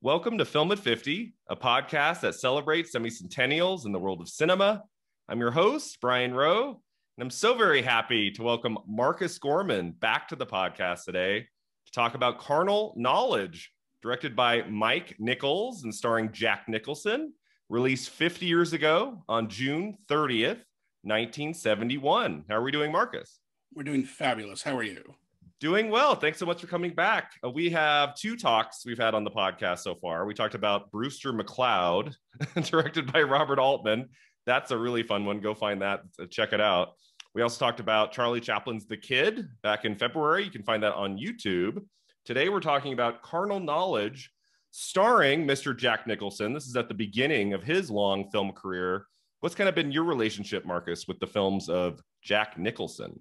Welcome to Film at 50, a podcast that celebrates semi-centennials in the world of cinema. I'm your host, Brian Rowe, and I'm so very happy to welcome Marcus Gorman back to the podcast today to talk about Carnal Knowledge, directed by Mike Nichols and starring Jack Nicholson, released 50 years ago on June 30th, 1971. How are we doing, Marcus? We're doing fabulous. How are you? Doing well. Thanks so much for coming back. Uh, we have two talks we've had on the podcast so far. We talked about Brewster McCloud, directed by Robert Altman. That's a really fun one. Go find that, uh, check it out. We also talked about Charlie Chaplin's The Kid back in February. You can find that on YouTube. Today, we're talking about Carnal Knowledge, starring Mr. Jack Nicholson. This is at the beginning of his long film career. What's kind of been your relationship, Marcus, with the films of Jack Nicholson?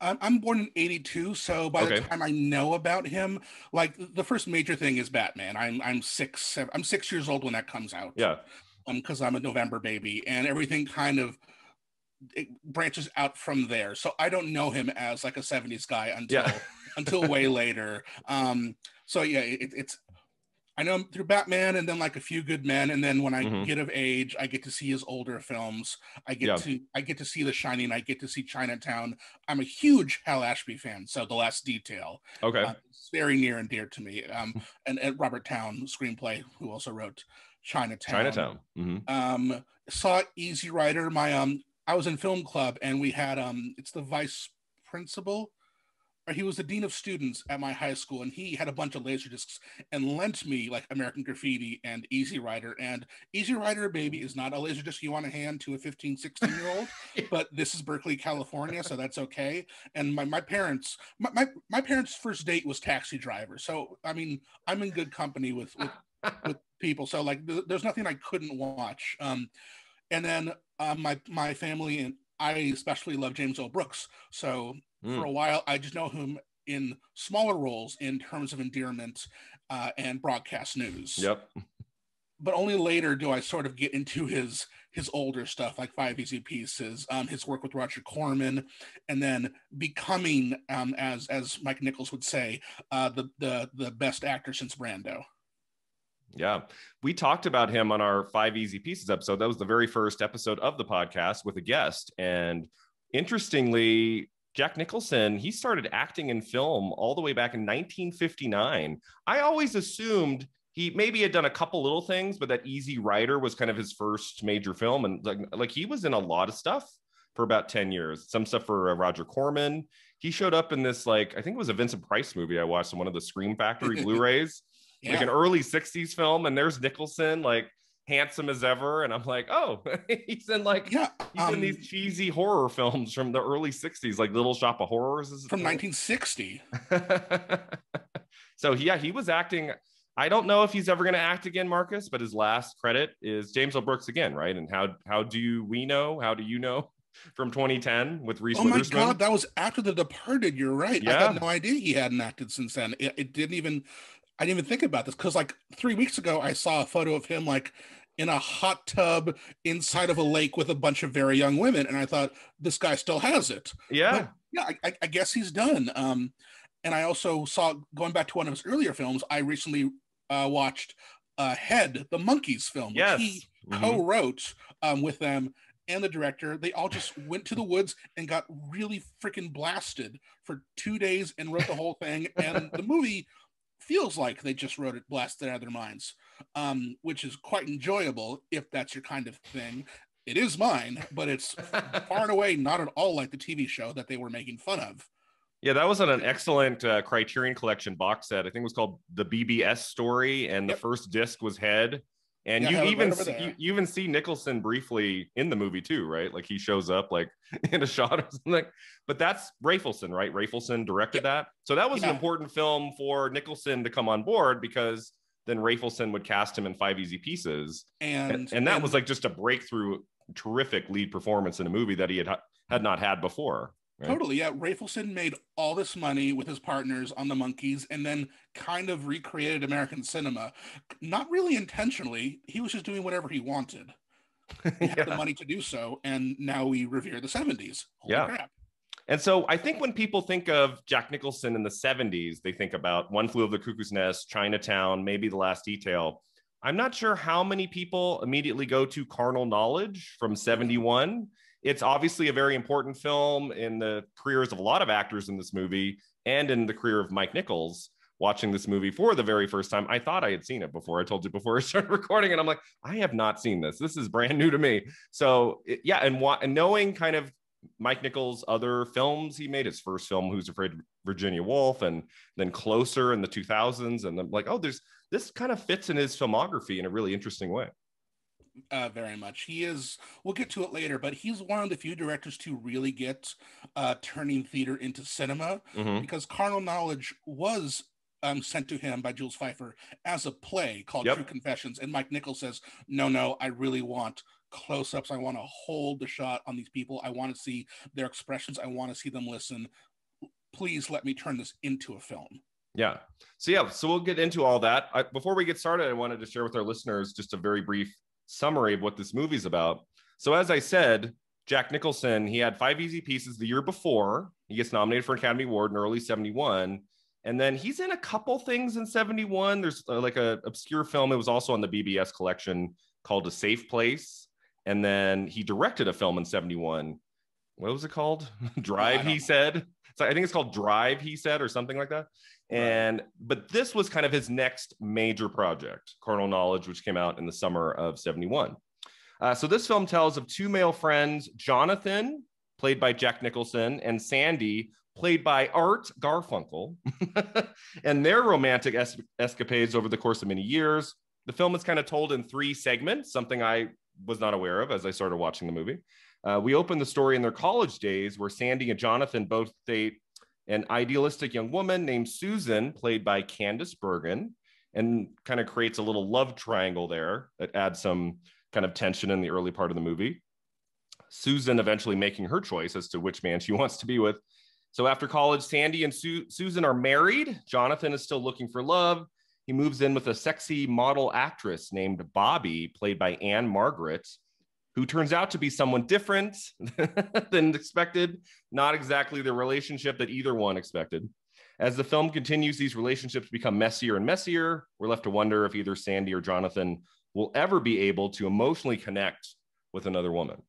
I'm born in 82, so by okay. the time I know about him, like the first major thing is Batman. I'm I'm six seven, I'm six years old when that comes out. Yeah. Um, because I'm a November baby, and everything kind of it branches out from there. So I don't know him as like a 70s guy until yeah. until way later. Um, so yeah, it, it's I know him through Batman and then like a few good men. And then when I mm-hmm. get of age, I get to see his older films. I get yeah. to I get to see The Shining. I get to see Chinatown. I'm a huge Hal Ashby fan. So The Last Detail. Okay. Uh, it's very near and dear to me. Um, and, and Robert Towne screenplay, who also wrote Chinatown. Chinatown. Mm-hmm. Um, saw Easy Rider. My um, I was in film club and we had um, it's the vice principal he was the dean of students at my high school and he had a bunch of laser discs and lent me like american graffiti and easy rider and easy rider baby is not a laser disc you want to hand to a 15 16 year old but this is berkeley california so that's okay. And my, my parents my, my, my parents first date was taxi driver so i mean i'm in good company with with, with people so like th- there's nothing i couldn't watch um and then uh, my my family and I especially love James L. Brooks. So Mm. For a while, I just know him in smaller roles in terms of endearment uh, and broadcast news. Yep. But only later do I sort of get into his his older stuff, like Five Easy Pieces, um, his work with Roger Corman, and then becoming, um, as as Mike Nichols would say, uh, the the the best actor since Brando. Yeah. We talked about him on our Five Easy Pieces episode. That was the very first episode of the podcast with a guest. And interestingly, Jack Nicholson, he started acting in film all the way back in 1959. I always assumed he maybe had done a couple little things, but that Easy Rider was kind of his first major film. And like, like he was in a lot of stuff for about 10 years, some stuff for uh, Roger Corman. He showed up in this, like, I think it was a Vincent Price movie I watched in one of the Scream Factory Blu rays, yeah. like an early 60s film. And there's Nicholson, like, handsome as ever and i'm like oh he's in like yeah he's um, in these cheesy horror films from the early 60s like little shop of horrors from 1960 so yeah he was acting i don't know if he's ever going to act again marcus but his last credit is james l brooks again right and how how do we know how do you know from 2010 with Reese. Oh my god, that was after The Departed. You're right. Yeah. I had no idea he hadn't acted since then. It, it didn't even. I didn't even think about this because like three weeks ago I saw a photo of him like in a hot tub inside of a lake with a bunch of very young women. And I thought, this guy still has it. Yeah. But, yeah, I, I, guess he's done. Um, and I also saw, going back to one of his earlier films, I recently uh, watched uh, Head, the Monkees film, which he mm-hmm. co wrote um, with them and the director. They all just went to the woods and got really freaking blasted for two days and wrote the whole thing. And the movie feels like they just wrote it blasted out of their minds, um, which is quite enjoyable if that's your kind of thing. It is mine, but it's far and away not at all like the TV show that they were making fun of. Yeah, that was an excellent uh, Criterion Collection box set. I think it was called the BBS story, and the first disc was Head, and yeah, you even see, you, you, even see Nicholson briefly in the movie too, right? Like he shows up like in a shot or something. But that's Rafelson, right? Rafelson directed yeah. that. So that was yeah. an important film for Nicholson to come on board because then Rafelson would cast him in Five Easy Pieces, and and, and that and, was like just a breakthrough, terrific lead performance in a movie that he had had not had before. Right? Totally, yeah. Rafelson made all this money with his partners on the Monkees and then kind of recreated American cinema. Not really intentionally. He was just doing whatever he wanted. He had yeah. the money to do so, and now we revere the '70s. Holy yeah. crap! And so I think when people think of Jack Nicholson in the 70s, they think about One Flew of the Cuckoo's Nest, Chinatown, maybe The Last Detail. I'm not sure how many people immediately go to Carnal Knowledge from 71. It's obviously a very important film in the careers of a lot of actors in this movie and in the career of Mike Nichols. Watching this movie for the very first time, I thought I had seen it before. I told you before I started recording, and I'm like, I have not seen this. This is brand new to me. So, it, yeah, and, wa- and knowing kind of Mike Nichols' other films he made, his first film, Who's Afraid of Virginia Woolf, and then Closer in the 2000s. And then like, oh, there's this kind of fits in his filmography in a really interesting way. Uh, very much. He is, we'll get to it later, but he's one of the few directors to really get uh, turning theater into cinema mm-hmm. because Carnal Knowledge was um, sent to him by Jules Feiffer as a play called yep. True Confessions. And Mike Nichols says, no, no, I really want close ups. I want to hold the shot on these people. I want to see their expressions. I want to see them listen. Please let me turn this into a film. Yeah. So, yeah, so we'll get into all that. I, before we get started, I wanted to share with our listeners just a very brief summary of what this movie's about. So, as I said, Jack Nicholson, he had five easy pieces the year before. He gets nominated for an Academy Award in early 71. And then he's in a couple things in 71. There's uh, like a obscure film. It was also on the BBS collection called A Safe Place and then he directed a film in 71 what was it called drive he said so i think it's called drive he said or something like that and but this was kind of his next major project carnal knowledge which came out in the summer of 71 uh, so this film tells of two male friends jonathan played by jack nicholson and sandy played by art garfunkel and their romantic es- escapades over the course of many years. The film is kind of told in three segments something i was not aware of as I started watching the movie. Uh, we open the story in their college days where Sandy and Jonathan both date an idealistic young woman named Susan, played by Candice Bergen, and kind of creates a little love triangle there that adds some kind of tension in the early part of the movie. Susan eventually making her choice as to which man she wants to be with. So after college, Sandy and Su- Susan are married. Jonathan is still looking for love. He moves in with a sexy model actress named Bobby, played by Ann-Margret, who turns out to be someone different than expected, not exactly the relationship that either one expected. As the film continues, these relationships become messier and messier. We're left to wonder if either Sandy or Jonathan will ever be able to emotionally connect with another woman.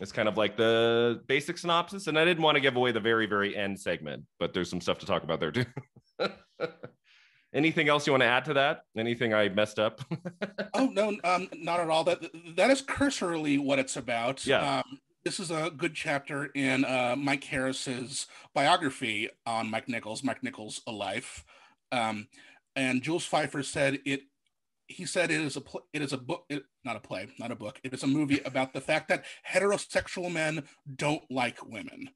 It's kind of like the basic synopsis. And I didn't want to give away the very, very end segment, but there's some stuff to talk about there too. Anything else you want to add to that? Anything I messed up? oh no, um, not at all. That that is cursorily what it's about. Yeah. Um, this is a good chapter in uh, Mike Harris's biography on Mike Nichols, Mike Nichols, A Life. Um, and Jules Feiffer said it. He said it is a pl- it is a book, it, not a play, not a book. It is a movie about the fact that heterosexual men don't like women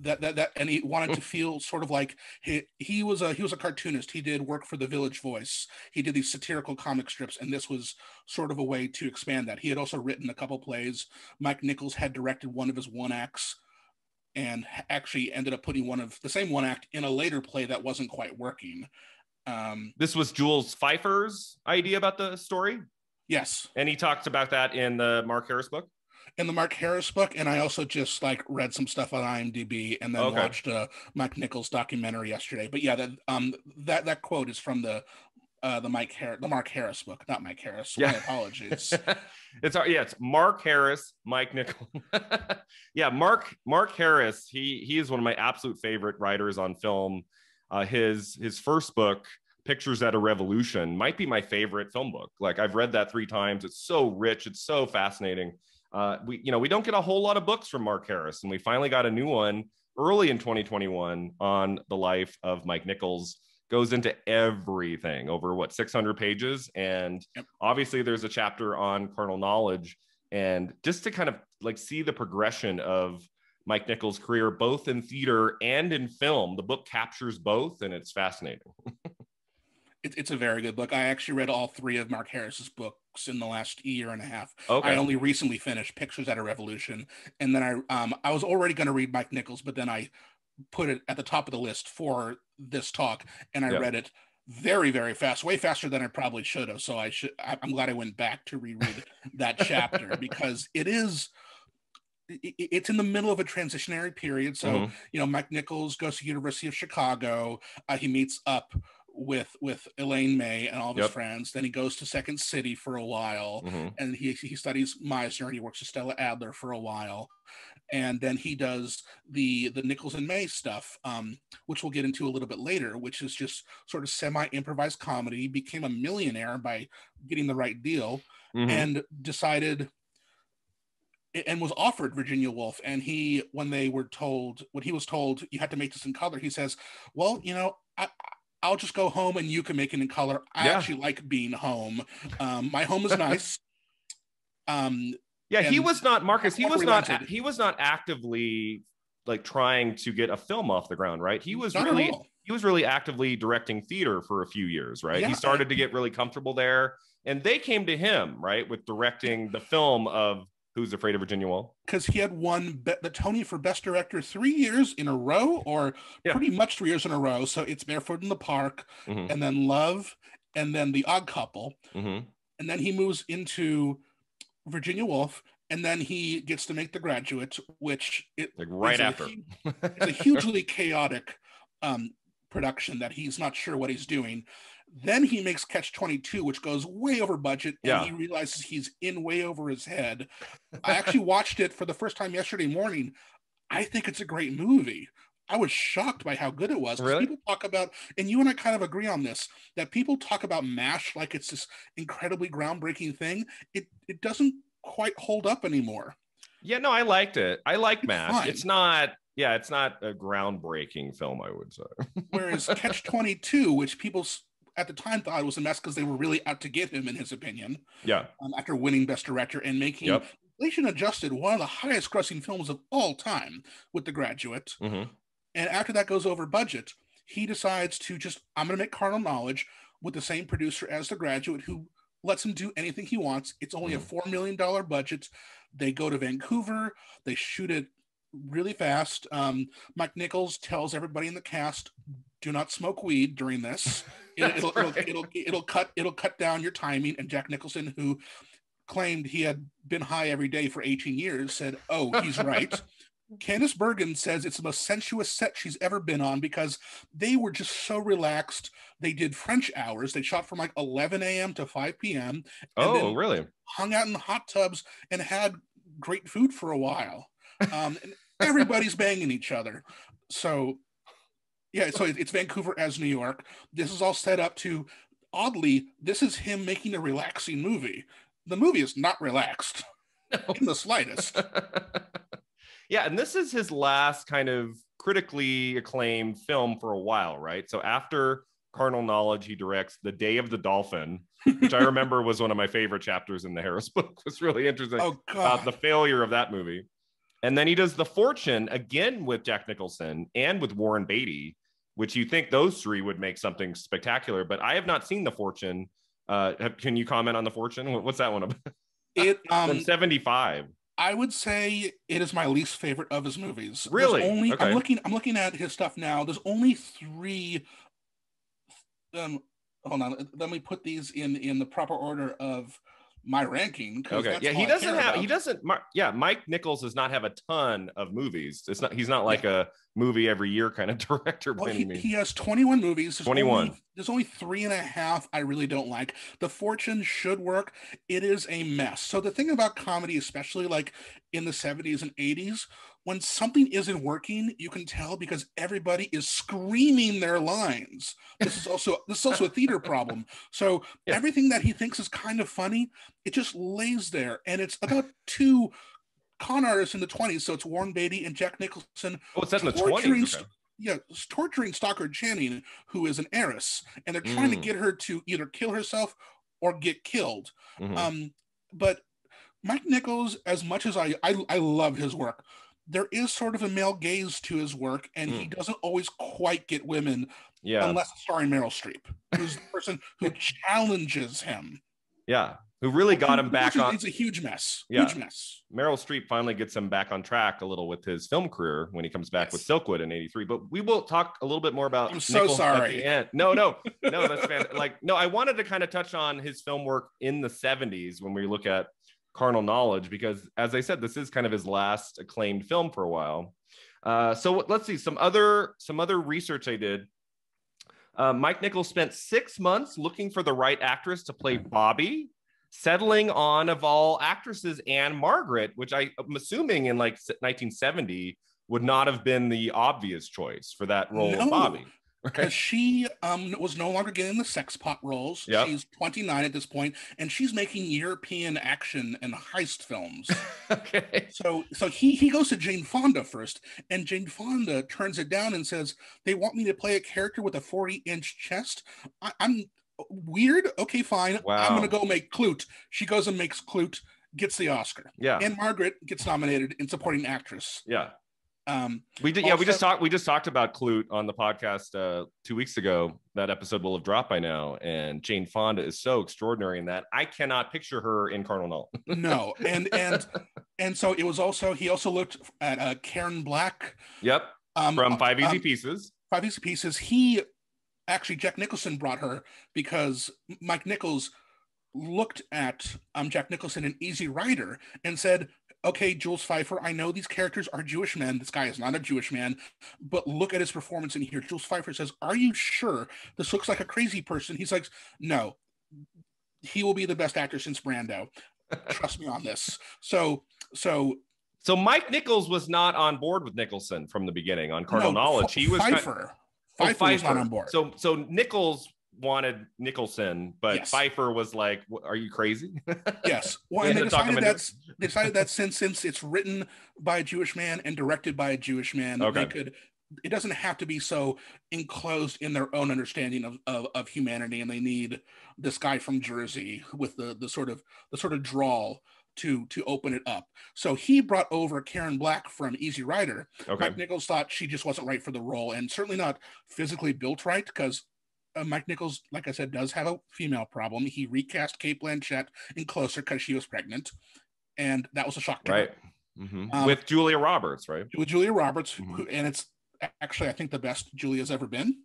that that that and he wanted to feel sort of like he he was a he was a cartoonist. He did work for the village voice. He did these satirical comic strips and this was sort of a way to expand that. He had also written a couple plays. Mike nichols had directed one of his one acts and actually ended up putting one of the same one act in a later play that wasn't quite working. Um this was jules feiffer's idea about the story? Yes. And he talked about that in the mark harris book in the Mark Harris book, and I also just like read some stuff on IMDb and then okay. watched a Mike Nichols documentary yesterday. But yeah, that um that that quote is from the uh, the Mike Harris, the Mark Harris book, not Mike Harris. Yeah. My apologies. it's yeah, it's Mark Harris, Mike Nichols. yeah, Mark Mark Harris. He he is one of my absolute favorite writers on film. Uh, his his first book, Pictures at a Revolution, might be my favorite film book. Like I've read that three times. It's so rich. It's so fascinating uh, we you know we don't get a whole lot of books from Mark Harris, and we finally got a new one early in 2021 on the life of Mike Nichols. Goes into everything over what 600 pages, and yep. obviously there's a chapter on carnal knowledge, and just to kind of like see the progression of Mike Nichols' career, both in theater and in film. The book captures both, and it's fascinating. it, it's a very good book. I actually read all three of Mark Harris's books in the last year and a half. Okay. I only recently finished Pictures at a Revolution, and then I um I was already going to read Mike Nichols, but then I put it at the top of the list for this talk, and I yeah. read it very very fast, way faster than I probably should have. So I should I'm glad I went back to reread that chapter because it is it's in the middle of a transitionary period. So Mhm. you know, Mike Nichols goes to University of Chicago. Uh, he meets up with with Elaine May and all of his friends. Then he goes to Second City for a while, Mhm. and he he studies Meisner and he works with Stella Adler for a while. And then he does the the Nichols and May stuff, um, which we'll get into a little bit later, which is just sort of semi improvised comedy. He became a millionaire by getting the right deal Mhm. and decided and was offered Virginia Woolf. And he, when they were told, when he was told you had to make this in color, he says, "Well, you know, I, I'll just go home and you can make it in color. I Yeah. actually like being home. Um, my home is nice." um, Yeah, he was not Marcus. He was not. He was not actively like trying to get a film off the ground, right? He was not really he was really actively directing theater for a few years, right? Yeah. He started to get really comfortable there, and they came to him, right, with directing the film of Who's Afraid of Virginia Woolf. because he had won be- the Tony for Best Director three years in a row, or Yeah. pretty much three years in a row. So it's Barefoot in the Park, Mhm. and then Love, and then The Odd Couple, Mhm. and then he moves into Virginia Woolf, and then he gets to make The Graduate, which it Like right is a after. hu- it's a hugely chaotic um, production that he's not sure what he's doing. Then he makes Catch 22, which goes way over budget, and Yeah. he realizes he's in way over his head. I actually watched it for the first time yesterday morning. I think it's a great movie. I was shocked by how good it was. Really? People talk about, and you and I kind of agree on this, that people talk about MASH like it's this incredibly groundbreaking thing. It it doesn't quite hold up anymore. Yeah, no, I liked it. I like It's Mash. fine. It's not. Yeah, it's not a groundbreaking film. I would say. Whereas Catch 22, which people at the time thought it was a mess because they were really out to get him, in his opinion, Yeah. um, after winning Best Director and making Yep. inflation adjusted one of the highest grossing films of all time with The Graduate. hmm And after that goes over budget, he decides to just, I'm going to make Carnal Knowledge with the same producer as The Graduate, who lets him do anything he wants. It's only a $4 million budget. They go to Vancouver, they shoot it really fast. Um, Mike Nichols tells everybody in the cast, do not smoke weed during this. It, it'll, right. it'll, it'll, it'll cut it'll cut down your timing. And Jack Nicholson, who claimed he had been high every day for 18 years, said, "Oh, he's right." Candice Bergen says it's the most sensuous set she's ever been on because they were just so relaxed. They did French hours. They shot from like 11 a.m. to 5 p.m. Oh, really? hung out in the hot tubs and had great food for a while. Um, and everybody's banging each other. So, yeah, so it's Vancouver as New York. This is all set up to, oddly, this is him making a relaxing movie. The movie is not relaxed in the slightest. yeah, and this is his last kind of critically acclaimed film for a while, right? So after Carnal Knowledge, he directs The Day of the Dolphin, which I remember was one of my favorite chapters in the Harris book. It was really interesting Oh, about the failure of that movie. And then he does The Fortune again with Jack Nicholson and with Warren Beatty, which you think those three would make something spectacular. But I have not seen The Fortune. Uh, have- can you comment on The Fortune? What's that one about? It, um, 75. I would say it is my least favorite of his movies. There's Really? only Okay. I'm looking I'm looking at his stuff now. There's only three um hold on, let me put these in in the proper order of my ranking. Okay. Yeah, he doesn't have. about. He doesn't. Yeah, Mike Nichols does not have a ton of movies. It's not. He's not like a movie every year kind of director Well, he, he has 21 movies. There's 21. Only, there's only three and a half I really don't like. The Fortune should work. It is a mess. So the thing about comedy, especially like in the 70s and 80s, when something isn't working, you can tell because everybody is screaming their lines. This is also this is also a theater problem. So Yeah. everything that he thinks is kind of funny, it just lays there. And it's about two con artists in the 20s. So it's Warren Beatty and Jack Nicholson oh, it's set in the torturing twenties. yeah, s- torturing Stockard Channing, who is an heiress, and they're trying to Mm. get her to either kill herself or get killed. Mhm. Um, but Mike Nichols, as much as I, I I love his work, there is sort of a male gaze to his work, and he hmm. doesn't always quite get women yeah, unless it's starring Meryl Streep, who's the person who challenges him. yeah. Who really got him back on? It's a huge mess. Yeah. Huge mess. Meryl Streep finally gets him back on track a little with his film career when he comes back with Silkwood in '83. But we will talk a little bit more about. I'm so Nichols sorry. No, no, no. That's fan- like no. I wanted to kind of touch on his film work in the '70s when we look at Carnal Knowledge because, as I said, this is kind of his last acclaimed film for a while. Uh, so let's see some other some other research I did. Uh, Mike Nichols spent six months looking for the right actress to play Bobby, settling on of all actresses Ann-Margret, which I, am assuming in like 1970 would not have been the obvious choice for that role no. of Bobby because she um, was no longer getting the sex pot roles. Yep. She's 29 at this point, and she's making European action and heist films. okay. So so he he goes to Jane Fonda first, and Jane Fonda turns it down and says they want me to play a character with a 40 inch chest. I, am weird. Okay, fine. Wow. I'm gonna go make Klute. She goes and makes Klute. Gets the Oscar. Yeah. Ann-Margret gets nominated in supporting actress. Yeah. Um, we did, yeah. we just talked. We just talked about Klute on the podcast uh, two weeks ago. That episode will have dropped by now. And Jane Fonda is so extraordinary in that I cannot picture her in Carnal Null. no, and and and so it was also he also looked at uh, Karen Black. Yep. Um, from Five Easy um, Pieces. Five Easy Pieces. He actually Jack Nicholson brought her because Mike Nichols looked at um, Jack Nicholson in Easy Rider and said, okay, Jules Feiffer, I know these characters are Jewish men. This guy is not a Jewish man, but look at his performance in here. Jules Feiffer says, Are you sure this looks like a crazy person? He's like, No, he will be the best actor since Brando. Trust me on this. So, so. So Mike Nichols was not on board with Nicholson from the beginning on Carnal no, Knowledge. He was Feiffer. Kind of, Feiffer, oh, Feiffer was not on board. So, so Nichols wanted Nicholson, but yes. Feiffer was like, "Are you crazy?" yes. Well, and they decided that they decided that since since it's written by a Jewish man and directed by a Jewish man, okay. they could. It doesn't have to be so enclosed in their own understanding of, of, of humanity, and they need this guy from Jersey with the the sort of the sort of drawl to to open it up. So he brought over Karen Black from Easy Rider. Okay. Mike Nichols thought she just wasn't right for the role, and certainly not physically built right because uh, Mike Nichols, like I said, does have a female problem. He recast Cate Blanchett in Closer because she was pregnant, and that was a shock to right. Mm-hmm. Um, with Julia Roberts, right? With Julia Roberts, mm-hmm. who, and it's actually I think the best Julia's ever been.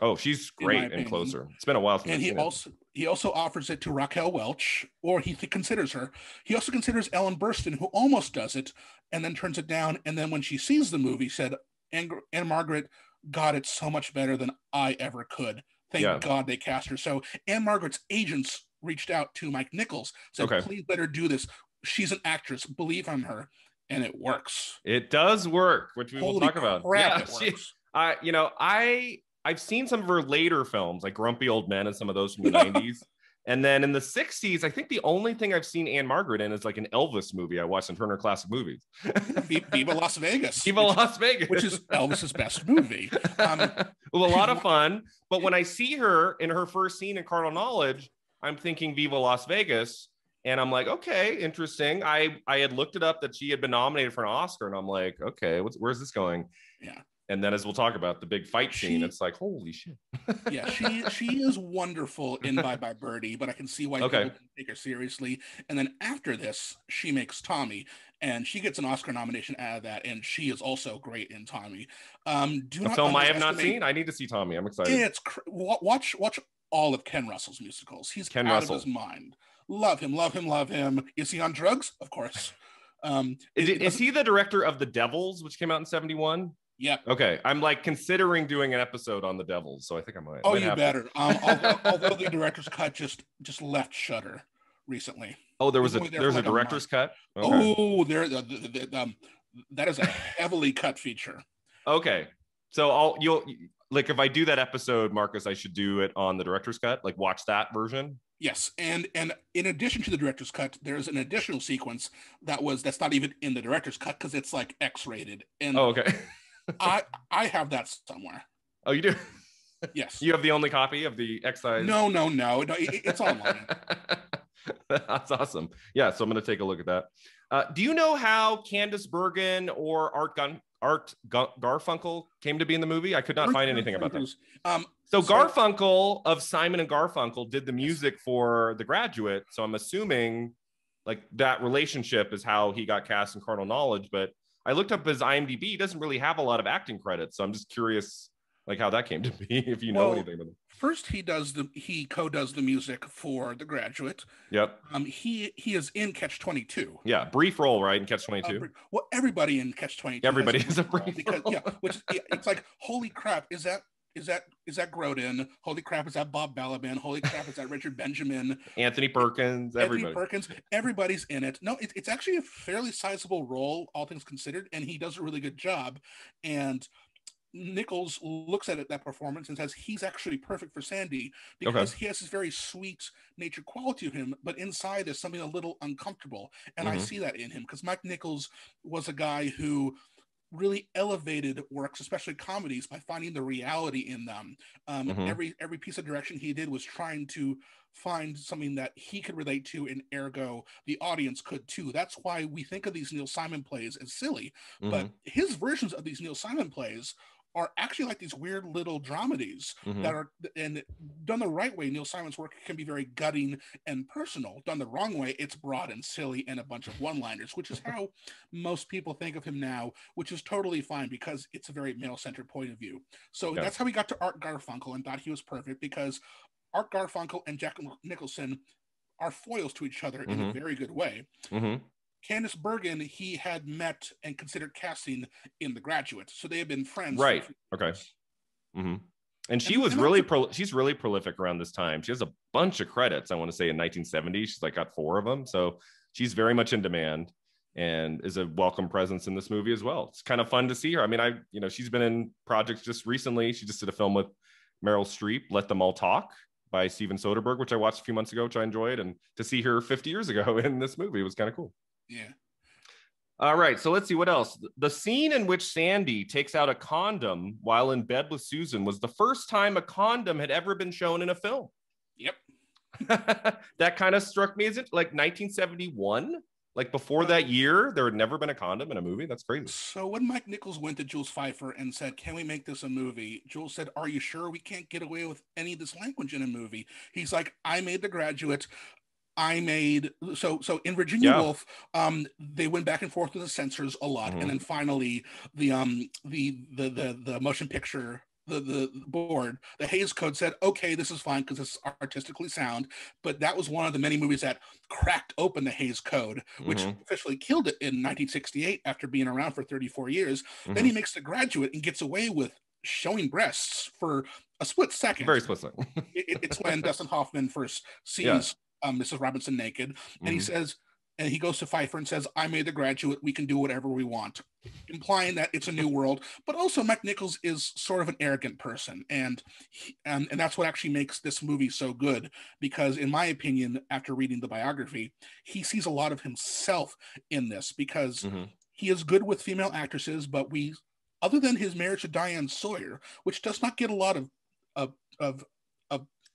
Oh, she's great in, in Closer. It's been a while. and he also it. he also offers it to Raquel Welch, or he th- considers her. He also considers Ellen Burstyn, who almost does it, and then turns it down. And then when she sees the movie, said, "And Margaret." God, it's so much better than I ever could. Thank yeah. God they cast her. So Ann-Margret's agents reached out to Mike Nichols, said, okay. please let her do this. She's an actress. Believe in her. And it works. It does work, which we Holy will talk about. yeah, she, I, you know, I I've seen some of her later films, like Grumpy Old Men and some of those from the 90s. And then in the 60s, I think the only thing I've seen Ann-Margret in is like an Elvis movie I watched in Turner Classic Movies. Viva Las Vegas. Viva Las Vegas. Which is Elvis's best movie. Um, well, a lot of fun. But when I see her in her first scene in Carnal Knowledge, I'm thinking Viva Las Vegas. And I'm like, okay, interesting. I I had looked it up that she had been nominated for an Oscar, and I'm like, okay, where's this going? Yeah and then as we'll talk about the big fight scene, it's like holy shit. yeah, she she is wonderful in Bye Bye Birdie, but I can see why okay. people take her seriously. And then after this, she makes Tommy, and she gets an Oscar nomination out of that, and she is also great in Tommy. Um, do a not film I have not seen. I need to see Tommy. I'm excited. It's cr- watch watch all of Ken Russell's musicals. He's Ken out Russell. of his mind. Love him, love him, love him. Is he on drugs? Of course. Um, is, it, is he the director of The Devils, which came out in 71? Yeah. Okay. I'm like considering doing an episode on the Devils, so I think I might. Oh, might you better. um, although, although, the director's cut just just left Shudder recently. Oh, there was a there's a director's a cut. Okay. Oh, there. The, the, the, um, that is a heavily cut feature. Okay. So I'll you'll like if I do that episode, Marcus, I should do it on the director's cut. Like watch that version. Yes, and and in addition to the director's cut, there's an additional sequence that was that's not even in the director's cut because it's like X-rated. And oh, okay. I I have that somewhere. Oh, you do? Yes. You have the only copy of the excise? No, no, no. no it, it's online. That's awesome. Yeah, so I'm going to take a look at that. Uh, do you know how Candice Bergen or Art Gun Art Garfunkel came to be in the movie? I could not find anything about that. Um, so, so Garfunkel of Simon and Garfunkel did the music for The Graduate. So I'm assuming like that relationship is how he got cast in Carnal Knowledge. But I looked up his IMDb. He doesn't really have a lot of acting credits, so I'm just curious like how that came to be, if you know Well, anything about it. First, he does the he co-does the music for The Graduate. Yep. Um, he he is in Catch Twenty Two. Yeah. Brief role, right? In Catch 22. Uh, well, everybody in Catch Twenty Two. Everybody has a brief because role. yeah, which yeah, it's like holy crap, is that is that is that Grodin? Holy crap, is that Bob Balaban? Holy crap, is that Richard Benjamin? Anthony Perkins, Anthony everybody. Perkins? Everybody's in it. No, it, it's actually a fairly sizable role, all things considered, and he does a really good job. And Nichols looks at it that performance and says he's actually perfect for Sandy because he has this very sweet nature quality to him, but inside there's something a little uncomfortable, and I Mhm. see that in him because Mike Nichols was a guy who really elevated works, especially comedies, by finding the reality in them. Um, Mhm. Every every piece of direction he did was trying to find something that he could relate to, and ergo the audience could too. That's why we think of these Neil Simon plays as silly, but Mhm, his versions of these Neil Simon plays are actually like these weird little dramedies mhm. that are and done the right way neil simon's work can be very gutting and personal done the wrong way it's broad and silly and a bunch of one liners which is how most people think of him now which is totally fine because it's a very male-centered point of view so Yeah. that's how we got to art garfunkel and thought he was perfect because art garfunkel and jack nicholson are foils to each other in a Mhm. very good way Mhm. Candice Bergen, he had met and considered casting in The Graduate, so they had been friends. Right. Okay. hmm And she And- was and really pro- she's really prolific around this time. She has a bunch of credits. I want to say in 1970, she's like got four of them. So she's very much in demand and is a welcome presence in this movie as well. It's kind of fun to see her. I mean, I you know she's been in projects just recently. She just did a film with Meryl Streep, Let Them All Talk by Steven Soderbergh, which I watched a few months ago, which I enjoyed. And to see her 50 years ago in this movie was kind of cool. Yeah. All right, so let's see what else. The scene in which Sandy takes out a condom while in bed with Susan was the first time a condom had ever been shown in a film. Yep. that kind of struck me as it like 1971, like before that year, there had never been a condom in a movie. That's crazy. So when Mike Nichols went to Jules Feiffer and said, "Can we make this a movie?" Jules said, "Are you sure we can't get away with any of this language in a movie?" He's like, "I made The Graduate." I made so so in Virginia Yeah. Woolf, um, they went back and forth with the censors a lot, Mhm. and then finally the um the the the, the motion picture the, the board the Hays Code said, okay, this is fine because it's artistically sound, but that was one of the many movies that cracked open the Hays Code, which Mhm. officially killed it in 1968 after being around for 34 years. Then Mhm. he makes The Graduate and gets away with showing breasts for a split second. Very split second. it- it's when Dustin Hoffman first sees Yeah. Um, Mrs. Robinson naked, and he Mhm. says, and he goes to Feiffer and says, "I made The Graduate. We can do whatever we want," implying that it's a new world. But also, Mike Nichols is sort of an arrogant person, and he, and and that's what actually makes this movie so good. Because, in my opinion, after reading the biography, he sees a lot of himself in this because Mhm. he is good with female actresses, but we, other than his marriage to Diane Sawyer, which does not get a lot of of of,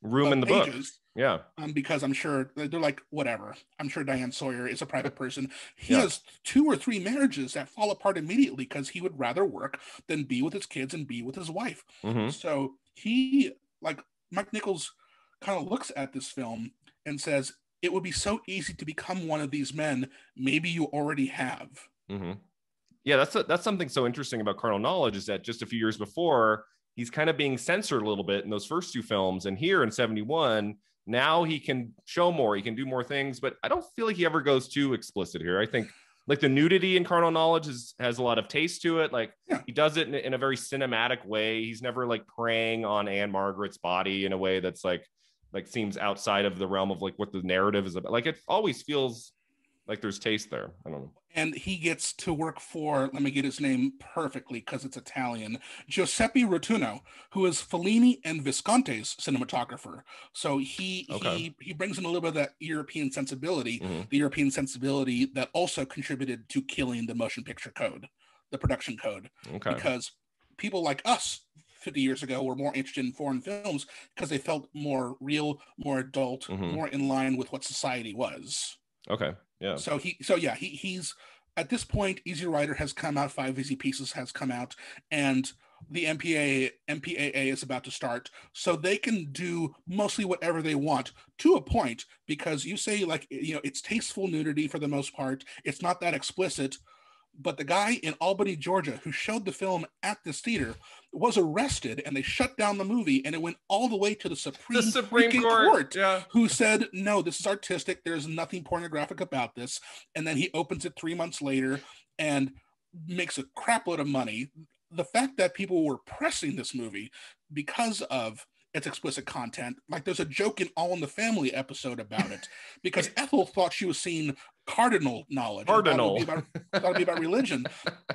Room in the book. Yeah. um, because I'm sure they're like whatever. I'm sure Diane Sawyer is a private person. He Yeah. has two or three marriages that fall apart immediately because he would rather work than be with his kids and be with his wife. hmm So he, like Mike Nichols, kind of looks at this film and says, "It would be so easy to become one of these men. Maybe you already have." hmm Yeah, that's that's something so interesting about Carnal Knowledge is that just a few years before, he's kind of being censored a little bit in those first two films, and here in '71, now he can show more, he can do more things, but I don't feel like he ever goes too explicit here. I think like the nudity in Carnal Knowledge is, has a lot of taste to it. Like Yeah. he does it in, in a very cinematic way. He's never like preying on Ann-Margret's body in a way that's like like seems outside of the realm of like what the narrative is about. Like it always feels like there's taste there. I don't know. and he gets to work for let me get his name perfectly because it's italian giuseppe rotunno who is fellini and visconti's cinematographer so he Okay. he he brings in a little bit of that european sensibility Mhm. the european sensibility that also contributed to killing the motion picture code the production code Okay. because people like us 50 years ago were more interested in foreign films because they felt more real more adult Mhm. more in line with what society was Okay. Yeah. so he, so yeah, he he's at this point. Easy Rider has come out. Five Easy Pieces has come out, and the MPA MPAA is about to start. So they can do mostly whatever they want to a point because you say like you know it's tasteful nudity for the most part. It's not that explicit. But the guy in Albany, Georgia, who showed the film at this theater was arrested and they shut down the movie and it went all the way to the Supreme, the Supreme Court, Court yeah. who said, no, this is artistic. There's nothing pornographic about this. And then he opens it three months later and makes a crapload of money. The fact that people were pressing this movie because of its explicit content. Like there's a joke in All in the Family episode about it because Ethel thought she was seeing cardinal knowledge. Cardinal. Thought it, about, be about religion.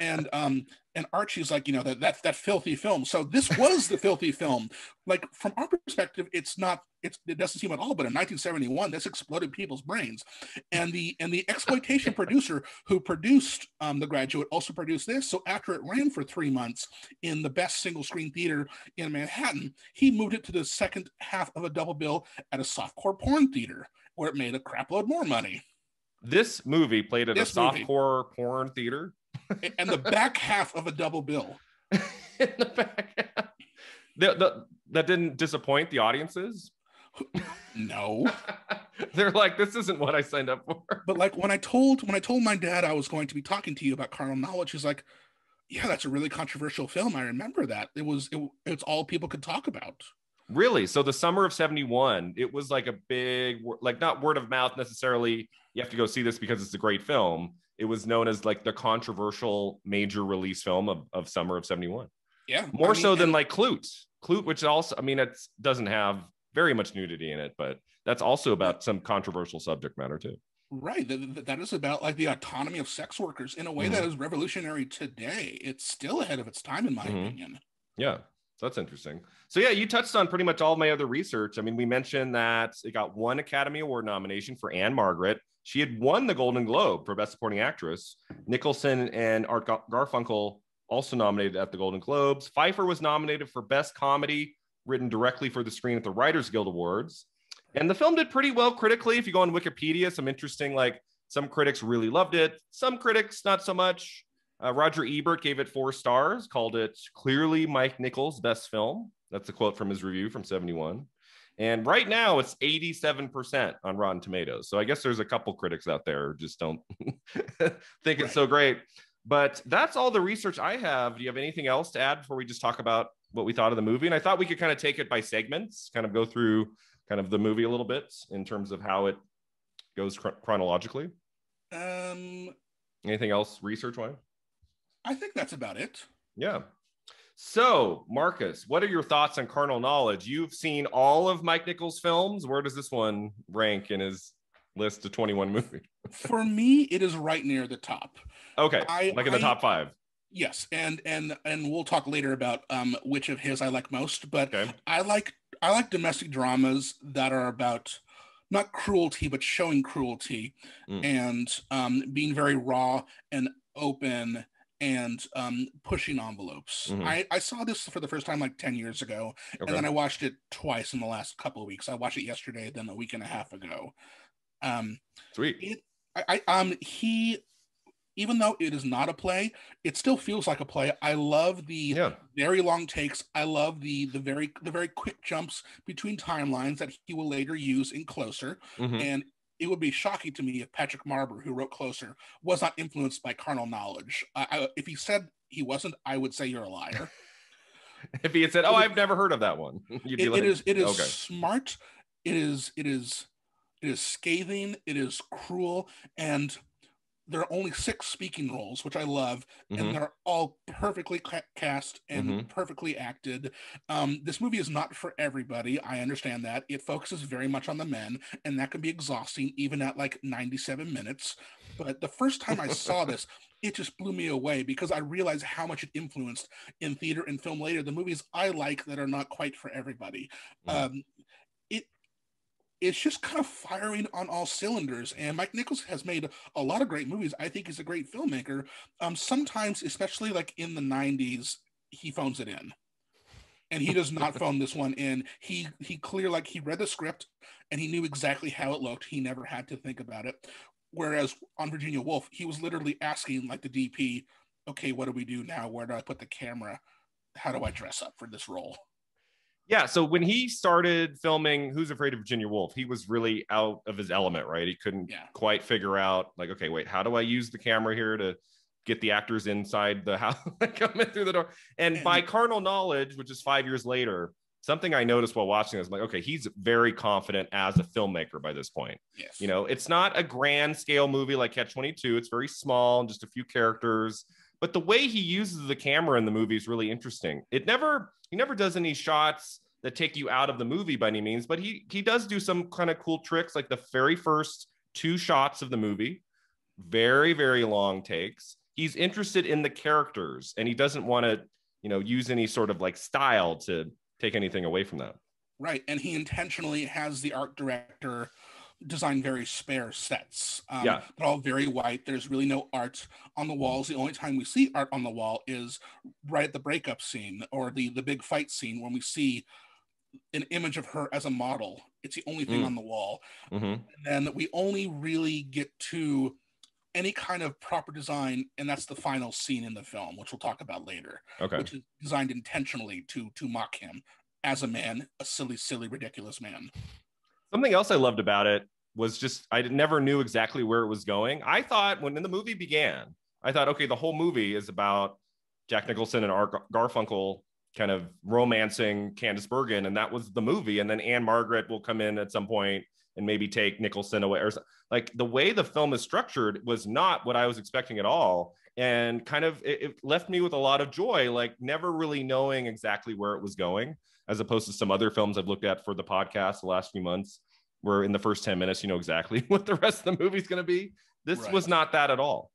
And um and Archie's like, you know, that that that filthy film. So this was the filthy film. Like from our perspective, it's not it's it doesn't seem at all, but in 1971, this exploded people's brains. And the and the exploitation producer who produced um, The Graduate also produced this. So after it ran for three months in the best single screen theater in Manhattan, he moved it to the second half of a double bill at a softcore porn theater where it made a crapload more money. This movie played at This a movie. softcore porn theater. and the back half of a double bill. in the back. The, the, that didn't disappoint the audiences. No. They're like, this isn't what I signed up for. But like when I told when I told my dad I was going to be talking to you about carnal knowledge, he's like, "Yeah, that's a really controversial film. I remember that. It was it, it's all people could talk about." Really? So the summer of 71, it was like a big, like not word of mouth necessarily. You have to go see this because it's a great film. It was known as like the controversial major release film of, of summer of 71. Yeah, More I mean, so than like Klute. Klute, which also, I mean, it doesn't have very much nudity in it, but that's also about some controversial subject matter too. right. That, that- is about like the autonomy of sex workers in a way Mhm. that is revolutionary today. It's still ahead of its time, in my Mhm. opinion. Yeah, so that's interesting. So yeah, you touched on pretty much all my other research. I mean, we mentioned that it got one Academy Award nomination for Ann-Margret. She had won the Golden Globe for Best Supporting Actress. Nicholson and Art Garfunkel also nominated at the Golden Globes. Feiffer was nominated for Best Comedy, written directly for the screen at the Writers Guild Awards. And the film did pretty well critically. If you go on Wikipedia, some interesting, like some critics really loved it, some critics not so much. Uh, Roger Ebert gave it four stars, called it clearly Mike Nichols' best film. That's a quote from his review from 71. And right now it's 87% on Rotten Tomatoes. So I guess there's a couple critics out there who just don't think it's so great. But that's all the research I have. Do you have anything else to add before we just talk about what we thought of the movie? And I thought we could kind of take it by segments, kind of go through kind of the movie a little bit in terms of how it goes chronologically. Um, Anything else research wise? I think that's about it. Yeah. So, Marcus, what are your thoughts on carnal knowledge? You've seen all of Mike Nichols' films. Where does this one rank in his list of 21 movies? For me, it is right near the top. Okay, I- like in the I- top five. Yes, and and and we'll talk later about um which of his I like most, but Okay. I like I like domestic dramas that are about not cruelty but showing cruelty Mm. and um being very raw and open and um pushing envelopes. Mhm. I I saw this for the first time like 10 years ago and then I watched it twice in the last couple of weeks. I watched it yesterday then a week and a half ago. Um Sweet. I, I um he even though it is not a play, it still feels like a play. I love the Yeah. very long takes. I love the the very the very quick jumps between timelines that he will later use in Closer. Mhm. And it would be shocking to me if Patrick Marber, who wrote Closer, was not influenced by carnal knowledge. I, I, if he said he wasn't, I would say you're a liar. If he had said, "Oh, I've never heard of that one," you'd be it, like, it is it is okay. smart it is it is it is scathing it is cruel and there are only six speaking roles which i love Mhm. and they're all perfectly cast and Mhm. perfectly acted um, this movie is not for everybody i understand that it focuses very much on the men and that can be exhausting even at like 97 minutes but the first time i saw this it just blew me away because I realized how much it influenced in theater and film later the movies I like that are not quite for everybody. Mhm. Um, it's just kind of firing on all cylinders. And Mike Nichols has made a lot of great movies. I think he's a great filmmaker. Um, sometimes, especially like in the '90s, he phones it in. And he does not phone this one in. He he clear like he read the script and he knew exactly how it looked. He never had to think about it. Whereas on Virginia Woolf, he was literally asking like the DP, okay, what do we do now? Where do I put the camera? How do I dress up for this role? Yeah. So when he started filming Who's Afraid of Virginia Woolf, he was really out of his element, right? He couldn't Yeah. quite figure out, like, okay, wait, how do I use the camera here to get the actors inside the house coming through the door. And by carnal knowledge, which is five years later, something I noticed while watching this, I'm like, okay, he's very confident as a filmmaker by this point. Yes. You know, it's not a grand scale movie like Catch 22. It's very small, just a few characters. But the way he uses the camera in the movie is really interesting. It never, he never does any shots that take you out of the movie by any means, but he he does do some kind of cool tricks, like the very first two shots of the movie, very very long takes. He's interested in the characters, and he doesn't want to, you know, use any sort of like style to take anything away from that. Right, and he intentionally has the art director design very spare sets. Um, Yeah. They're all very white. There's really no art on the walls. The only time we see art on the wall is right at the breakup scene or the the big fight scene when we see an image of her as a model. It's the only thing Mm. on the wall. Mhm. And then we only really get to any kind of proper design, and that's the final scene in the film, which we'll talk about later, Okay. which is designed intentionally to to mock him as a man, a silly, silly, ridiculous man. Something else I loved about it was just I never knew exactly where it was going. I thought when the movie began, I thought, okay, the whole movie is about Jack Nicholson and Art Garfunkel kind of romancing Candice Bergen, and that was the movie. And then Ann-Margret will come in at some point and maybe take Nicholson away, or like the way the film is structured was not what I was expecting at all, and kind of it, it left me with a lot of joy, like never really knowing exactly where it was going, as opposed to some other films I've looked at for the podcast the last few months where in the first 10 minutes you know exactly what the rest of the movie's going to be this Right. was not that at all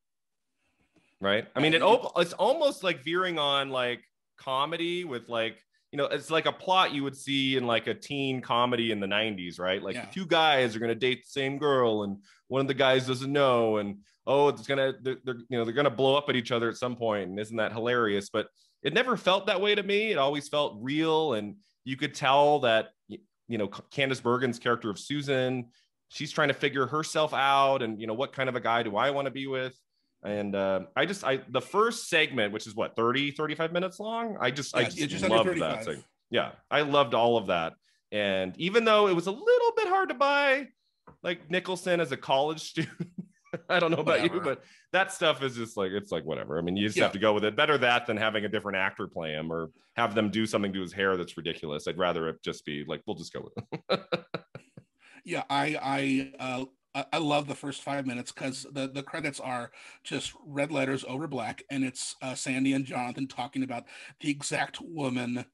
right i mean it op- it's almost like veering on like comedy with like you know it's like a plot you would see in like a teen comedy in the 90s right like Yeah. two guys are going to date the same girl and one of the guys doesn't know and oh it's gonna they're, they're you know they're gonna blow up at each other at some point. point and isn't that hilarious but it never felt that way to me. It always felt real and you could tell that you know candice bergen's character of susan she's trying to figure herself out and you know what kind of a guy do i want to be with? And uh, i just i the first segment which is what 30 35 minutes long? I just i just, loved that segment. yeah i loved all of that. And even though it was a little bit hard to buy like nicholson as a college student i don't know about you but that stuff is just like it's like whatever. I mean you just Yeah. have to go with it. Better that than having a different actor play him or have them do something to his hair that's ridiculous. I'd rather it just be like we'll just go with it. Yeah, I I uh, I- I love the first five minutes because the the credits are just red letters over black, and it's uh, Sandy and Jonathan talking about the exact woman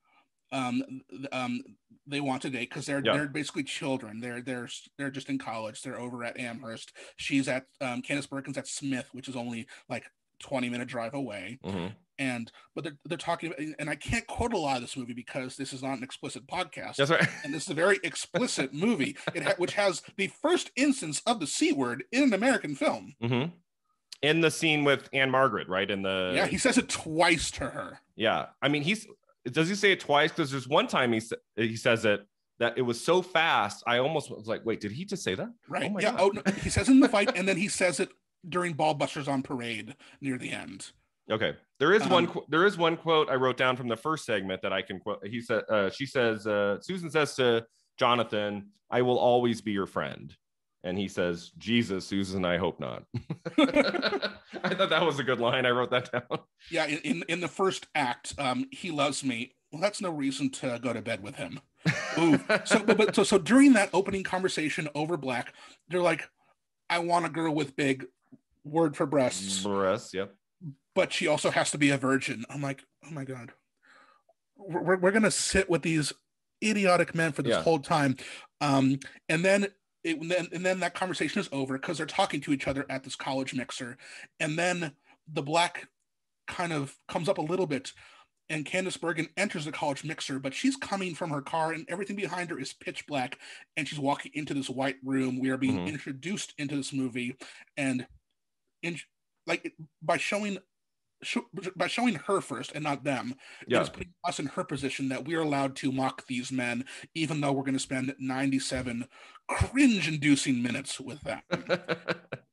um um they want to date because they're Yeah. they're basically children. They're they're they're just in college. They're over at Amherst. She's at um, Candice Bergen's at Smith, which is only like twenty minute drive away Mhm. and but they're, they're talking about, and i can't quote a lot of this movie because this is not an explicit podcast that's right and this is a very explicit movie it ha- which has the first instance of the c word in an american film hmm In the scene with Ann-Margret, right? In the yeah he says it twice to her yeah. I mean, he's does he say it twice? Because there's one time he sa- he says it that it was so fast. I almost was like, wait, did he just say that? right Oh my yeah God. oh no, he says it in the fight and then he says it during ball busters on parade near the end Okay, there is one Um, qu- there is one quote I wrote down from the first segment that I can quote. He said, uh, she says, uh, Susan says to Jonathan, "I will always be your friend." And he says, Jesus, Susan, I hope not. I thought that was a good line. I wrote that down. yeah in, in the first act um he loves me well that's no reason to go to bed with him Ooh. so but, but so so during that opening conversation over black they're like i want a girl with big word for breasts Breasts, yep. but she also has to be a virgin i'm like oh my god we're, we're- we're gonna sit with these idiotic men for this Yeah. whole time um and then it, and then and then that conversation is over because they're talking to each other at this college mixer and then the black kind of comes up a little bit and Candice Bergen enters the college mixer, but she's coming from her car and everything behind her is pitch black. And she's walking into this white room. We are being Mhm. introduced into this movie. And in like by showing by showing her first and not them, Yeah. it's putting us in her position that we are allowed to mock these men, even though we're going to spend 97 cringe-inducing minutes with them.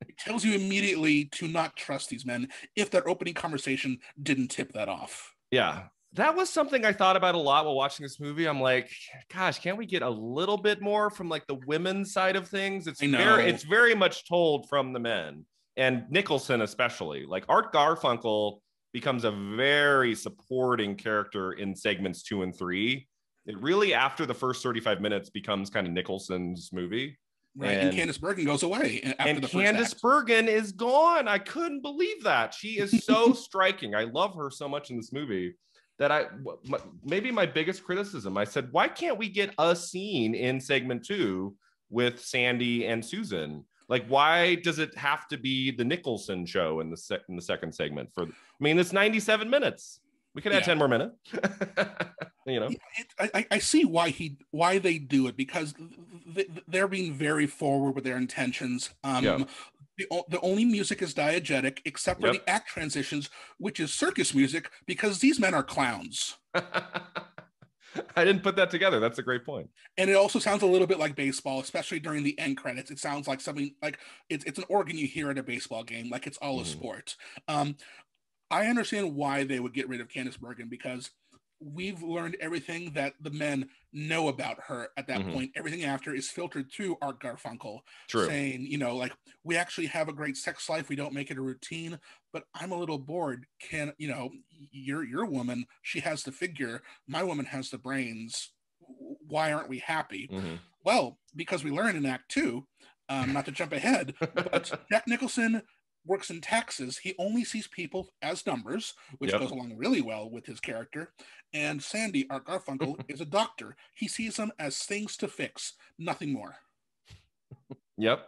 It tells you immediately to not trust these men if that opening conversation didn't tip that off. yeah that was something i thought about a lot while watching this movie i'm like gosh can't we get a little bit more from like the women's side of things it's very it's very much told from the men and Nicholson especially. Like Art Garfunkel becomes a very supporting character in segments two and three. It really, after the first 35 minutes, becomes kind of Nicholson's movie. Right, and, and Candice Bergen goes away after and the Candice Bergen is gone. I couldn't believe that. She is so striking. I love her so much in this movie that I maybe my biggest criticism. I said, why can't we get a scene in segment two with Sandy and Susan? Like, why does it have to be the Nicholson show in the sec- in the second segment? For I mean, it's 97 minutes. We could add yeah. 10 more minutes. you know, it, I, I see why he why they do it because they're being very forward with their intentions. Um, yeah. The, the only music is diegetic except for yep. the act transitions, which is circus music because these men are clowns. I didn't put that together. That's a great point. And it also sounds a little bit like baseball, especially during the end credits. It sounds like something like it's, it's an organ you hear at a baseball game, like it's all mm. a sport. Um, I understand why they would get rid of Candice Bergen because we've learned everything that the men know about her at that mm-hmm. point. Everything after is filtered through Art Garfunkel, True. saying, you know, like we actually have a great sex life. We don't make it a routine, but I'm a little bored. Can you know, your your woman, she has the figure. My woman has the brains. Why aren't we happy? Mm-hmm. Well, because we learn in Act Two. Um, not to jump ahead, but Jack Nicholson works in taxes, he only sees people as numbers, which yep. goes along really well with his character. And Sandy, Art Garfunkel, is a doctor. He sees them as things to fix, nothing more. Yep.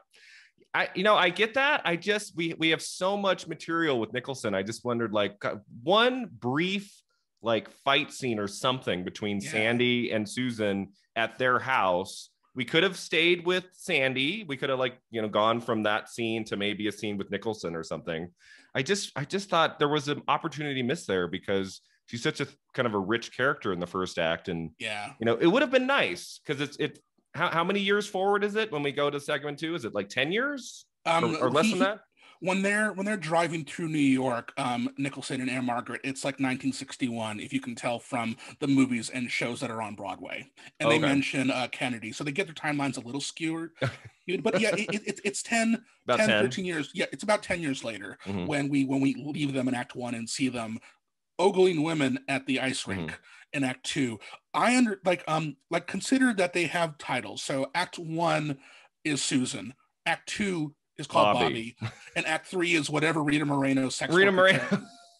I, you know, I get that. I just we we have so much material with Nicholson. I just wondered, like, one brief like fight scene or something between yeah. Sandy and Susan at their house we could have stayed with Sandy. We could have like, you know, gone from that scene to maybe a scene with Nicholson or something. I just I just thought there was an opportunity missed there because she's such a kind of a rich character in the first act. And yeah, you know, it would have been nice because it's it how, how many years forward is it when we go to segment two? Is it like 10 years? Um, or, or less he, than that? When they're when they're driving through New York, um, Nicholson and Ann-Margret, it's like 1961, if you can tell from the movies and shows that are on Broadway. And okay. they mention uh, Kennedy, so they get their timelines a little skewed. but yeah, it, it, it's 10, 10, 10, 13 years. Yeah, it's about 10 years later mm-hmm. when we when we leave them in Act One and see them ogling women at the ice rink. Mm-hmm. In Act Two, I under like um like consider that they have titles. So Act One is Susan. Act Two is called Bobby, Bobby and Act Three is whatever Rita Moreno sex. Rita Moreno.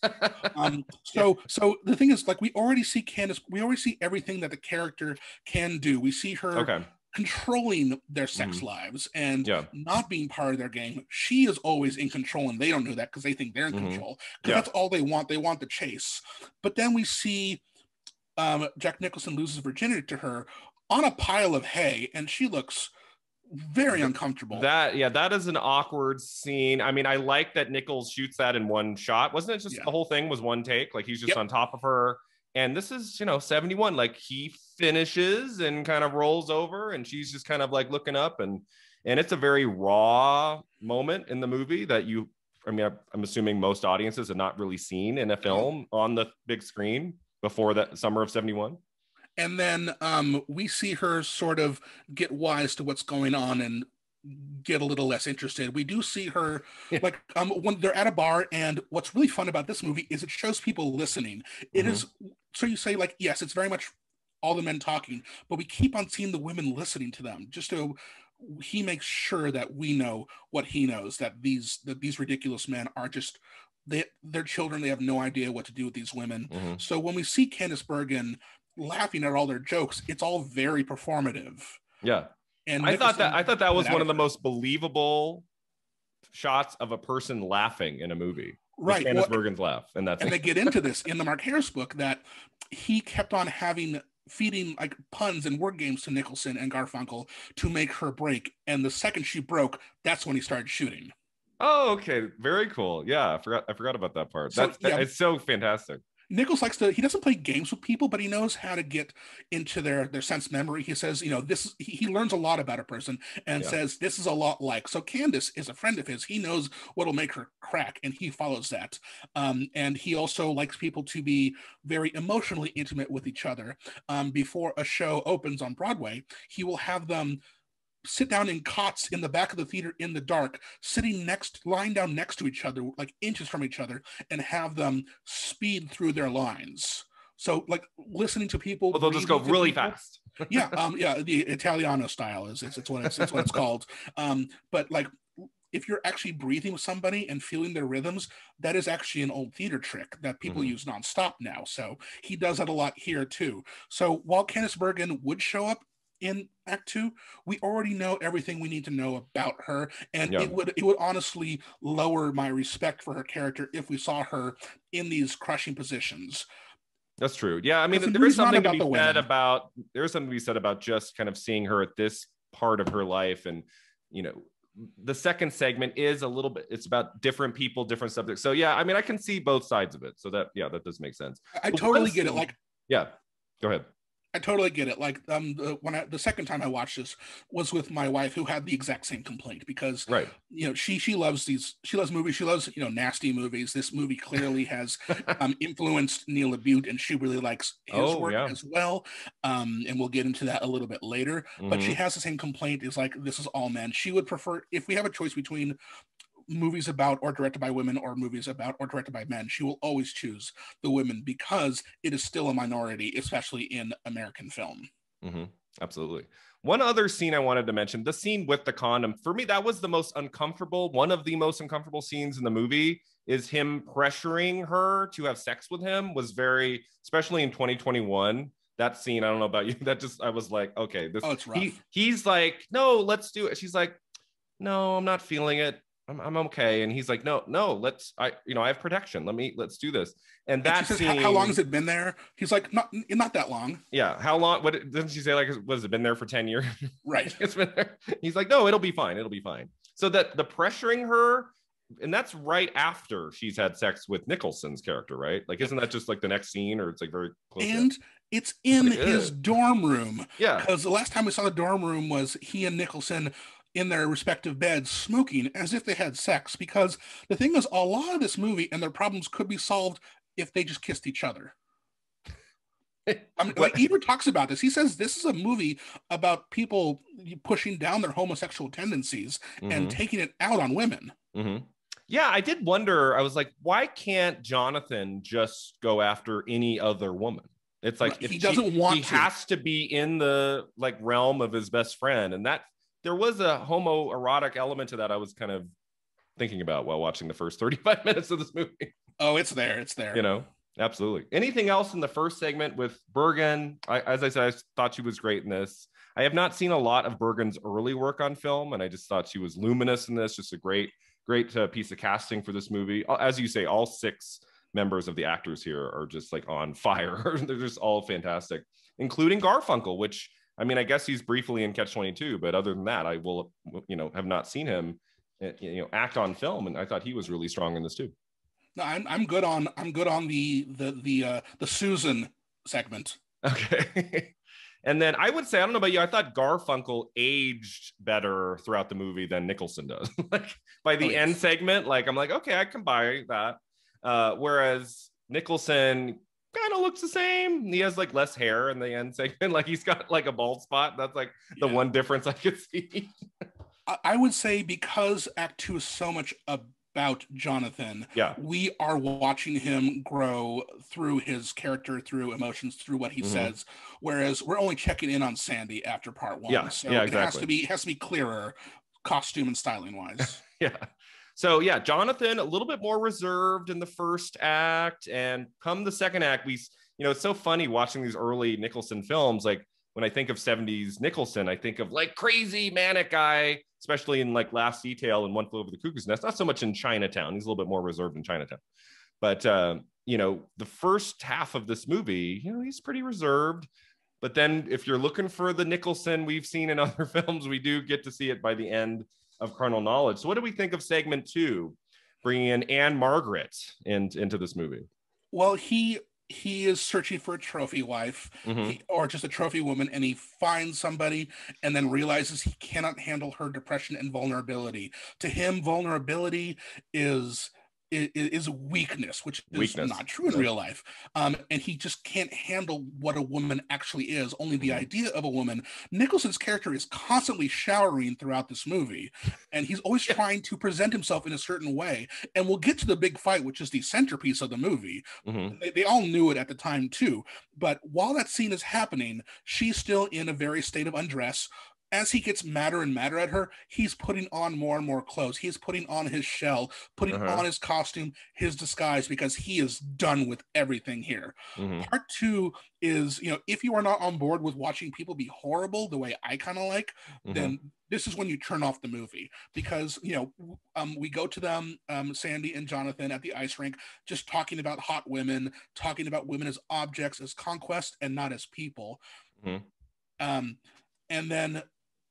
um, so so the thing is like we already see Candice, we already see everything that the character can do. We see her okay. controlling their sex mm lives and yeah. not being part of their game. She is always in control, and they don't know that because they think they're in mm-hmm. control. Because yeah. that's all they want. They want the chase. But then we see um, Jack Nicholson loses virginity to her on a pile of hay, and she looks very uncomfortable. That yeah, that is an awkward scene. I mean, I like that Nichols shoots that in one shot. Wasn't it just yeah. the whole thing was one take? Like he's just yep. on top of her. And this is, you know, 71. Like he finishes and kind of rolls over, and she's just kind of like looking up, and and it's a very raw moment in the movie that you. I mean, I'm assuming most audiences have not really seen in a film on the big screen before that summer of 71 and then um, we see her sort of get wise to what's going on and get a little less interested. We do see her yeah. like um, when they're at a bar, and what's really fun about this movie is it shows people listening. It mm-hmm. is so you say like yes, it's very much all the men talking, but we keep on seeing the women listening to them just to he makes sure that we know what he knows that these that these ridiculous men are just they they're children they have no idea what to do with these women mm-hmm. so when we see candice bergen laughing at all their jokes. It's all very performative. Yeah. And I thought that I thought that was one of the most believable shots of a person laughing in a movie. Right. Candice well, Bergen's laugh. And that's and they get into this in the Mark Harris book that he kept on having feeding like puns and word games to Nicholson and Garfunkel to make her break. And the second she broke, that's when he started shooting. Oh, okay. Very cool. Yeah, I forgot I forgot about that part. So, that's yeah. it's so fantastic. Nichols likes to he doesn't play games with people, but he knows how to get into their their sense memory. He says, you know, this he, he learns a lot about a person and yeah. says this is a lot like. So Candice is a friend of his. He knows what'll make her crack, and he follows that. Um, and he also likes people to be very emotionally intimate with each other. Um, before a show opens on Broadway, he will have them sit down in cots in the back of the theater in the dark, sitting next, lying down next to each other, like inches from each other, and have them speed through their lines. So, like listening to people, well, they'll just go really people, fast. yeah, um, yeah, the Italiano style is it's, it's what it's, it's what it's called. Um, but like if you're actually breathing with somebody and feeling their rhythms, that is actually an old theater trick that people mm-hmm. use nonstop now. So he does that a lot here too. So while Candice Bergen would show up in Act Two, we already know everything we need to know about her, and yeah. it would it would honestly lower my respect for her character if we saw her in these crushing positions. That's true. Yeah, I mean, there is something to be said women. about there is something to be said about just kind of seeing her at this part of her life, and you know, the second segment is a little bit it's about different people different subjects so yeah i mean i can see both sides of it so that yeah that does make sense i totally get it like yeah go ahead I totally get it. Like um, the, when I the second time I watched this was with my wife, who had the exact same complaint because right, you know, she she loves these, she loves movies, she loves you know nasty movies. This movie clearly has um, influenced Neil LaBute, and she really likes his oh, work yeah. as well. Um, and we'll get into that a little bit later. Mm-hmm. But she mm-hmm. has the same complaint. Is like this is all men. She would prefer if we have a choice between movies about or directed by women or movies about or directed by men, she will always choose the women because it is still a minority, especially in American film. Mm-hmm. Absolutely. One other scene I wanted to mention the scene with the condom. For me, that was the most uncomfortable, one of the most uncomfortable scenes in the movie is him pressuring her to have sex with him was very especially in 2021 that scene i don't know about you that just i was like okay this oh, it's rough. He, he's like no let's do it she's like no i'm not feeling it I'm, I'm okay. And he's like, no, no, let's, I, you know, I have protection. Let me, let's do this. And that says, scene, how, long has it been there? He's like, not, not that long. Yeah. How long? What doesn't she say? Like, was it been there for 10 years? Right. it's been there. He's like, no, it'll be fine. It'll be fine. So that the pressuring her, and that's right after she's had sex with Nicholson's character, right? Like, isn't that just like the next scene or it's like very close? And it's in his dorm room. Yeah. Because the last time we saw the dorm room was he and Nicholson in their respective beds smoking as if they had sex because the thing is a lot of this movie and their problems could be solved if they just kissed each other I mean, like Ebert talks about this. He says this is a movie about people pushing down their homosexual tendencies mm-hmm. and taking it out on women. Mm-hmm. Yeah, I did wonder. I was like, why can't Jonathan just go after any other woman? It's like if he doesn't she, want, he to. has to be in the like realm of his best friend, and that there was a homoerotic element to that I was kind of thinking about while watching the first 35 minutes of this movie. Oh, it's there. It's there. You know, absolutely. Anything else in the first segment with Bergen? I, as I said, I thought she was great in this. I have not seen a lot of Bergen's early work on film, and I just thought she was luminous in this. Just a great, great uh, piece of casting for this movie. As you say, all six members of the actors here are just like on fire. They're just all fantastic, including Garfunkel, which I mean, I guess he's briefly in Catch 22, but other than that, I will, you know, have not seen him, eh, you know, act on film. And I thought he was really strong in this too. No, I'm, I'm good on, I'm good on the, the, the, uh, the Susan segment. Okay. and then I would say, I don't know about you, I thought Garfunkel aged better throughout the movie than Nicholson does. like by the oh, yes. end segment, like I'm like, okay, I can buy that. Uh, whereas Nicholson kind of looks the same. He has like less hair in the end segment. Like he's got like a bald spot. That's like the yeah. one difference I could see. I would say because Act Two is so much about Jonathan, yeah, we are watching him grow through his character, through emotions, through what he mm-hmm. says. Whereas we're only checking in on Sandy after part one. Yeah, so yeah, exactly. it has to be it has to be clearer, costume and styling wise. yeah. So yeah, Jonathan a little bit more reserved in the first act, and come the second act, we you know it's so funny watching these early Nicholson films. Like when I think of '70s Nicholson, I think of like crazy manic guy, especially in like Last Detail and One Flew Over the Cuckoo's Nest. Not so much in Chinatown; he's a little bit more reserved in Chinatown. But uh, you know, the first half of this movie, you know, he's pretty reserved. But then, if you're looking for the Nicholson we've seen in other films, we do get to see it by the end of carnal knowledge. So, what do we think of segment two, bringing in Ann-Margret in, into this movie? Well, he he is searching for a trophy wife mm-hmm. he, or just a trophy woman, and he finds somebody and then realizes he cannot handle her depression and vulnerability. To him, vulnerability is is, is weakness, which is Weakness. not true in real life. Um, and he just can't handle what a woman actually is, only the Mhm. idea of a woman. Nicholson's character is constantly showering throughout this movie, and he's always trying to present himself in a certain way. And we'll get to the big fight, which is the centerpiece of the movie. Mhm. They, they all knew it at the time too. But while that scene is happening, she's still in a very state of undress. As he gets madder and madder at her, he's putting on more and more clothes. He's putting on his shell, putting Uh-huh. on his costume, his disguise, because he is done with everything here. Mhm. Part two is, you know, if you are not on board with watching people be horrible the way I kind of like, Mhm. then this is when you turn off the movie because you know um, we go to them um, sandy and jonathan at the ice rink just talking about hot women talking about women as objects as conquest and not as people Mhm. um, and then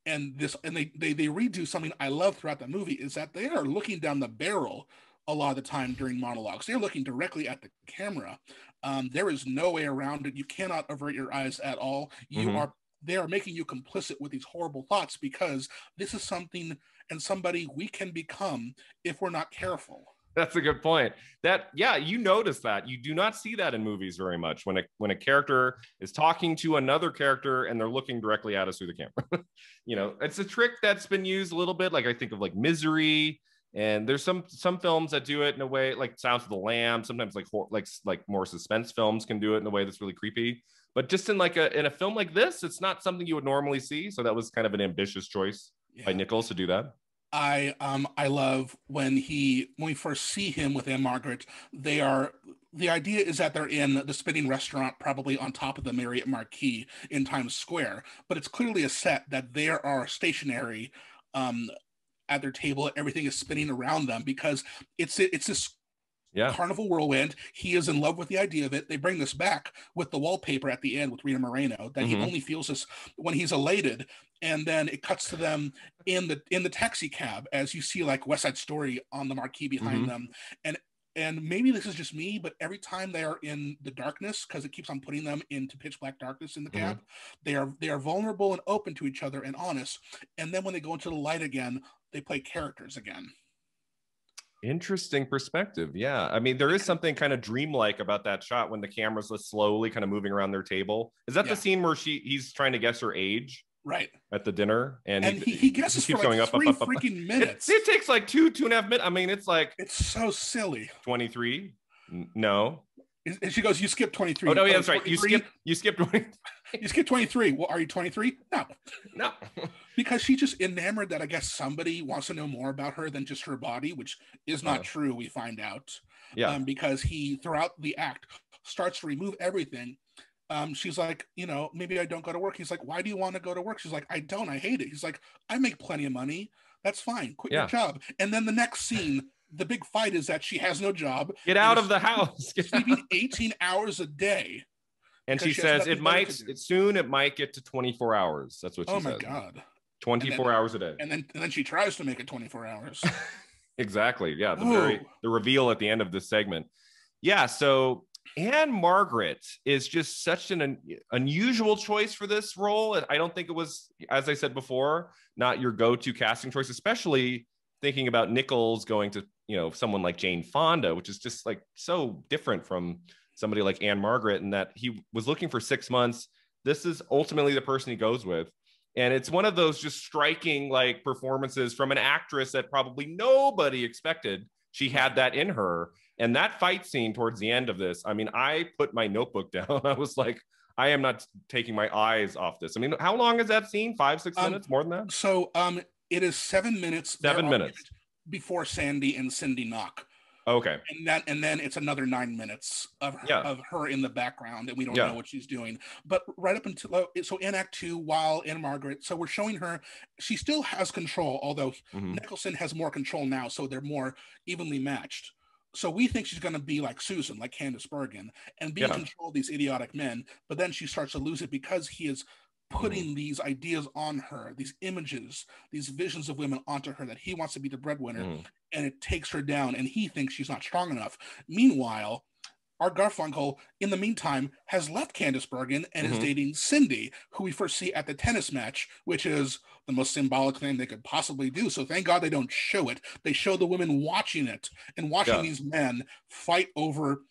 and this and they, they they redo something i love throughout the movie is that they are looking down the barrel a lot of the time during monologues they're looking directly at the camera um, there is no way around it you cannot avert your eyes at all you Mhm. are they are making you complicit with these horrible thoughts because this is something and somebody we can become if we're not careful. That's a good point. That yeah, you notice that. You do not see that in movies very much when a when a character is talking to another character and they're looking directly at us through the camera. you know, it's a trick that's been used a little bit. Like I think of like Misery, and there's some some films that do it in a way like Sounds of the Lamb. Sometimes like like like more suspense films can do it in a way that's really creepy. But just in like a in a film like this, it's not something you would normally see. So that was kind of an ambitious choice by Yeah. Nichols to do that. I um I love when he when we first see him with Ann-Margret, they are the idea is that they're in the spinning restaurant, probably on top of the Marriott Marquis in Times Square, but it's clearly a set that they are stationary um at their table. Everything is spinning around them because it's it's this Yeah. Carnival Whirlwind. He is in love with the idea of it. They bring this back with the wallpaper at the end with Rita Moreno that he Mhm. only feels this when he's elated, and then it cuts to them in the in the taxi cab as you see like West Side Story on the marquee behind Mhm. them, and and maybe this is just me, but every time they are in the darkness because it keeps on putting them into pitch black darkness in the cab, they are they are vulnerable and open to each other and honest, and then when they go into the light again, they play characters again. Interesting perspective. Yeah. I mean, there is something kind of dreamlike about that shot when the camera's just slowly kind of moving around their table. Is that Yeah. the scene where she he's trying to guess her age Right. at the dinner? And, and he, he guesses just for keeps like going up, up, up, up. freaking It, minutes. it takes like two, two and a half minutes. I mean, it's like it's so silly. 23. No. And she goes, "You skipped 23." Oh, no, yeah, "Oh, that's right. You 23? skip, you skipped 20. You skipped 23. Well, are you 23? No, No. because she's just enamored that I guess somebody wants to know more about her than just her body, which is not Uh. true. We find out Yeah. um, because he throughout the act starts to remove everything. Um, she's like, you know, maybe I don't go to work. He's like, why do you want to go to work? She's like, I don't. I hate it. He's like, I make plenty of money. That's fine. Quit Yeah. your job. And then the next scene, the big fight is that she has no job, Get out of the house. Get out. sleeping 18 hours a day. And she she says it might soon it might get to 24 hours. That's what she said. Oh says. my god! 24 hours a day. And then and then she tries to make it 24 hours. Exactly. Yeah. The very the reveal at the end of this segment. Yeah. So Ann-Margret is just such an un- unusual choice for this role. I don't think it was, as I said before, not your go-to casting choice, especially thinking about Nichols going to, you know, someone like Jane Fonda, which is just like so different from somebody like Ann-Margret, and that he was looking for six months. This is ultimately the person he goes with. And it's one of those just striking like performances from an actress that probably nobody expected she had that in her. And that fight scene towards the end of this, I mean, I put my notebook down. I was like, I am not taking my eyes off this. I mean, how long is that scene? Five, six Um, minutes? More than that? so um, it is seven minutes. Seven minutes. before Sandy and Cindy knock, Okay. and then and then it's another nine minutes of her, Yeah. of her in the background, and we don't Yeah. know what she's doing. But right up until uh, so in Act Two, while Ann-Margret, so we're showing her she still has control, although Mhm. Nicholson has more control now, so they're more evenly matched. So we think she's going to be like Susan, like Candice Bergen, and be in Yeah. control of these idiotic men. But then she starts to lose it because he is putting these ideas on her, these images, these visions of women onto her that he wants to be the breadwinner, Mhm. and it takes her down. And he thinks she's not strong enough. Meanwhile, Art Garfunkel, in the meantime, has left Candice Bergen and is Mhm. dating Cindy, who we first see at the tennis match, which is the most symbolic thing they could possibly do. So thank God they don't show it. They show the women watching it and watching Yeah. these men fight over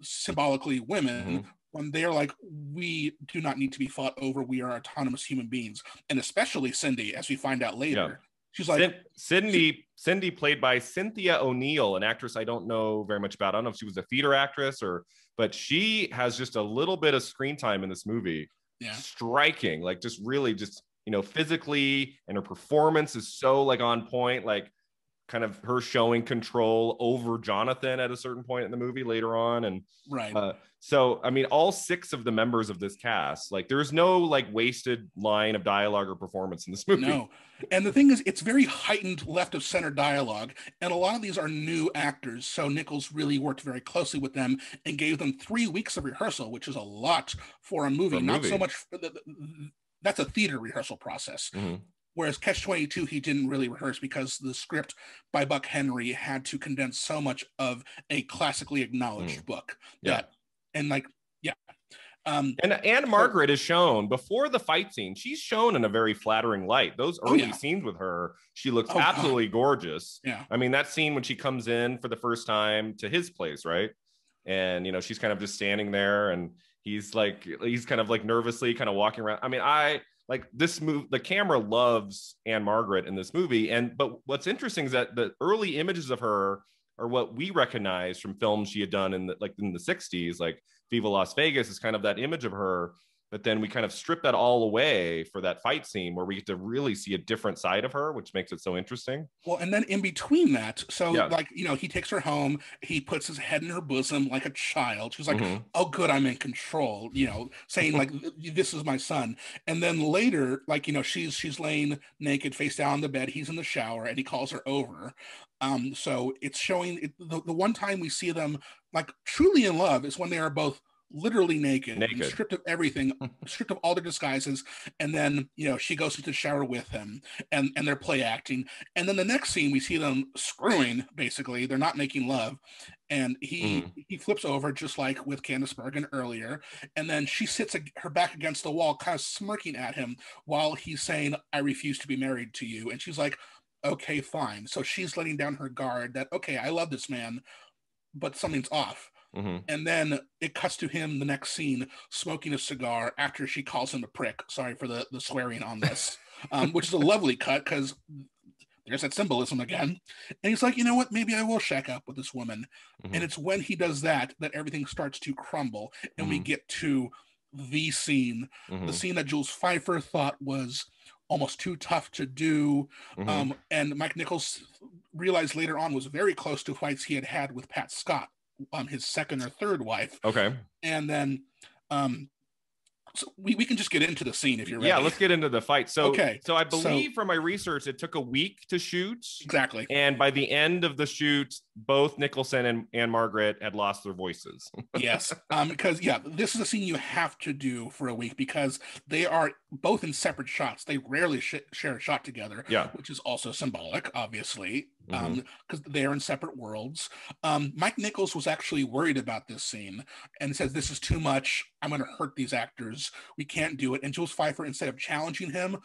symbolically women Mhm. when they're like, we do not need to be fought over. We are autonomous human beings. And especially Cindy, as we find out later. She's like, Cin- Cindy, Cindy, played by Cynthia O'Neal, an actress I don't know very much about. I don't know if she was a theater actress or, but she has just a little bit of screen time in this movie. yeah. Striking, like just really, just you know, physically, and her performance is so like on point. Like, kind of her showing control over Jonathan at a certain point in the movie later on, and Right. uh, so, I mean, all six of the members of this cast, like, there's no like wasted line of dialogue or performance in this movie. No. And the thing is, it's very heightened left of center dialogue. And a lot of these are new actors. So Nichols really worked very closely with them and gave them three weeks of rehearsal, which is a lot for a movie. For a Not so much, for the, the- that's a theater rehearsal process. Mhm. Whereas Catch 22, he didn't really rehearse because the script by Buck Henry had to condense so much of a classically acknowledged book Mm. Yeah. that, and like, yeah. Um, And Ann-Margret is shown before the fight scene. She's shown in a very flattering light. Those Oh, early yeah. scenes with her, she looks Oh, God. absolutely gorgeous. yeah. I mean, that scene when she comes in for the first time to his place, right? And you know, she's kind of just standing there, and he's like, he's kind of like nervously kind of walking around. I mean, I like this move. The camera loves Ann-Margret in this movie, and but what's interesting is that the early images of her are what we recognize from films she had done in the like in the 60s, like Viva Las Vegas is kind of that image of her. But then we kind of strip that all away for that fight scene where we get to really see a different side of her, which makes it so interesting. Well, and then in between that, so Yeah. like, you know, he takes her home, he puts his head in her bosom like a child. She's like, Mhm. oh, good, I'm in control, you know, saying like, this is my son. And then later, like, you know, she's she's laying naked, face down on the bed. He's in the shower and he calls her over. Um, so it's showing it, the, the one time we see them like truly in love is when they are both literally naked, Naked. stripped of everything, stripped of all their disguises. And then, you know, she goes into the shower with him and, and they're play acting. And then the next scene, we see them screwing, basically. They're not making love. And he mm-hmm. he flips over just like with Candice Bergen earlier. And then she sits her back against the wall, kind of smirking at him while he's saying, I refuse to be married to you. And she's like, okay, fine. So she's letting down her guard that, okay, I love this man, but something's off. Mhm. And then it cuts to him the next scene smoking a cigar after she calls him a prick. Sorry for the, the swearing on this, um, which is a lovely cut because there's that symbolism again. And he's like, you know what? Maybe I will shack up with this woman. Mhm. And it's when he does that that everything starts to crumble. And we Mhm. get to the scene, Mhm. the scene that Jules Feiffer thought was almost too tough to do. Mhm. Um, and Mike Nichols realized later on was very close to fights he had had with Pat Scot, um, his second or third wife. okay. And then, um, so we, we can just get into the scene if you're ready. Yeah, let's get into the fight. So, Okay, so I so- believe from my research, it took a week to shoot. exactly. And by the end of the shoot, both Nicholson and, and Margaret had lost their voices. yes, um, because yeah, this is a scene you have to do for a week because they are both in separate shots. They rarely sh- share a shot together. Yeah. which is also symbolic, obviously, Mhm. um, because they're in separate worlds. Um, Mike Nichols was actually worried about this scene and says, "This is too much. I'm going to hurt these actors. We can't do it." And Jules Feiffer, instead of challenging him,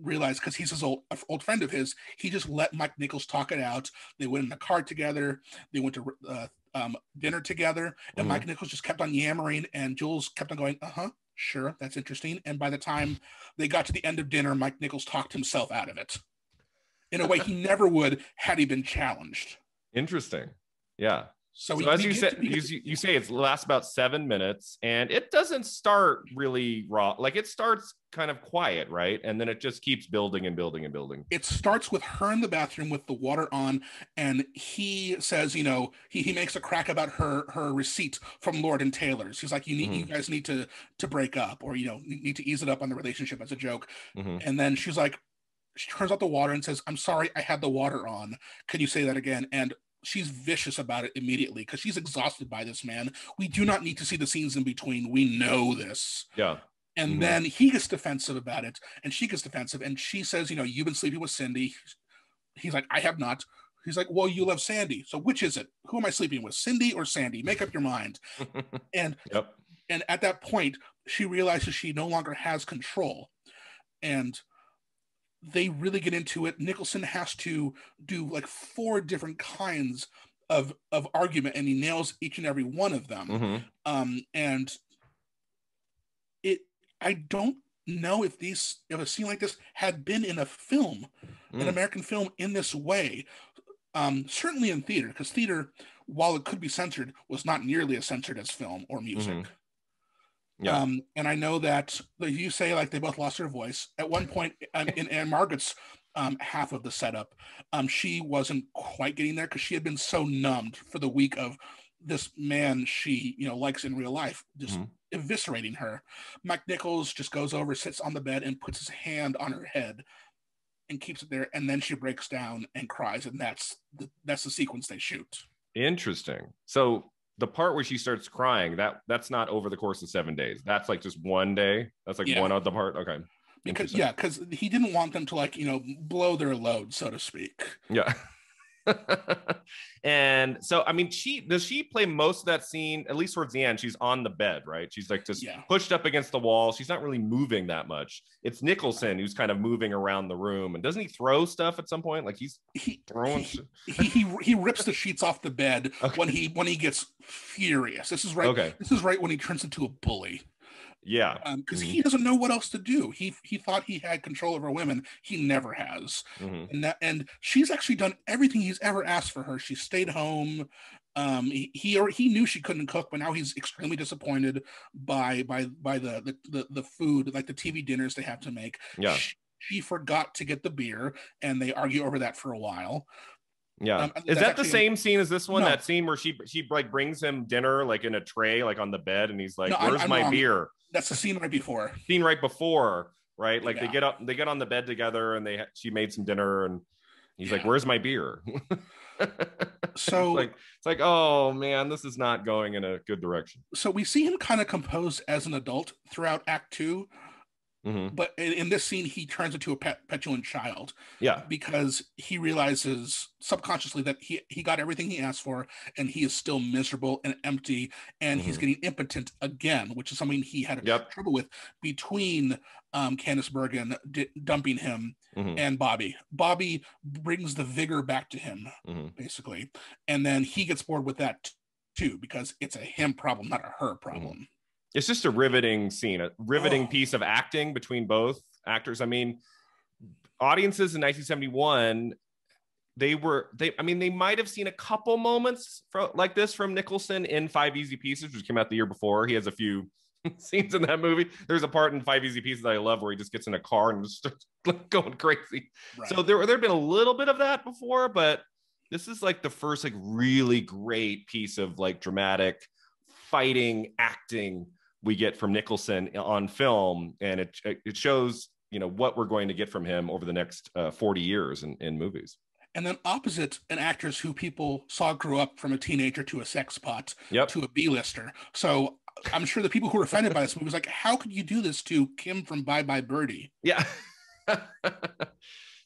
realized because he's his old old friend of his, he just let Mike Nichols talk it out. They went in the car together. They went to uh, um, dinner together, and Mhm. Mike Nichols just kept on yammering, and Jules kept on going, "Uh huh." Sure, that's interesting. And by the time they got to the end of dinner, Mike Nichols talked himself out of it in a way he never would had he been challenged. Interesting. Yeah. So, So, as you said, to- we get you, you say it lasts about seven minutes, and it doesn't start really raw. Like it starts kind of quiet, right? And then it just keeps building and building and building. it starts with her in the bathroom with the water on and he says you know he, he makes a crack about her her receipt from lord and taylor's he's like you need you guys need to to break up or you know need to ease it up on the relationship as a joke Mhm. and then she's like she turns out the water and says i'm sorry i had the water on can you say that again and she's vicious about it immediately because she's exhausted by this man we do not need to see the scenes in between we know this Yeah. and Mhm. then he gets defensive about it, and she gets defensive, and she says, "You know, you've been sleeping with Cindy." He's like, "I have not." He's like, well, you love Sandy. So which is it? Who am I sleeping with, Cindy or Sandy? Make up your mind. and Yep. and at that point, she realizes she no longer has control, and they really get into it. Nicholson has to do like four different kinds of of argument, and he nails each and every one of them. Mhm. Um, and it, I don't know if these if a scene like this had been in a film, an Mm. American film in this way. Um, certainly in theater, because theater, while it could be censored, was not nearly as censored as film or music. Mhm. Yeah. Um, and I know that like you say like they both lost their voice at one point um, in Ann-Margret's um, half of the setup. Um, she wasn't quite getting there because she had been so numbed for the week of this man she you know likes in real life just Mhm. eviscerating her. Mike Nichols just goes over, sits on the bed, and puts his hand on her head and keeps it there. And then she breaks down and cries, and that's the, that's the sequence they shoot. Interesting. So the part where she starts crying, that that's not over the course of seven days. That's like just one day. That's like Yeah. one of the part. Okay. Because yeah, because he didn't want them to like you know blow their load, so to speak. Yeah. and so I mean, she does she play most of that scene, at least towards the end, she's on the bed, right? She's like just Yeah. pushed up against the wall. She's not really moving that much. It's Nicholson who's kind of moving around the room. And doesn't he throw stuff at some point? Like he's He throwing he, he he he rips the sheets off the bed Okay. when he when he gets furious. This is right. Okay. This is right when he turns into a bully Yeah. because Mhm. he doesn't know what else to do. He he thought he had control over women. He never has. Mhm. and that and she's actually done everything he's ever asked for her. She stayed home. Um, he he, or- he knew she couldn't cook, but now he's extremely disappointed by by by the the the, the food, like the TV dinners they have to make. Yeah. She, she forgot to get the beer, and they argue over that for a while. Yeah. Um, Is that the same scene as this one? No. That scene where she she like brings him dinner like in a tray, like on the bed, and he's like, No, I'm- Where's I'm my wrong. beer? That's the scene right before. Scene right before, right? Like they get up, they get on the bed together and they she made some dinner and he's like, Where's my beer? So like it's like, oh man, this is not going in a good direction. so we see him kind of composed as an adult throughout Act Two, Mhm. but in, in this scene he turns into a pet, petulant child. Yeah. because he realizes subconsciously that he he got everything he asked for and he is still miserable and empty and he's Mhm. getting impotent again which is something he had Yep. trouble with between um Candice Bergen d- dumping him Mhm. and Bobby Bobby brings the vigor back to him Mhm. basically and then he gets bored with that t- too because it's a him problem not a her problem It's just a riveting scene, a riveting Oh. piece of acting between both actors. I mean, audiences in 1971 they were they i mean they might have seen a couple moments from like this from nicholson in five easy pieces which came out the year before he has a few scenes in that movie there's a part in five easy pieces that i love where he just gets in a car and just starts going crazy right so there there had been a little bit of that before but this is like the first like really great piece of like dramatic fighting acting we get from nicholson on film and it it shows you know what we're going to get from him over the next uh, 40 years in, in movies. And then opposite an actress who people saw grow up from a teenager to a sex pot yep. to a B-lister. So I'm sure the people who were offended by this movie was like, how could you do this to Kim from Bye Bye Birdie? yeah.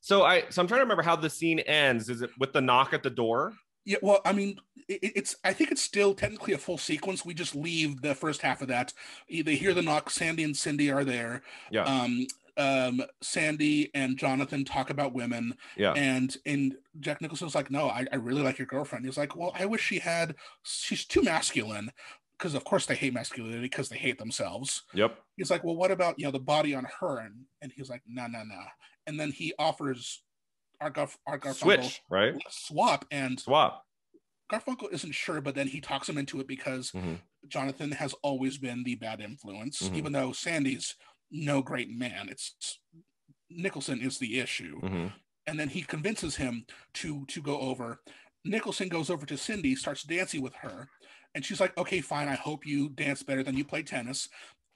So i so i'm trying to remember how the scene ends. Is it with the knock at the door? Yeah, well, I mean, it, it's I think it's still technically a full sequence. We just leave the first half of that. They hear the knock. Sandy and Cindy are there. yeah Um, um, Sandy and Jonathan talk about women, yeah and and Jack Nicholson's like, no, I, I really like your girlfriend. He's like, well, I wish she had. She's too masculine, because of course they hate masculinity because they hate themselves. yep he's like, well, what about you know the body on her? And, and he's like, no, no, no. And then he offers our Garf- our Garfunkel switch right swap, and swap Garfunkel isn't sure, but then he talks him into it because Mhm. Jonathan has always been the bad influence, Mhm. even though Sandy's no great man. It's Nicholson is the issue, Mhm. and then he convinces him to to go over. Nicholson goes over to Cindy, starts dancing with her, and she's like, "Okay, fine. I hope you dance better than you play tennis."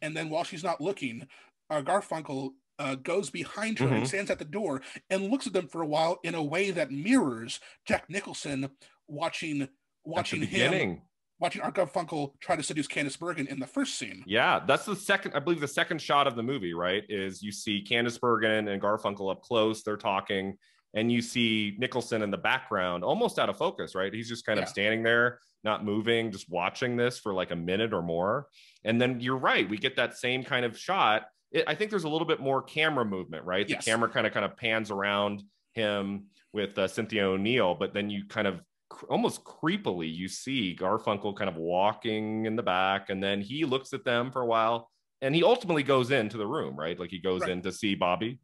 And then while she's not looking, uh, Garfunkel uh, goes behind her and Mhm. stands at the door and looks at them for a while in a way that mirrors Jack Nicholson watching watching the him watching Art Garfunkel try to seduce Candice Bergen in the first scene. Yeah, that's the second, I believe the second shot of the movie, right? Is you see Candice Bergen and Garfunkel up close, they're talking, and you see Nicholson in the background, almost out of focus, right? He's just kind of standing there, not moving, just watching this for like a minute or more. And then you're right, we get that same kind of shot. It, I think there's a little bit more camera movement, right? Yes. The camera kind of kind of pans around him with uh, Cynthia O'Neal, but then you kind of almost creepily you see Garfunkel kind of walking in the back, and then he looks at them for a while, and he ultimately goes into the room, right? Like he goes right. in to see Bobby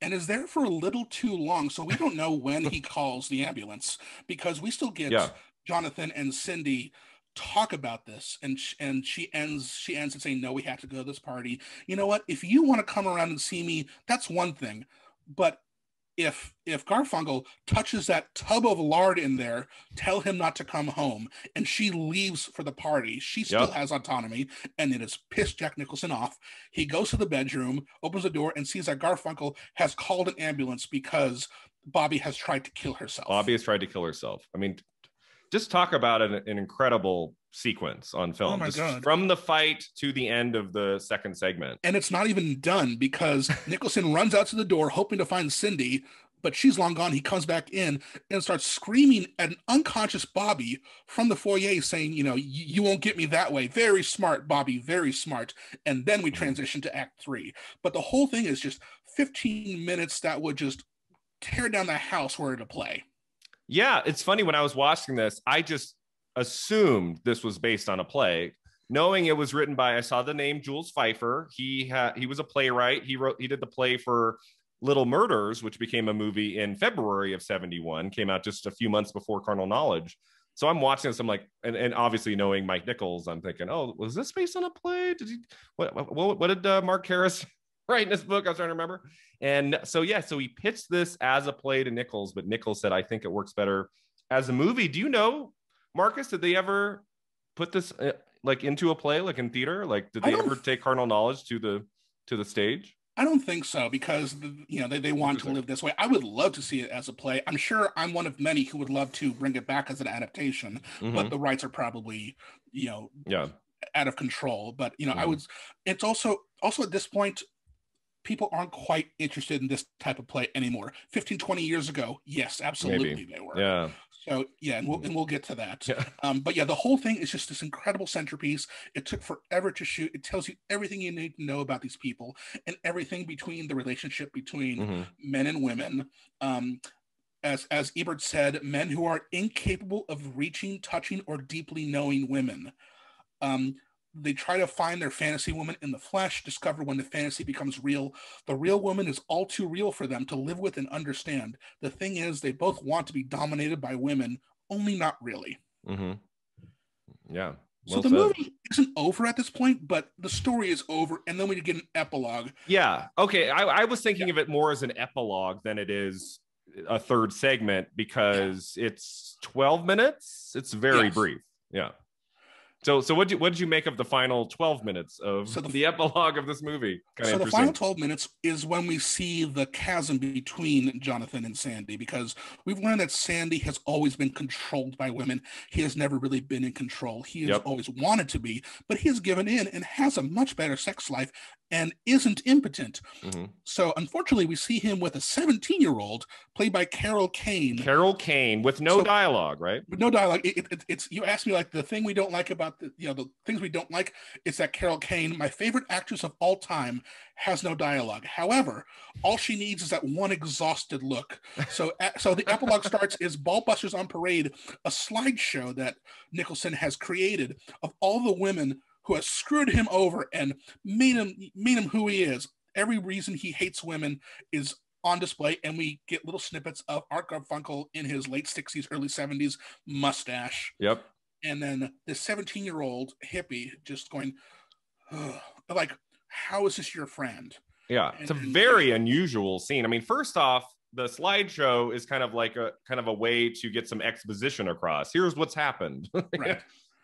and is there for a little too long. So we don't know when he calls the ambulance because we still get yeah. Jonathan and Cindy talk about this and and she ends she ends and saying no we have to go to this party you know what if you want to come around and see me that's one thing but if if Garfunkel touches that tub of lard in there, tell him not to come home, and she leaves for the party. She still yep. has autonomy, and it has pissed Jack Nicholson off. He goes to the bedroom, opens the door, and sees that Garfunkel has called an ambulance because Bobby has tried to kill herself. Bobby has tried to kill herself. I mean, just talk about an, an incredible sequence on film. Oh my God. From the fight to the end of the second segment. And it's not even done because Nicholson runs out to the door hoping to find Cindy, but she's long gone. He comes back in and starts screaming at an unconscious Bobby from the foyer, saying, You know, you won't get me that way. Very smart, Bobby, very smart. And then we mm-hmm. transition to act three. But the whole thing is just 15 minutes that would just tear down the house were to play. Yeah, it's funny when I was watching this, I just assumed this was based on a play, knowing it was written by I saw the name Jules Feiffer. He had he was a playwright. He wrote he did the play for Little Murders, which became a movie in February of 71, came out just a few months before Carnal Knowledge. So I'm watching this. I'm like, and, and obviously knowing Mike Nichols, I'm thinking, oh, was this based on a play? Did he? What what, what did uh, Mark Harris write in this book? I was trying to remember. And so, yeah, so he pitched this as a play to Nichols, but Nichols said, I think it works better as a movie. Do you know, Marcus, did they ever put this uh, like into a play, like in theater? Like, did they ever take carnal knowledge to the to the stage? I don't think so because you know they, they want to live this way. I would love to see it as a play. I'm sure I'm one of many who would love to bring it back as an adaptation, mm-hmm. but the rights are probably you know yeah out of control. But you know mm-hmm. I would. It's also also at this point people aren't quite interested in this type of play anymore. 15 20 years ago yes absolutely Maybe. they were. Yeah. So yeah and we'll, and we'll get to that. Yeah. Um, but yeah the whole thing is just this incredible centerpiece. It took forever to shoot. It tells you everything you need to know about these people and everything between the relationship between mm-hmm. men and women. Um, as as ebert said men who are incapable of reaching touching or deeply knowing women. Um, they try to find their fantasy woman in the flesh, discover when the fantasy becomes real. The real woman is all too real for them to live with and understand. The thing is, they both want to be dominated by women, only not really. Mm-hmm. Yeah. Well so the said. movie isn't over at this point, but the story is over, and then we get an epilogue. Yeah. Okay. I, I was thinking yeah. of it more as an epilogue than it is a third segment because yeah. it's 12 minutes. It's very yes. brief. Yeah. So, so what did you, what did you make of the final twelve minutes of so the, the epilogue of this movie? Kind so the final twelve minutes is when we see the chasm between Jonathan and Sandy, because we've learned that Sandy has always been controlled by women. He has never really been in control. He has yep. always wanted to be, but he has given in and has a much better sex life and isn't impotent. Mm-hmm. So unfortunately, we see him with a 17 year old played by Carol Kane. Carol Kane with no so, dialogue, right? With no dialogue. It, it, it's you asked me like the thing we don't like about the you know the things we don't like. is that Carol Kane, my favorite actress of all time, has no dialogue. However, all she needs is that one exhausted look. So so the epilogue starts is Ballbusters on Parade, a slideshow that Nicholson has created of all the women who has screwed him over and made him made him who he is. Every reason he hates women is on display, and we get little snippets of Art Garfunkel in his late 60s, early 70s mustache. Yep. And then this 17 year old hippie just going, like, how is this your friend? Yeah, it's a very unusual scene. I mean, first off, the slideshow is kind of like a kind of a way to get some exposition across. Here's what's happened. right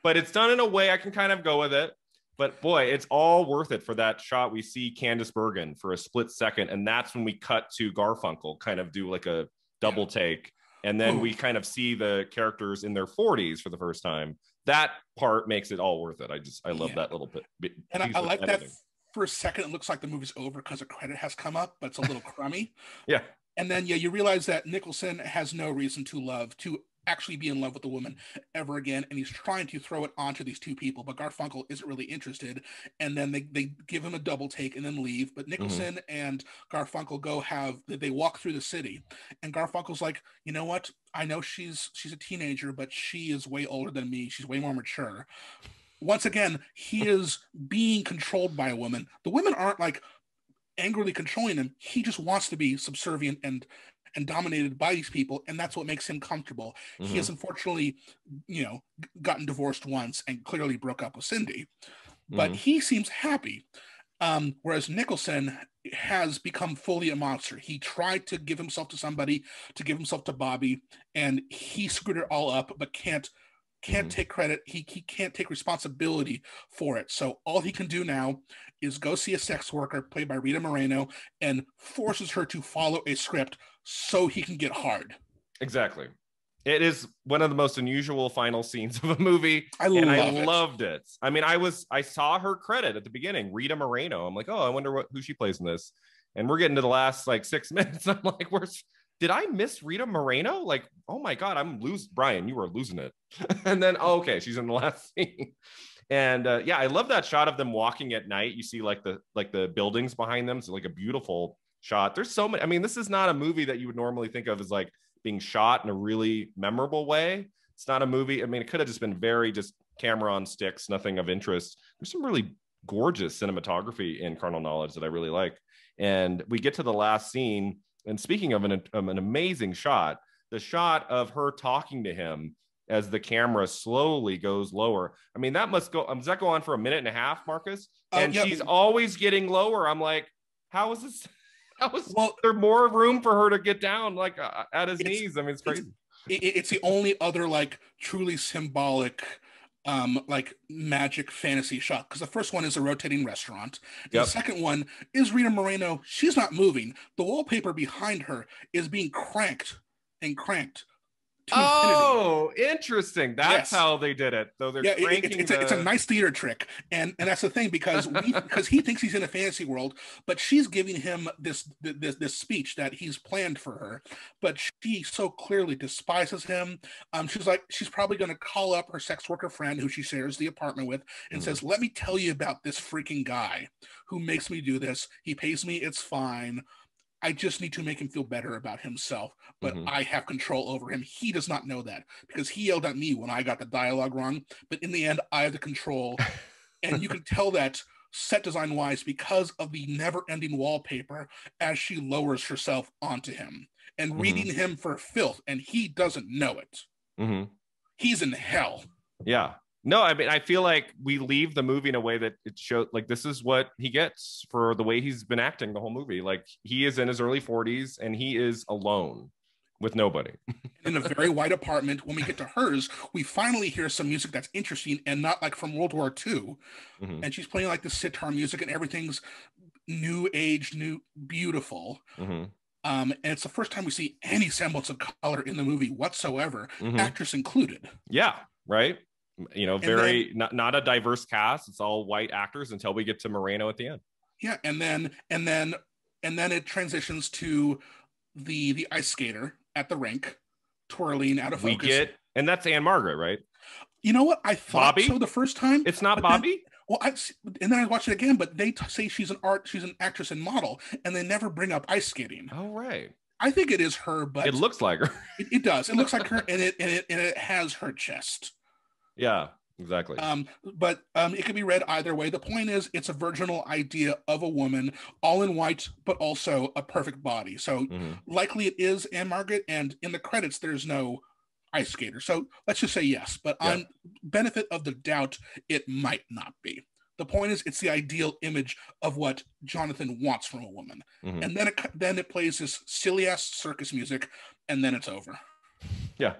but it's done in a way I can kind of go with it. But boy, it's all worth it for that shot. We see Candice Bergen for a split second, and that's when we cut to Garfunkel, kind of do like a double take, and then Ooh. we kind of see the characters in their 40s for the first time. That part makes it all worth it. I just I love yeah. that little bit. bit and I, I like editing. that for a second. It looks like the movie's over because a credit has come up, but it's a little crummy. Yeah. And then yeah, you realize that Nicholson has no reason to love to actually be in love with a woman ever again and he's trying to throw it onto these two people but garfunkel isn't really interested and then they, they give him a double take and then leave but nicholson mm-hmm. and garfunkel go have they walk through the city and garfunkel's like you know what? I know she's she's a teenager but she is way older than me. She's way more mature. Once again he is being controlled by a woman. The women aren't like angrily controlling him. He just wants to be subservient and and dominated by these people and that's what makes him comfortable mm-hmm. he has unfortunately you know gotten divorced once and clearly broke up with cindy but mm-hmm. he seems happy um, whereas nicholson has become fully a monster he tried to give himself to somebody to give himself to bobby and he screwed it all up but can't can't mm-hmm. take credit he, he can't take responsibility for it so all he can do now is go see a sex worker played by rita moreno and forces her to follow a script so he can get hard. Exactly. It is one of the most unusual final scenes of a movie. I and I it. loved it. I mean, I was I saw her credit at the beginning, Rita Moreno. I'm like, oh, I wonder what who she plays in this. And we're getting to the last like six minutes. I'm like, where's did I miss Rita Moreno? Like, oh my god, I'm lose Brian, you were losing it. and then oh, okay, she's in the last scene. And uh, yeah, I love that shot of them walking at night. You see like the like the buildings behind them. So like a beautiful shot. There's so many. I mean, this is not a movie that you would normally think of as like being shot in a really memorable way. It's not a movie. I mean, it could have just been very just camera on sticks, nothing of interest. There's some really gorgeous cinematography in Carnal Knowledge that I really like. And we get to the last scene. And speaking of an, of an amazing shot, the shot of her talking to him as the camera slowly goes lower. I mean, that must go. Um, does that go on for a minute and a half, Marcus? Uh, and she's always getting lower. I'm like, how is this? How is well, there more room for her to get down like uh, at his knees? I mean, it's crazy. It's, it's the only other like truly symbolic um like magic fantasy shot because the first one is a rotating restaurant yep. the second one is rita moreno she's not moving the wallpaper behind her is being cranked and cranked oh, interesting. That's yes. how they did it. Though they're yeah, it, it's, it's, the... a, it's, a, nice theater trick, and and that's the thing because we, because he thinks he's in a fantasy world, but she's giving him this this this speech that he's planned for her, but she so clearly despises him. Um, she's like she's probably going to call up her sex worker friend who she shares the apartment with and mm. says, "Let me tell you about this freaking guy who makes me do this. He pays me. It's fine." I just need to make him feel better about himself, but mm-hmm. I have control over him. He does not know that because he yelled at me when I got the dialogue wrong. But in the end, I have the control. and you can tell that set design wise because of the never ending wallpaper as she lowers herself onto him and mm-hmm. reading him for filth, and he doesn't know it. Mm-hmm. He's in hell. Yeah. No, I mean, I feel like we leave the movie in a way that it shows like this is what he gets for the way he's been acting the whole movie. Like he is in his early 40s and he is alone with nobody. in a very white apartment. When we get to hers, we finally hear some music that's interesting and not like from World War II. Mm-hmm. And she's playing like the sitar music and everything's new age, new, beautiful. Mm-hmm. Um, and it's the first time we see any semblance of color in the movie whatsoever, mm-hmm. actress included. Yeah, right you know very then, not, not a diverse cast it's all white actors until we get to moreno at the end yeah and then and then and then it transitions to the the ice skater at the rink twirling out of focus. we get and that's Ann-Margret right you know what i thought bobby? so the first time it's not bobby then, well I, and then i watched it again but they t- say she's an art she's an actress and model and they never bring up ice skating oh right I think it is her, but it looks like her. it, it, does. It looks like her, and it and it and it has her chest. Yeah, exactly. Um, but um, it can be read either way. The point is, it's a virginal idea of a woman, all in white, but also a perfect body. So mm-hmm. likely it is Ann-Margret. and in the credits, there's no ice skater. So let's just say yes. But yeah. on benefit of the doubt, it might not be. The point is, it's the ideal image of what Jonathan wants from a woman, mm-hmm. and then it then it plays this silly ass circus music, and then it's over. Yeah,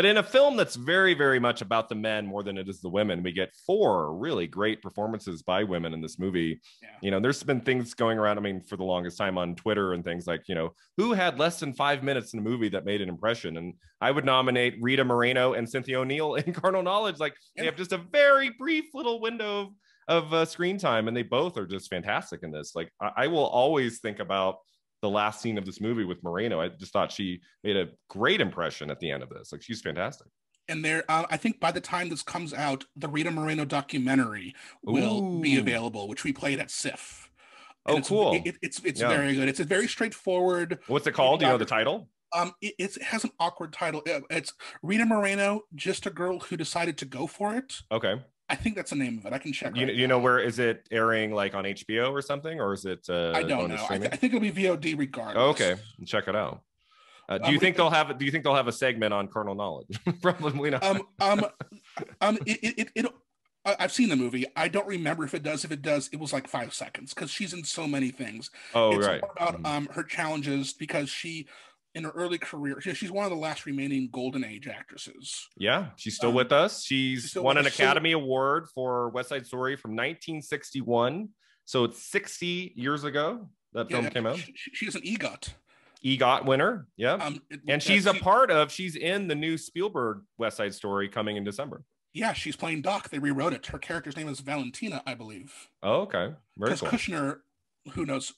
but in a film that's very, very much about the men more than it is the women, we get four really great performances by women in this movie. Yeah. You know, there's been things going around, I mean, for the longest time on Twitter and things like, you know, who had less than five minutes in a movie that made an impression? And I would nominate Rita Moreno and Cynthia O'Neal in Carnal Knowledge. Like yeah. they have just a very brief little window of, of uh, screen time, and they both are just fantastic in this. Like I, I will always think about the last scene of this movie with Moreno. I just thought she made a great impression at the end of this. Like she's fantastic. And there, uh, I think by the time this comes out, the Rita Moreno documentary will Ooh. be available, which we played at SIF. And Oh, it's, cool. It, it's it's Yeah. very good. It's a very straightforward. What's it called? Do you know the title? Um, it, it's- it has an awkward title. Uh, It's Rita Moreno, just a girl who decided to go for it. Okay. I think that's the name of it. I can check. You, right you know where is it airing like on HBO or something, or is it? Uh, I don't know. I, th- I think it'll be VOD regardless. Oh, okay, check it out. Uh, do Um, you think they'll have? Do you think they'll have a segment on Carnal Knowledge? Probably not. Um, um, um, it, it, it, I've seen the movie. I don't remember if it does. If it does, it was like five seconds because she's in so many things. oh, it's right. more about Mhm. um her challenges because she, in her early career, she- she's one of the last remaining golden age actresses. Yeah, she's still Um, with us. She's she's won an Academy Award for West Side Story from 1961. So it's 60 years ago that film Yeah, came out. She, she- she's an EGOT. EGOT winner. Yeah. Um, it- and she's a she- part of, she's in the new Spielberg West Side Story coming in December. Yeah, she's playing Doc. They rewrote it. Her character's name is Valentina, I believe. Oh, okay. Very cool. Kushner, who knows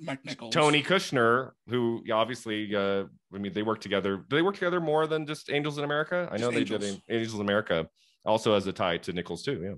Mike Nichols? Tony Kushner, who obviously, uh, I mean, they work together. Do they work together more than just Angels in America? I Just know they did Angels. Angels in America, also as a tie to Nichols too. Yeah.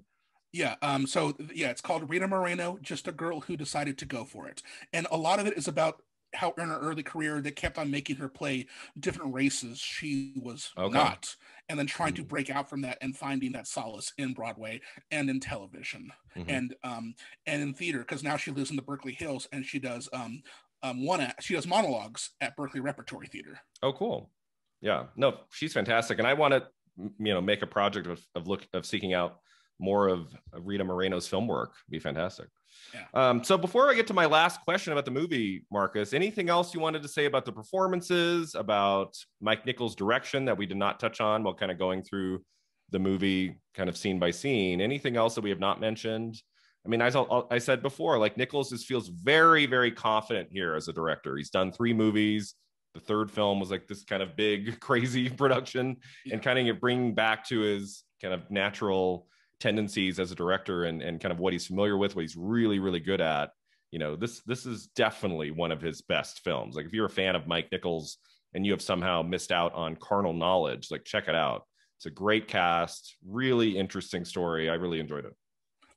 Yeah. Um. So yeah, it's called Rita Moreno, just a girl who decided to go for it, and a lot of it is about how in her early career they kept on making her play different races she was Okay. not, and then trying to Mhm. break out from that and finding that solace in Broadway and in television Mhm. and um and in theater because now she lives in the Berkeley Hills and she does um um one act, she does monologues at Berkeley Repertory Theater. Oh, cool. Yeah. No, she's fantastic, and I want to, you know, make a project of of look of seeking out more of of Rita Moreno's film work. Be fantastic. Yeah. Um, so before I get to my last question about the movie, Marcus, anything else you wanted to say about the performances, about Mike Nichols' direction that we did not touch on while kind of going through the movie, kind of scene by scene? Anything else that we have not mentioned? I mean, as I, I said before, like Nichols just feels very, very confident here as a director. He's done three movies. The third film was like this kind of big, crazy production, Yeah. and kind of bringing back to his kind of natural tendencies as a director and, and kind of what he's familiar with, what he's really, really good at. You know, this this is definitely one of his best films. Like if you're a fan of Mike Nichols and you have somehow missed out on Carnal Knowledge, like check it out. It's a great cast, really interesting story. I really enjoyed it.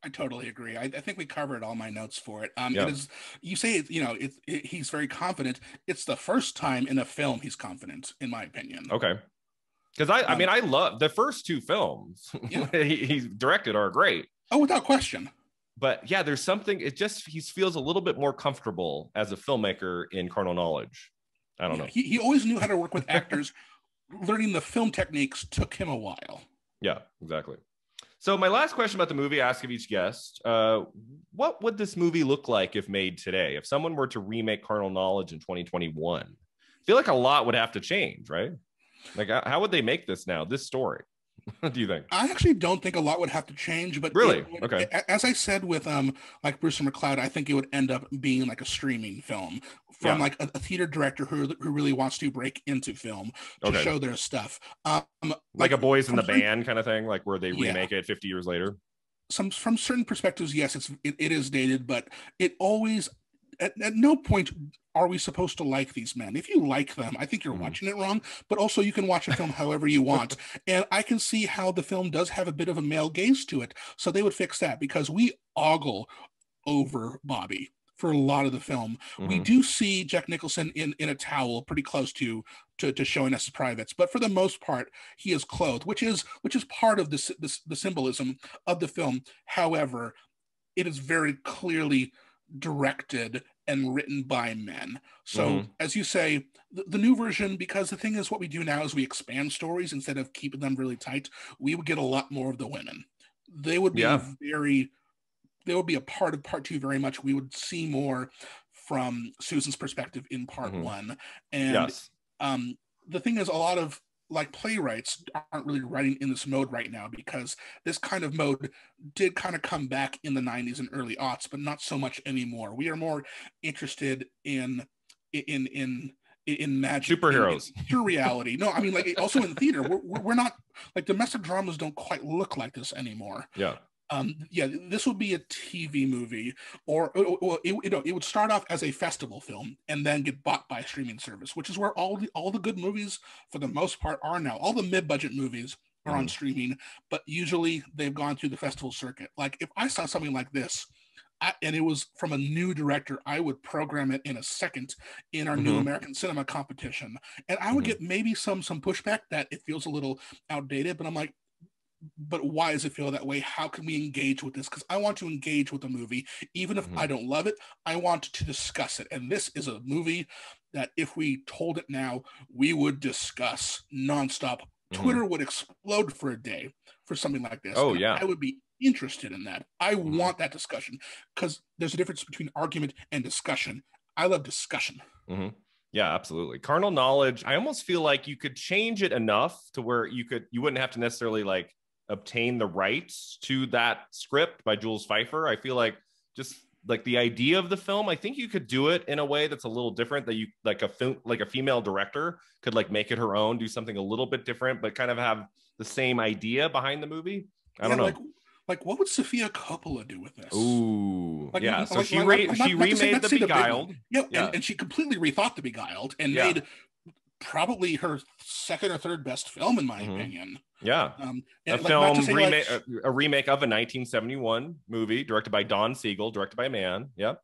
I totally agree. I, I think we covered all my notes for it. Um, Yeah. it is you say you know it, it, he's very confident. It's the first time in a film he's confident, in my opinion. Okay. Because I, I mean, I love the first two films Yeah. he, he's directed are great. Oh, without question. But yeah, there's something, it just, he feels a little bit more comfortable as a filmmaker in Carnal Knowledge. I don't know. He, he always knew how to work with actors. Learning the film techniques took him a while. Yeah, exactly. So my last question about the movie, I ask of each guest, uh, what would this movie look like if made today? If someone were to remake Carnal Knowledge in 2021, I feel like a lot would have to change, right? Like, how would they make this now? This story? Do you think? I actually don't think a lot would have to change, but Really? it Okay. As I said with um like Bruce and McLeod, I think it would end up being like a streaming film from Yeah. like a, a theater director who who really wants to break into film to Okay. show their stuff. Um, Like a boys in the certain- band kind of thing, like where they Yeah. remake it 50 years later. some from certain perspectives, yes, it's it, it is dated, but it always at, at no point are we supposed to like these men. If you like them, I think you're Mhm. watching it wrong. But also, you can watch a film however you want, and I can see how the film does have a bit of a male gaze to it. So they would fix that because we ogle over Bobby for a lot of the film. We Mhm. do see Jack Nicholson in in a towel, pretty close to to, to showing us his privates, but for the most part, he is clothed, which is which is part of the sy- the, the symbolism of the film. However, it is very clearly directed and written by men. So, Mhm. as you say, the, the new version, because the thing is, what we do now is we expand stories instead of keeping them really tight. We would get a lot more of the women. They would be Yeah. very. They would be a part of part two very much. We would see more from Susan's perspective in part Mhm. one, and yes. um, the thing is, a lot of like playwrights aren't really writing in this mode right now because this kind of mode did kind of come back in the 90s and early aughts, but not so much anymore. We are more interested in in in in magic, Superheroes. pure reality. No, I mean like also in theater, we're, we're we're not like domestic dramas don't quite look like this anymore. Yeah. Um, yeah, this would be a TV movie, or, or it, you know, it would start off as a festival film and then get bought by a streaming service, which is where all the all the good movies, for the most part, are now. All the mid-budget movies are mm. on streaming, but usually they've gone through the festival circuit. Like if I saw something like this, I, and it was from a new director, I would program it in a second in our mm-hmm. new American cinema competition, and I would mm-hmm. get maybe some some pushback that it feels a little outdated. But I'm like, but why does it feel that way? How can we engage with this? Because I want to engage with the movie, even if mm-hmm. I don't love it. I want to discuss it, and this is a movie that if we told it now, we would discuss nonstop. Mm-hmm. Twitter would explode for a day for something like this. Oh yeah, I would be interested in that. I mm-hmm. want that discussion because there's a difference between argument and discussion. I love discussion. Mm-hmm. Yeah, absolutely. Carnal knowledge. I almost feel like you could change it enough to where you could you wouldn't have to necessarily like obtain the rights to that script by Jules Feiffer. I feel like just like the idea of the film, I think you could do it in a way that's a little different. That you like a film, like a female director could like make it her own, do something a little bit different, but kind of have the same idea behind the movie. I don't know. Like, like, what would Sofia Coppola do with this? Ooh, like, yeah. So like, she re- she not, remade not the Beguiled. The yeah, yeah. And, and, she completely rethought the Beguiled and yeah. made probably her second or third best film, in my mm-hmm. opinion. Yeah, um, a film remake, like, a, a remake of a 1971 movie directed by Don Siegel, directed by a man. Yep.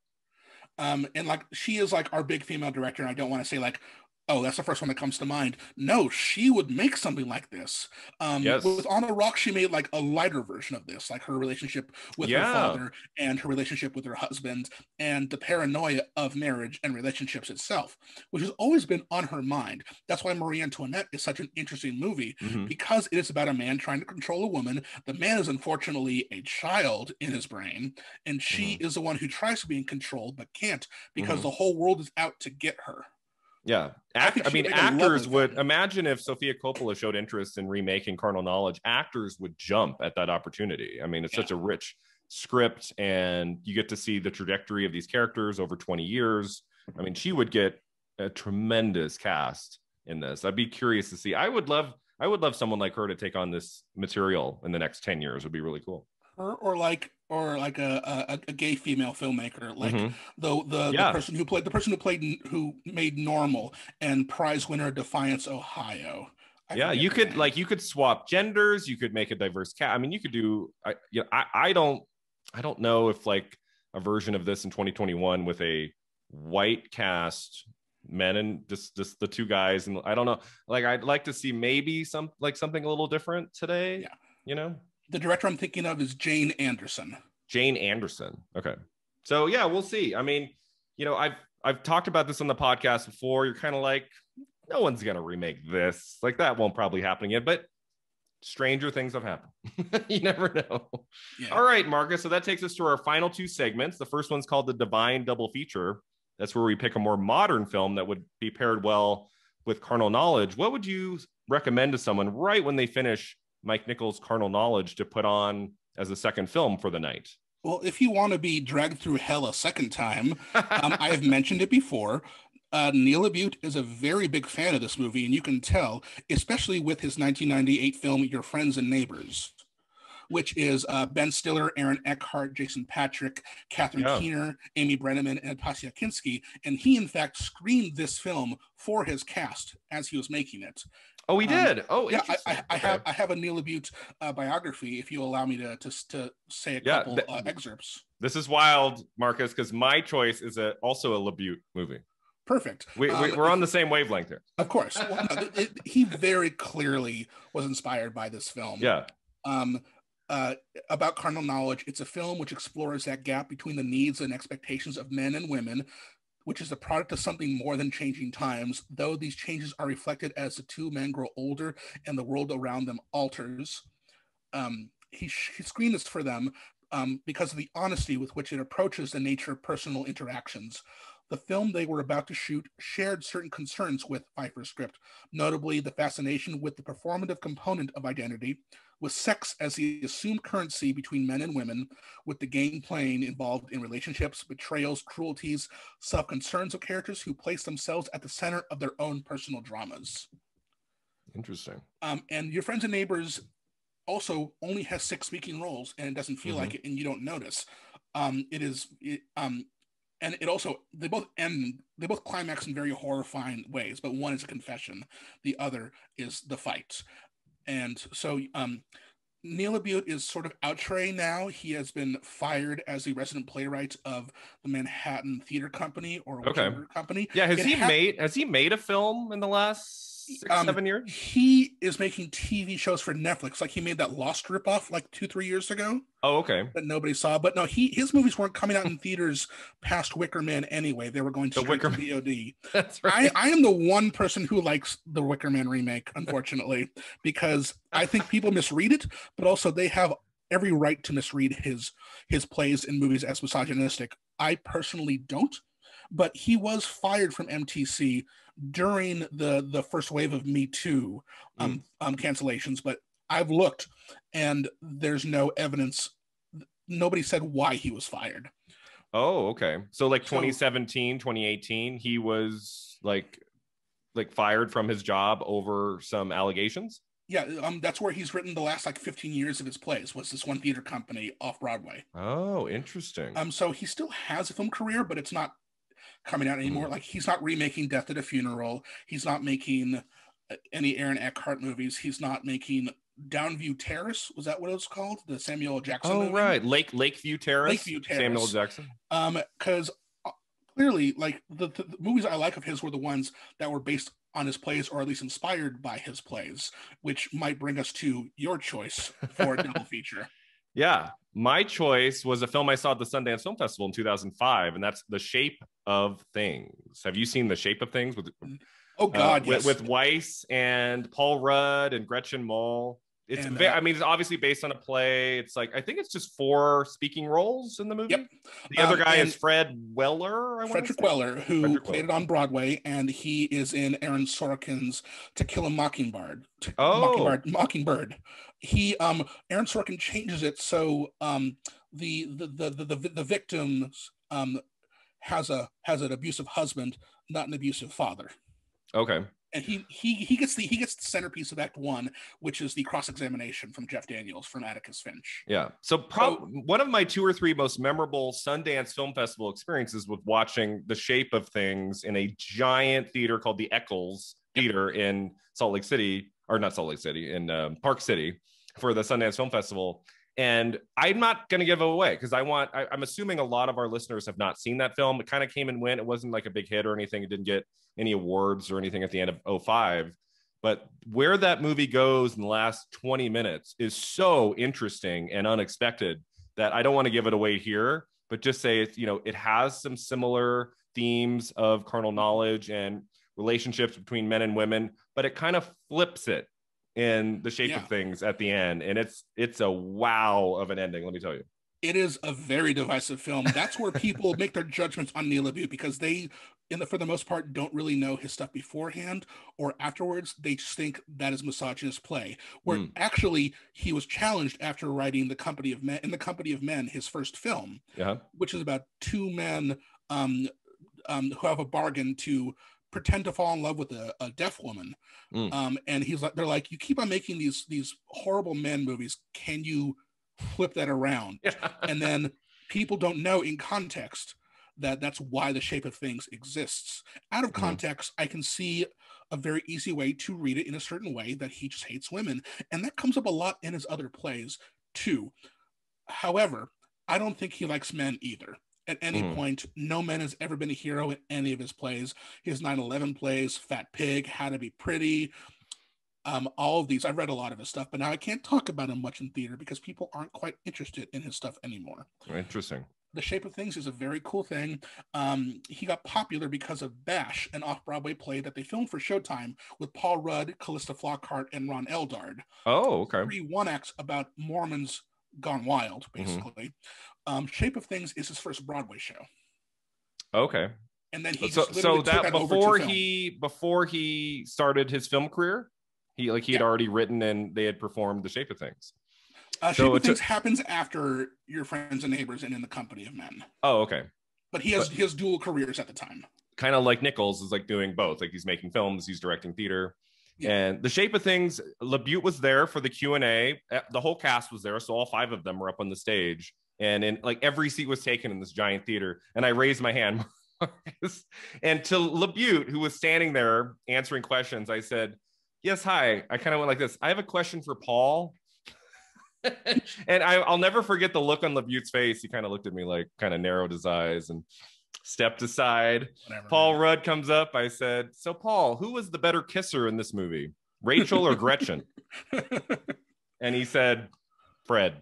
Um, and like she is like our big female director, and I don't want to say like, oh, that's the first one that comes to mind. No, she would make something like this. Um, yes. With On the Rock, she made like a lighter version of this, like her relationship with yeah. her father and her relationship with her husband and the paranoia of marriage and relationships itself, which has always been on her mind. That's why Marie Antoinette is such an interesting movie mm-hmm. because it is about a man trying to control a woman. The man is unfortunately a child in his brain, and she mm-hmm. is the one who tries to be in control but can't because mm-hmm. the whole world is out to get her. Yeah, Act, I, I mean, actors would imagine if Sofia Coppola showed interest in remaking Carnal Knowledge, actors would jump at that opportunity. I mean, it's yeah. such a rich script, and you get to see the trajectory of these characters over 20 years. I mean, she would get a tremendous cast in this. I'd be curious to see. I would love, I would love someone like her to take on this material in the next 10 years. Would be really cool. Her or like or like a, a, a gay female filmmaker, like mm-hmm. the the, yeah. the, person who played the person who played who made Normal and prize winner Defiance, Ohio. I yeah, you could name. like you could swap genders. You could make a diverse cat. I mean, you could do. I you know, I I don't I don't know if like a version of this in 2021 with a white cast men and just just the two guys and I don't know. Like I'd like to see maybe some like something a little different today. Yeah, you know the director I'm thinking of is Jane Anderson. Jane Anderson. Okay. So yeah, we'll see. I mean, you know, I've I've talked about this on the podcast before. You're kind of like, no one's gonna remake this. Like that won't probably happen yet, but stranger things have happened. you never know. Yeah. All right, Marcus. So that takes us to our final two segments. The first one's called the Divine Double Feature. That's where we pick a more modern film that would be paired well with carnal knowledge. What would you recommend to someone right when they finish Mike Nichols' Carnal Knowledge to put on as a second film for the night? Well, if you want to be dragged through hell a second time, um, I have mentioned it before. Uh, Neil LaBute is a very big fan of this movie, and you can tell, especially with his 1998 film Your Friends and Neighbors, which is uh, Ben Stiller, Aaron Eckhart, Jason Patric, Catherine yeah. Keener, Amy Brenneman, and Nastassja Kinski. And he, in fact, screened this film for his cast as he was making it. Oh, we um, did. Um, oh, yeah. I, I, I okay. have I have a Neil LaBute uh, biography. If you allow me to to, to say a yeah, couple th- uh, excerpts. This is wild, Marcus, because my choice is a, also a LaBute movie. Perfect. We, um, we, are on the same wavelength here. Of course. Well, no, it, it, he very clearly was inspired by this film. Yeah. Um, uh, about carnal knowledge, it's a film which explores that gap between the needs and expectations of men and women which is a product of something more than changing times, though these changes are reflected as the two men grow older and the world around them alters. Um, he, he screened this for them um, because of the honesty with which it approaches the nature of personal interactions. The film they were about to shoot shared certain concerns with Feiffer's script, notably the fascination with the performative component of identity, with sex as the assumed currency between men and women, with the game playing involved in relationships, betrayals, cruelties, self concerns of characters who place themselves at the center of their own personal dramas. Interesting. Um, and your friends and neighbors also only has six speaking roles and it doesn't feel Mhm. like it and you don't notice. Um, it is it, um, and it also they both end they both climax in very horrifying ways, but one is a confession, the other is the fight, and so um. Neil LaBute is sort of outre now. He has been fired as the resident playwright of the Manhattan Theater Company or Okay. company. Yeah, has It he hap- made has he made a film in the last six, Um, seven years? He is making TV shows for Netflix. Like he made that Lost ripoff like two, three years ago Oh, okay. that nobody saw. But no, he his movies weren't coming out in theaters past Wicker Man anyway. They were going The Wicker to VOD. That's I, right. I am the one person who likes the Wicker Man remake, unfortunately, because I think people misread it, but also they have every right to misread his his plays and movies as misogynistic. I personally don't, but he was fired from MTC during the the first wave of Me Too um, um cancellations. But I've looked, and there's no evidence. Nobody said why he was fired. Oh, okay. So like So- 2017, 2018, he was like like fired from his job over some allegations. Yeah, um, that's where he's written the last like 15 years of his plays. Was this one theater company off Broadway? Oh, interesting. Um, so he still has a film career, but it's not coming out anymore. Like he's not remaking Death at a Funeral. He's not making uh, any Aaron Eckhart movies. He's not making Downview Terrace. Was that what it was called? The Samuel Jackson. oh, movie? right. Lake Lakeview Terrace. Lakeview Terrace. Samuel Jackson. Um, because clearly, like the, the, the movies I like of his were the ones that were based on his plays, or at least inspired by his plays, which might bring us to your choice for a double feature. Yeah. My choice was a film I saw at the Sundance Film Festival in 2005, and that's The Shape of Things. Have you seen The Shape of Things with Oh uh, God, with, yes. with Weisz and Paul Rudd and Gretchen Mol? It's And, uh, I mean, it's obviously based on a play. It's like I think it's just four speaking roles in the movie. Yep. The other Um, guy is Fred Weller. Frederick. Weller, who Frederick played it on Broadway, and he is in Aaron Sorkin's To Kill a Mockingbird. To- Oh. Mockingbird. Mockingbird. He um Aaron Sorkin changes it so um the the the the, the, the victims um has a has an abusive husband, not an abusive father. Okay. And he he he gets the he gets the centerpiece of Act One, which is the cross examination from Jeff Daniels from Atticus Finch. Yeah. So, prob- one of my two or three most memorable Sundance Film Festival experiences was watching The Shape of Things in a giant theater called the Eccles Theater in Salt Lake City, or not Salt Lake City, in um, Park City for the Sundance Film Festival. And I'm not going to give it away because I want, I, I'm assuming a lot of our listeners have not seen that film. It kind of came and went. It wasn't like a big hit or anything. It didn't get any awards or anything at the end of 05 but where that movie goes in the last 20 minutes is so interesting and unexpected that I don't want to give it away here, but just say it's, you know, it has some similar themes of carnal knowledge and relationships between men and women, but it kind of flips it in the shape Yeah. of things at the end. And it's it's a wow of an ending, let me tell you. it is a very divisive film. That's where people make their judgments on Neil LaBute because they, in the, for the most part, don't really know his stuff beforehand or afterwards. They just think that is misogynist play. Where Mm. actually he was challenged after writing the Company of Men in the Company of Men, his first film, Yeah. which is about two men um, um, who have a bargain to pretend to fall in love with a, a deaf woman. Mm. Um, and he's like, they're like, you keep on making these these horrible men movies. Can you flip that around? and then people don't know in context that that's why the shape of things exists out of Mhm. context i can see a very easy way to read it in a certain way that he just hates women and that comes up a lot in his other plays too however i don't think he likes men either at any Mhm. point no man has ever been a hero in any of his plays his 9-11 plays fat pig how to be pretty um, all of these i've read a lot of his stuff but now i can't talk about him much in theater because people aren't quite interested in his stuff anymore Interesting. the Shape of Things is a very cool thing. Um, he got popular because of Bash, an off-Broadway play that they filmed for Showtime with Paul Rudd, Calista Flockhart, and Ron Eldard. Oh, okay. Three one acts about Mormons gone wild, Mm-hmm. Um, Shape of Things is his first Broadway show, Okay. and then he so just so took that before he before he started his film career he like he had Yeah. already written and they had performed the shape of things uh, so Shape of a- Things happens after Your Friends and Neighbors and In the Company of Men, oh okay but he has But- he has dual careers at the time. kind of like nichols is like doing both like he's making films he's directing theater Yeah. And the shape of things, Labute was there for the Q and A. Uh, The whole cast was there, so all five of them were up on the stage, and in like every seat was taken in this giant theater. And I raised my hand, and to Labute, who was standing there answering questions, I said, "Yes, hi." I kind of went like this. I have a question for Paul. and I, I'll never forget the look on Labute's face. He kind of looked at me like, kind of narrowed his eyes and stepped aside. Whatever. Paul Rudd comes up. I said, So, Paul, who was the better kisser in this movie, Rachel or Gretchen? And he said, Fred.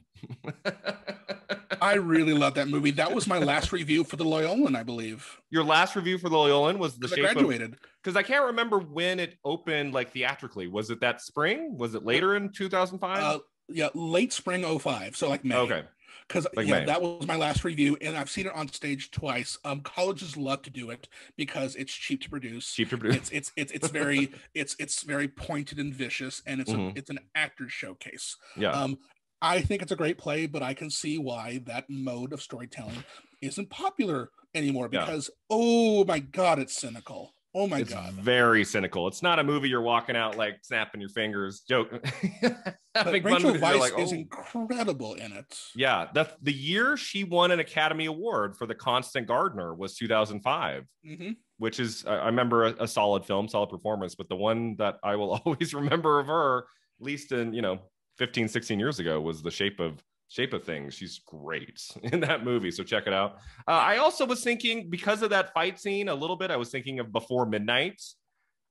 I really love that movie. That was my last review for the Loyolan, I believe. Your last review for the Loyolan was the shape graduated. because I can't remember when it opened like theatrically. Was it that spring? Was it later in 2005? Uh, yeah, late spring 05. So like May. okay. Because Like yeah, May. that was my last review, and I've seen it on stage twice. Um, colleges love to do it because it's cheap to produce. Cheap to produce. It's it's it's it's very it's it's very pointed and vicious, and it's Mhm. a, it's an actor showcase. Yeah. Um, I think it's a great play, but I can see why that mode of storytelling isn't popular anymore Yeah. because oh my god, it's cynical. Oh my it's god. very cynical. It's not a movie you're walking out like snapping your fingers, joke, having Rachel with it. You're Weisz like, is "Oh." incredible in it. Yeah, that's the year she won an Academy Award for The Constant Gardener was 2005, Mhm. which is I I remember a, a solid film, solid performance, but the one that I will always remember of her, at least in you know 15, 16 years ago, was The Shape of Shape of Things. She's great in that movie, so check it out. Uh, I also was thinking because of that fight scene a little bit. I was thinking of Before Midnight.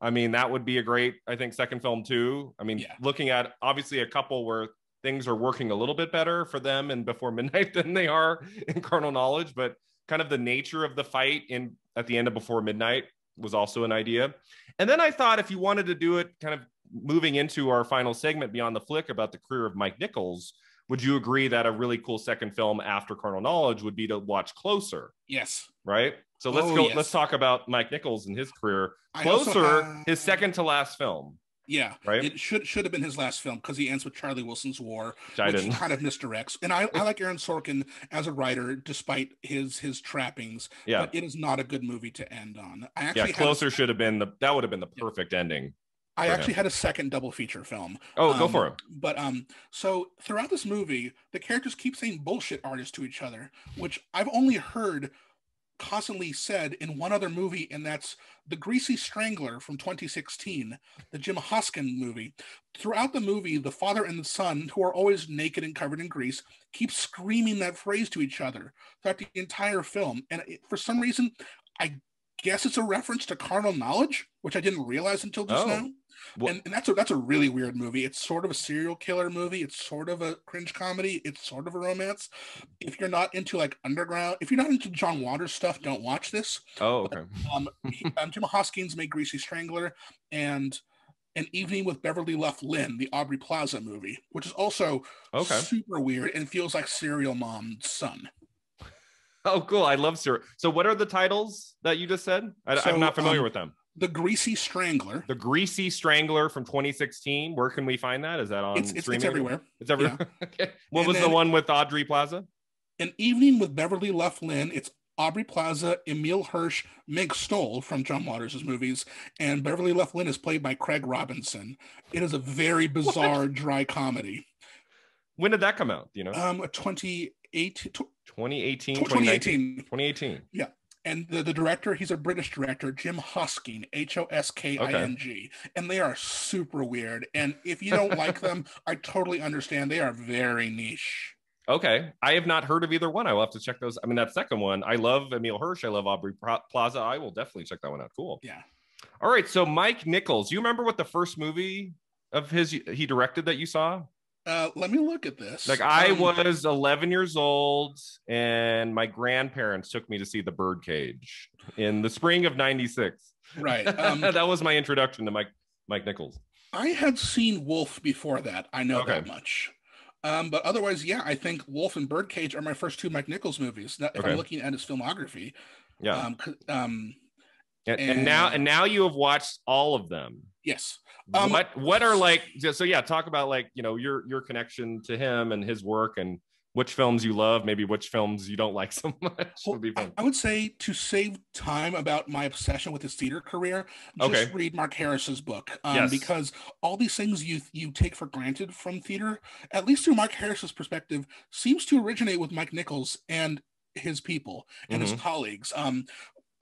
I mean, that would be a great, I think, second film too. I mean, Yeah. looking at obviously a couple where things are working a little bit better for them in Before Midnight than they are in Carnal Knowledge, but kind of the nature of the fight in at the end of Before Midnight was also an idea. And then I thought if you wanted to do it kind of moving into our final segment beyond the flick about the career of Mike Nichols, would you agree that a really cool second film after Carnal Knowledge would be to watch Closer, Yes. right? So let's Oh, go yes. let's talk about Mike Nichols and his career. Also Closer, his second to last film, Yeah, right? It should should have been his last film because he ends with Charlie Wilson's War, Which I which kind of misdirects. And I, I like Aaron Sorkin as a writer, despite his his trappings. Yeah. but it is not a good movie to end on. I actually Yeah, a- closer should have been the that would have been the Yeah. perfect ending. I actually him. had a second double feature film. Oh, go Um, for it. But um, so throughout this movie, the characters keep saying bullshit artists to each other, which I've only heard constantly said in one other movie, and that's the Greasy Strangler from 2016, the Jim Hosking movie. Throughout the movie, the father and the son, who are always naked and covered in grease, keep screaming that phrase to each other throughout the entire film. And it, for some reason, I guess it's a reference to carnal knowledge, which I didn't realize until just Oh. now. Well- and, and that's a that's a really weird movie. It's sort of a serial killer movie. It's sort of a cringe comedy. It's sort of a romance. If you're not into like underground, if you're not into John Waters stuff, don't watch this. Oh, okay. Um, he, um Jim Hoskins made Greasy Strangler and An Evening with Beverly Luff Linn, the Aubrey Plaza movie, which is also Okay. super weird and feels like Serial Mom's son. Oh, cool. I love Sir. So, what are the titles that you just said? I, So, I'm not familiar um, with them. The Greasy Strangler. The Greasy Strangler from 2016. Where can we find that? Is that on It's, it's, streaming? it's everywhere. It's everywhere. okay. What And was the one with Aubrey Plaza? An Evening with Beverly Linn. It's Aubrey Plaza, Emile Hirsch, Mink Stole from John Waters' movies, and Beverly Linn is played by Craig Robinson. It is a very bizarre, dry comedy. When did that come out? Do you know? Um, 28, tw- 2018, 2019? 2018. 2018. And the, the director, he's a British director, Jim Hosking, H O S K I N G. And they are super weird. And if you don't like them, I totally understand. They are very niche. Okay. I have not heard of either one. I will have to check those. I mean, that second one, I love Emile Hirsch. I love Aubrey Plaza. I will definitely check that one out. Cool. Yeah. All right. So, Mike Nichols, you remember what the first movie of his he directed that you saw? Uh, let me look at this. Like I Um, was 11 years old, and my grandparents took me to see The Birdcage in the spring of '96. Right. Um, that was my introduction to Mike Mike Nichols. I had seen Wolf before that. I know Okay. that much. Um, but otherwise, yeah, I think Wolf and Birdcage are my first two Mike Nichols movies. Now, if Okay. I'm looking at his filmography, Yeah, um, um, and, and now and- and now you have watched all of them. yes, Um, what what are like? So yeah, talk about like you know your your connection to him and his work, and which films you love, maybe which films you don't like so much. Well, would be I, fun. I would say to save time about my obsession with his theater career, just Okay. read Mark Harris's book. Um, Yes. Because all these things you you take for granted from theater, at least through Mark Harris's perspective, seems to originate with Mike Nichols and his people and his Mhm. colleagues. Um,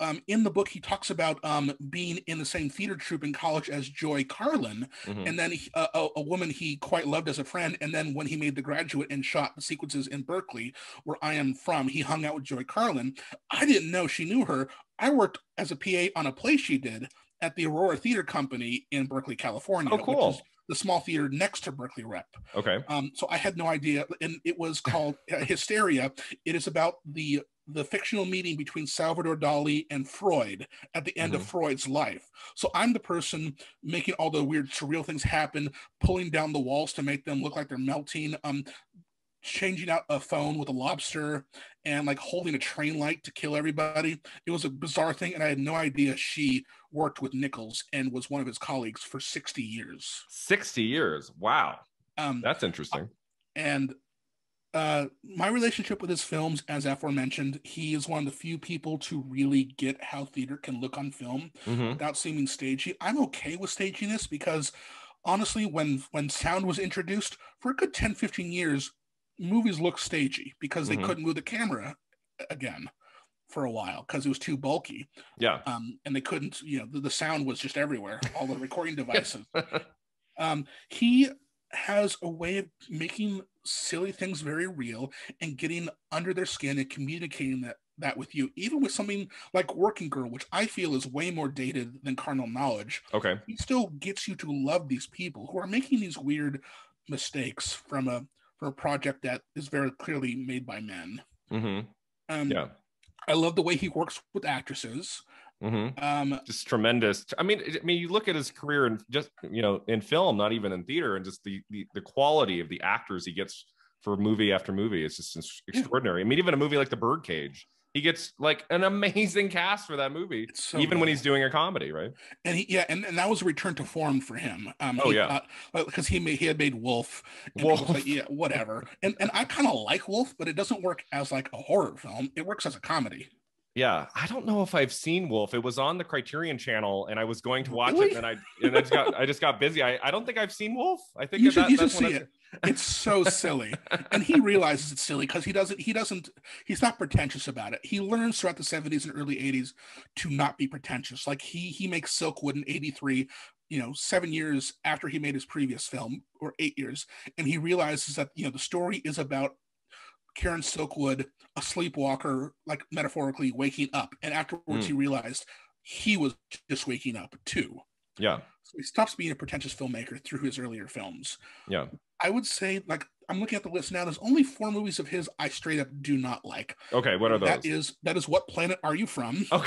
um, in the book, he talks about um, being in the same theater troupe in college as Joy Carlin, Mhm. and then he, uh, a, a woman he quite loved as a friend. And then when he made The Graduate and shot the sequences in Berkeley, where I am from, he hung out with Joy Carlin. I didn't know she knew her. I worked as a PA on a play she did at the Aurora Theater Company in Berkeley, California. Oh, cool. Which is the small theater next to Berkeley Rep. Okay. Um, so I had no idea, and it was called uh, Hysteria. It is about the the fictional meeting between Salvador Dali and Freud at the end of Freud's life. So I'm the person making all the weird surreal things happen, pulling down the walls to make them look like they're melting, um, changing out a phone with a lobster, and like holding a train light to kill everybody. It was a bizarre thing, and I had no idea she worked with Nichols and was one of his colleagues for 60 years. 60 years. Wow. Um, That's interesting. and uh, my relationship with his films, as aforementioned, he is one of the few people to really get how theater can look on film hmm without seeming stagey. I'm okay with staginess because honestly, when when sound was introduced, for a good 10, 15 years, movies looked stagey because they Mhm. couldn't move the camera again for a while because it was too bulky. Yeah. Um, and they couldn't, you know, the, the sound was just everywhere, all the recording devices. Um, he has a way of making silly things very real and getting under their skin and communicating that that with you, even with something like Working Girl, which I feel is way more dated than Carnal Knowledge. Okay. He still gets you to love these people who are making these weird mistakes from a from a project that is very clearly made by men. hmm Um, Yeah. I love the way he works with actresses. Hmm Um, Just tremendous. I mean, I mean, you look at his career and just you know in film, not even in theater, and just the the, the quality of the actors he gets for movie after movie is just ex- extraordinary. I mean, even a movie like The Birdcage, he gets like an amazing cast for that movie, so even when he's doing a comedy, right? and he yeah and, and that was a return to form for him um Oh, he yeah. because he made he had made wolf Wolf. like, yeah whatever and and i kind of like wolf but it doesn't work as like a horror film it works as a comedy Yeah, I don't know if I've seen Wolf. It was on the Criterion Channel, and I was going to watch Really? it, and I and I just got I just got busy. I, I don't think I've seen Wolf. I think You that, should- you should one see it. it's so silly and he realizes it's silly because he doesn't he doesn't he's not pretentious about it he learns throughout the 70s and early 80s to not be pretentious like he he makes silkwood in 83 you know seven years after he made his previous film or eight years and he realizes that you know the story is about karen silkwood a sleepwalker like metaphorically waking up and afterwards Mm. he realized he was just waking up too Yeah, so he stops being a pretentious filmmaker through his earlier films yeah. I would say, like, I'm looking at the list now. There's only four movies of his I straight up do not like. Okay, what are those? That is that is what planet are you from? oh,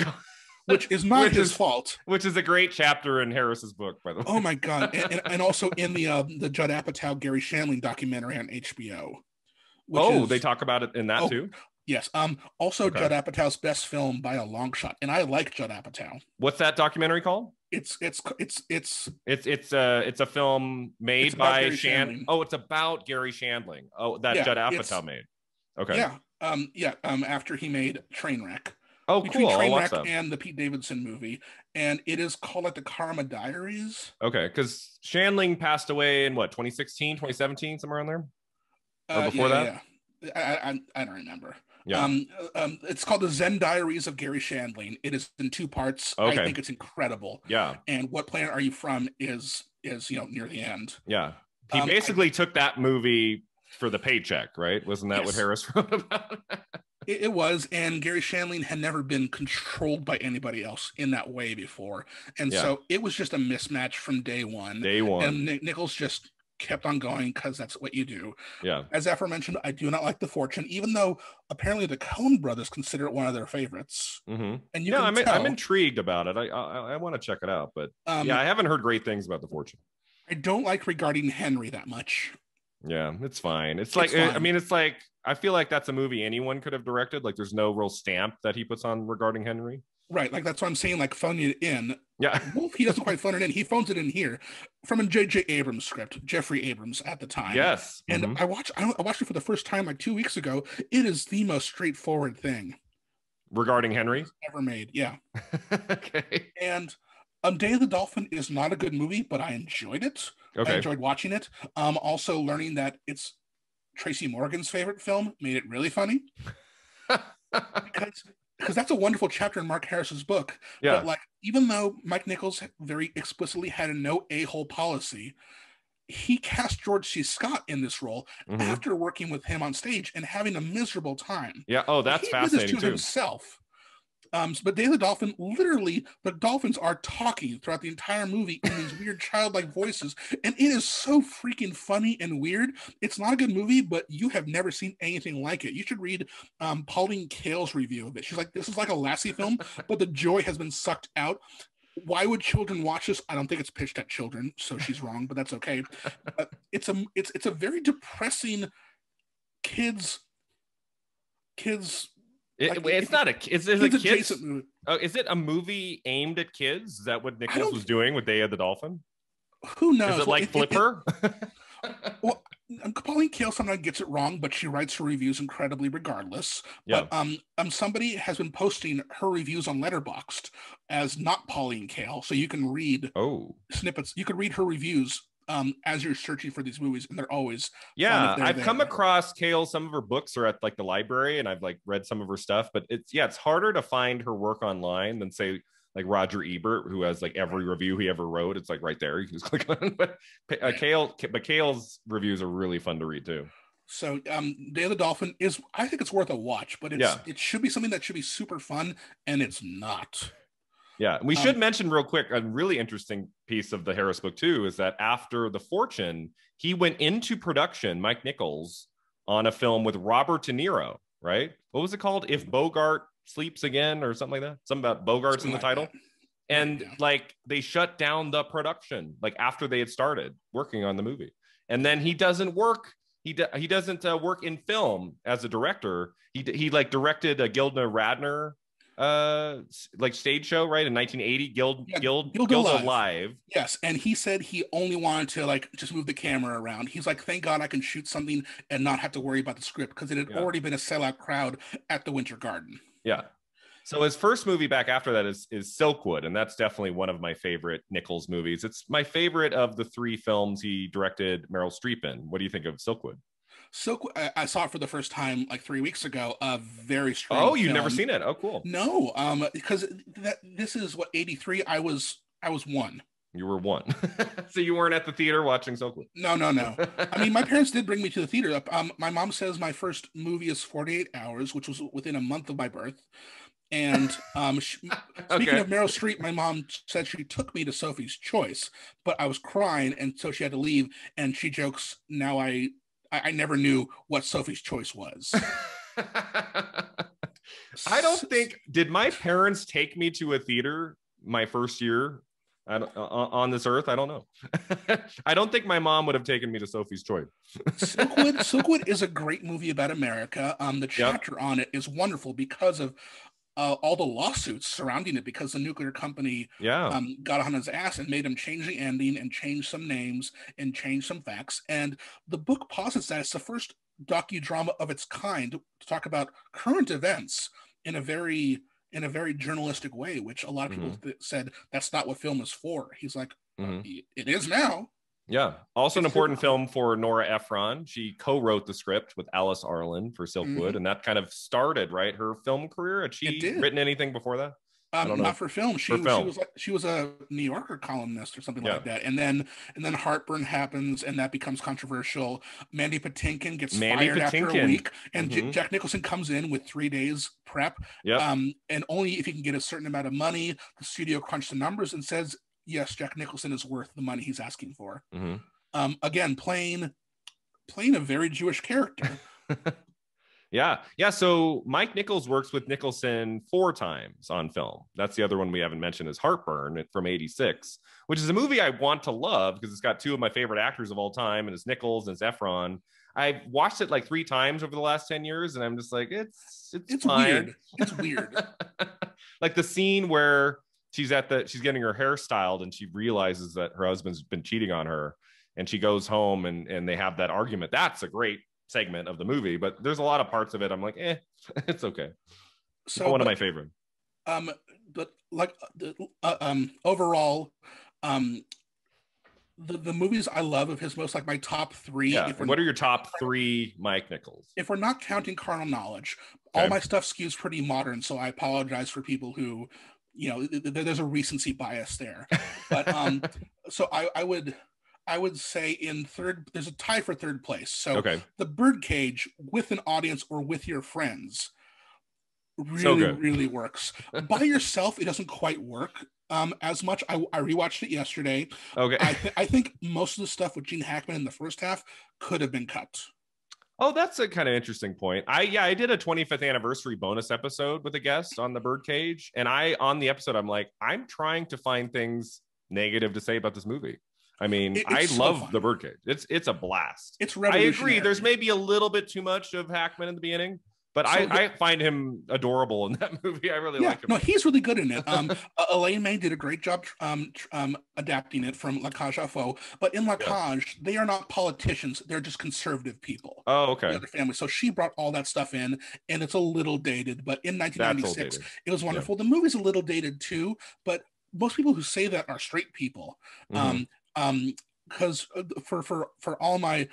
Which is not Which his is- fault. which is a great chapter in Harris's book, by the way. Oh my god! And, and, and also in the uh, the Judd Apatow Garry Shandling documentary on HBO. Oh, is- they talk about it in that Oh, too. yes. Um. Also, Okay. Judd Apatow's best film by a long shot, and I like Judd Apatow. What's that documentary called? It's it's it's it's It's it's a it's a film made by. Shandling. Oh, it's about Garry Shandling. Oh, that Yeah, Judd Apatow made. Okay. yeah um yeah um after he made Trainwreck. Oh, between cool. Trainwreck and the Pete Davidson movie, and it is called like the Karma Diaries. Okay, because Shandling passed away in what 2016, 2017, somewhere in there. Or Uh, before yeah, that? yeah. I, I I don't remember. Yeah. Um, um, it's called the Zen Diaries of Garry Shandling. It is in two parts. Okay. I think it's incredible. yeah. And what planet are you from? Is is you know near the end. Yeah. He Um, I- basically took that movie for the paycheck, right? Wasn't that what Harris wrote about? It, it was, and Garry Shandling had never been controlled by anybody else in that way before, and Yeah. so it was just a mismatch from day one. Day one. And Nick Nichols just kept on going because that's what you do. yeah. As aforementioned, I do not like The Fortune, even though apparently the Coen brothers consider it one of their favorites. hmm And you Yeah, I'm, tell. I'm intrigued about it. I I, I want to check it out, but um, yeah, I haven't heard great things about the fortune. I don't like regarding Henry that much. Yeah, it's fine. It's like It's I mean, it's like I feel like that's a movie anyone could have directed. Like, there's no real stamp that he puts on regarding Henry. Right, like that's what I'm saying. Like phoning it in. Yeah. Wolf, he doesn't quite phone it in. He phones it in here from a J.J. Abrams script, Jeffrey Abrams at the time. Yes. And Mhm. I watched I I watched it for the first time like two weeks ago. It is the most straightforward thing regarding Henry. ever made. Yeah. okay. And um, Day of the Dolphin is not a good movie, but I enjoyed it. Okay. I enjoyed watching it. Um, also learning that it's Tracy Morgan's favorite film made it really funny because because that's a wonderful chapter in Mark Harris's book. yeah. But like, even though Mike Nichols very explicitly had a no a hole policy, he cast George C. Scott in this role Mhm. after working with him on stage and having a miserable time. Yeah. Oh, that's he did this fascinating to too. himself. Um, but Day of the Dolphin, literally, the dolphins are talking throughout the entire movie in these weird childlike voices, and it is so freaking funny and weird. It's not a good movie, but you have never seen anything like it. You should read um, Pauline Kael's review of it. She's like, "This is like a Lassie film, but the joy has been sucked out." Why would children watch this? I don't think it's pitched at children, so she's wrong, but that's okay. But it's a it's it's a very depressing kids kids It- like, it's it- not a. Is it a kids kids? adjacent movie. Oh, is it a movie aimed at kids? Is that what Nicholas was doing with Day of the Dolphin? Who knows? Is it Well, like Flipper? well, Pauline Kael sometimes gets it wrong, but she writes her reviews incredibly regardless. Yeah. But um, um, somebody has been posting her reviews on Letterboxd as not Pauline Kael, so you can read oh, snippets. You can read her reviews um as you're searching for these movies, and they're always yeah. they're I've come across Kael. Some of her books are at like the library, and I've like read some of her stuff. But it's yeah, it's harder to find her work online than say like Roger Ebert, who has like every review he ever wrote. It's like right there. You can just click on. it. But uh, Kael, but Kael's reviews are really fun to read too. so. Um, Day of the Dolphin is I think it's worth a watch, but it's Yeah. it should be something that should be super fun, and it's not. Yeah, and we Um, should mention real quick a really interesting piece of the Harris book too is that after The Fortune, he went into production, Mike Nichols, on a film with Robert De Niro. Right? What was it called? If Bogart sleeps again, or something like that. Something about Bogart's in the like title. that. And Yeah. like they shut down the production, like after they had started working on the movie, and then he doesn't work. He do, he doesn't uh, work in film as a director. He he like directed a Gilda Radner uh like stage show right in 1980 guild Yeah, guild Gilda gilda Live. live Yes, and he said he only wanted to like just move the camera around. He's like, thank God I can shoot something and not have to worry about the script because it had Yeah. already been a sellout crowd at the Winter Garden. yeah so his first movie back after that is is silkwood and that's definitely one of my favorite nichols movies it's my favorite of the three films he directed meryl streep in what do you think of silkwood Silk, I, I saw it for the first time like three weeks ago. A very strong. oh you've never seen it oh cool No, um, because that this is what eighty three. I was I was one. you were one so you weren't at the theater watching silkwood No, no, no. I mean, my parents did bring me to the theater. Um, my mom says my first movie is 48 Hours, which was within a month of my birth. And um, sh speaking okay of Meryl Streep, my mom said she took me to Sophie's Choice, but I was crying, and so she had to leave. And she jokes, "Now I, I, I never knew what Sophie's Choice was." I don't think did my parents take me to a theater my first year on this earth. I don't know. I don't think my mom would have taken me to Sophie's Choice. Silkwood. Silkwood is a great movie about America. Um, the chapter on it is wonderful because of uh, all the lawsuits surrounding it, because the nuclear company Yeah, um, got on his ass and made him change the ending and change some names and change some facts. And the book posits that it's the first docudrama of its kind to talk about current events in a very in a very journalistic way, which a lot of people th- said that's not what film is for. He's like, Mhm. "It- it is now. Yeah. Also, an important film for Nora Ephron. She co-wrote the script with Alice Arlen for Silkwood, Mhm. and that kind of started right her film career. Had she did. written anything before that? Um, not for film. She, For she was like she was a New Yorker columnist or something Yeah. like that. And then and then Heartburn happens and that becomes controversial. Mandy Patinkin gets Mandy fired after a week, and J- Mhm. Jack Nicholson comes in with three days prep. Yep. Um, and only if he can get a certain amount of money, the studio crunched the numbers and says, yes, Jack Nicholson is worth the money he's asking for. Mhm. Um, again, playing playing a very Jewish character. Yeah. Yeah. So Mike Nichols works with Nicholson four times on film. That's the other one we haven't mentioned is Heartburn from 86, which is a movie I want to love because it's got two of my favorite actors of all time, and it's Nichols and it's Ephron. I've watched it like three times over the last 10 years, and I'm just like, it's it's, It's fine. weird. It's weird. like the scene where she's at the she's getting her hair styled and she realizes that her husband's been cheating on her and she goes home and and they have that argument that's a great segment of the movie but there's a lot of parts of it i'm like eh it's okay So one but, of my favorite um, but like the uh, um overall, um, the the movies I love of his most like my top three. yeah what are your top three mike nichols if we're not counting carnal knowledge, Okay. all my stuff skews pretty modern. So I apologize for people who, you know, th- th- there's a recency bias there. But um, so I I would. I would say in third, there's a tie for third place. So okay the birdcage with an audience or with your friends really So really works by yourself it doesn't quite work um as much i, I rewatched it yesterday okay I, th- I think most of the stuff with gene hackman in the first half could have been cut Oh, that's a kind of interesting point. I yeah, I did a 25th anniversary bonus episode with a guest on the birdcage, and I on the episode I'm like, I'm trying to find things negative to say about this movie. I mean, It- I so love fun. the birdcage. It's it's a blast. it's I agree. There's maybe a little bit too much of Hackman in the beginning, but So I, the- I find him adorable in that movie. I really yeah, like him. no, he's really good in it. Um, uh, Elaine May did a great job um, um, adapting it from La Cage aux Folles, but in La Cage, they are not politicians; they're just conservative people. oh, the okay. other family. So she brought all that stuff in, and it's a little dated. But in 1996, it was wonderful. The movie's a little dated too, but most people who say that are straight people. Mhm. Um, um, because for for for all my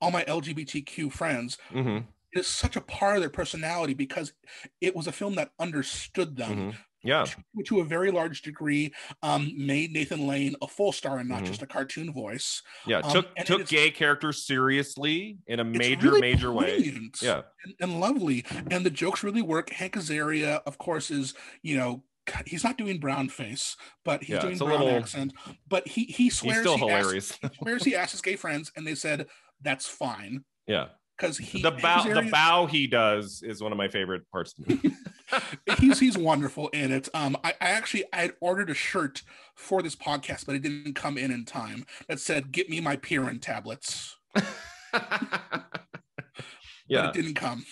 all my LGBTQ friends, Mhm. It is such a part of their personality because it was a film that understood them Mhm. Yeah. to, to a very large degree. Um, made Nathan Lane a full star and not Mhm. just a cartoon voice. Yeah. Um, took and took gay characters seriously in a major, really major way. Yeah. and, and lovely and the jokes really work hank azaria of course is you know he's not doing brown face but he's Yeah, doing a brown little- accent but he he swears he asked, he swears he asked his gay friends and they said that's fine yeah. Because he the bow the bow he does is one of my favorite parts of the movie. he's he's wonderful in it um I, I actually i had ordered a shirt for this podcast but it didn't come in in time that said get me my Pirin tablets but yeah. it didn't come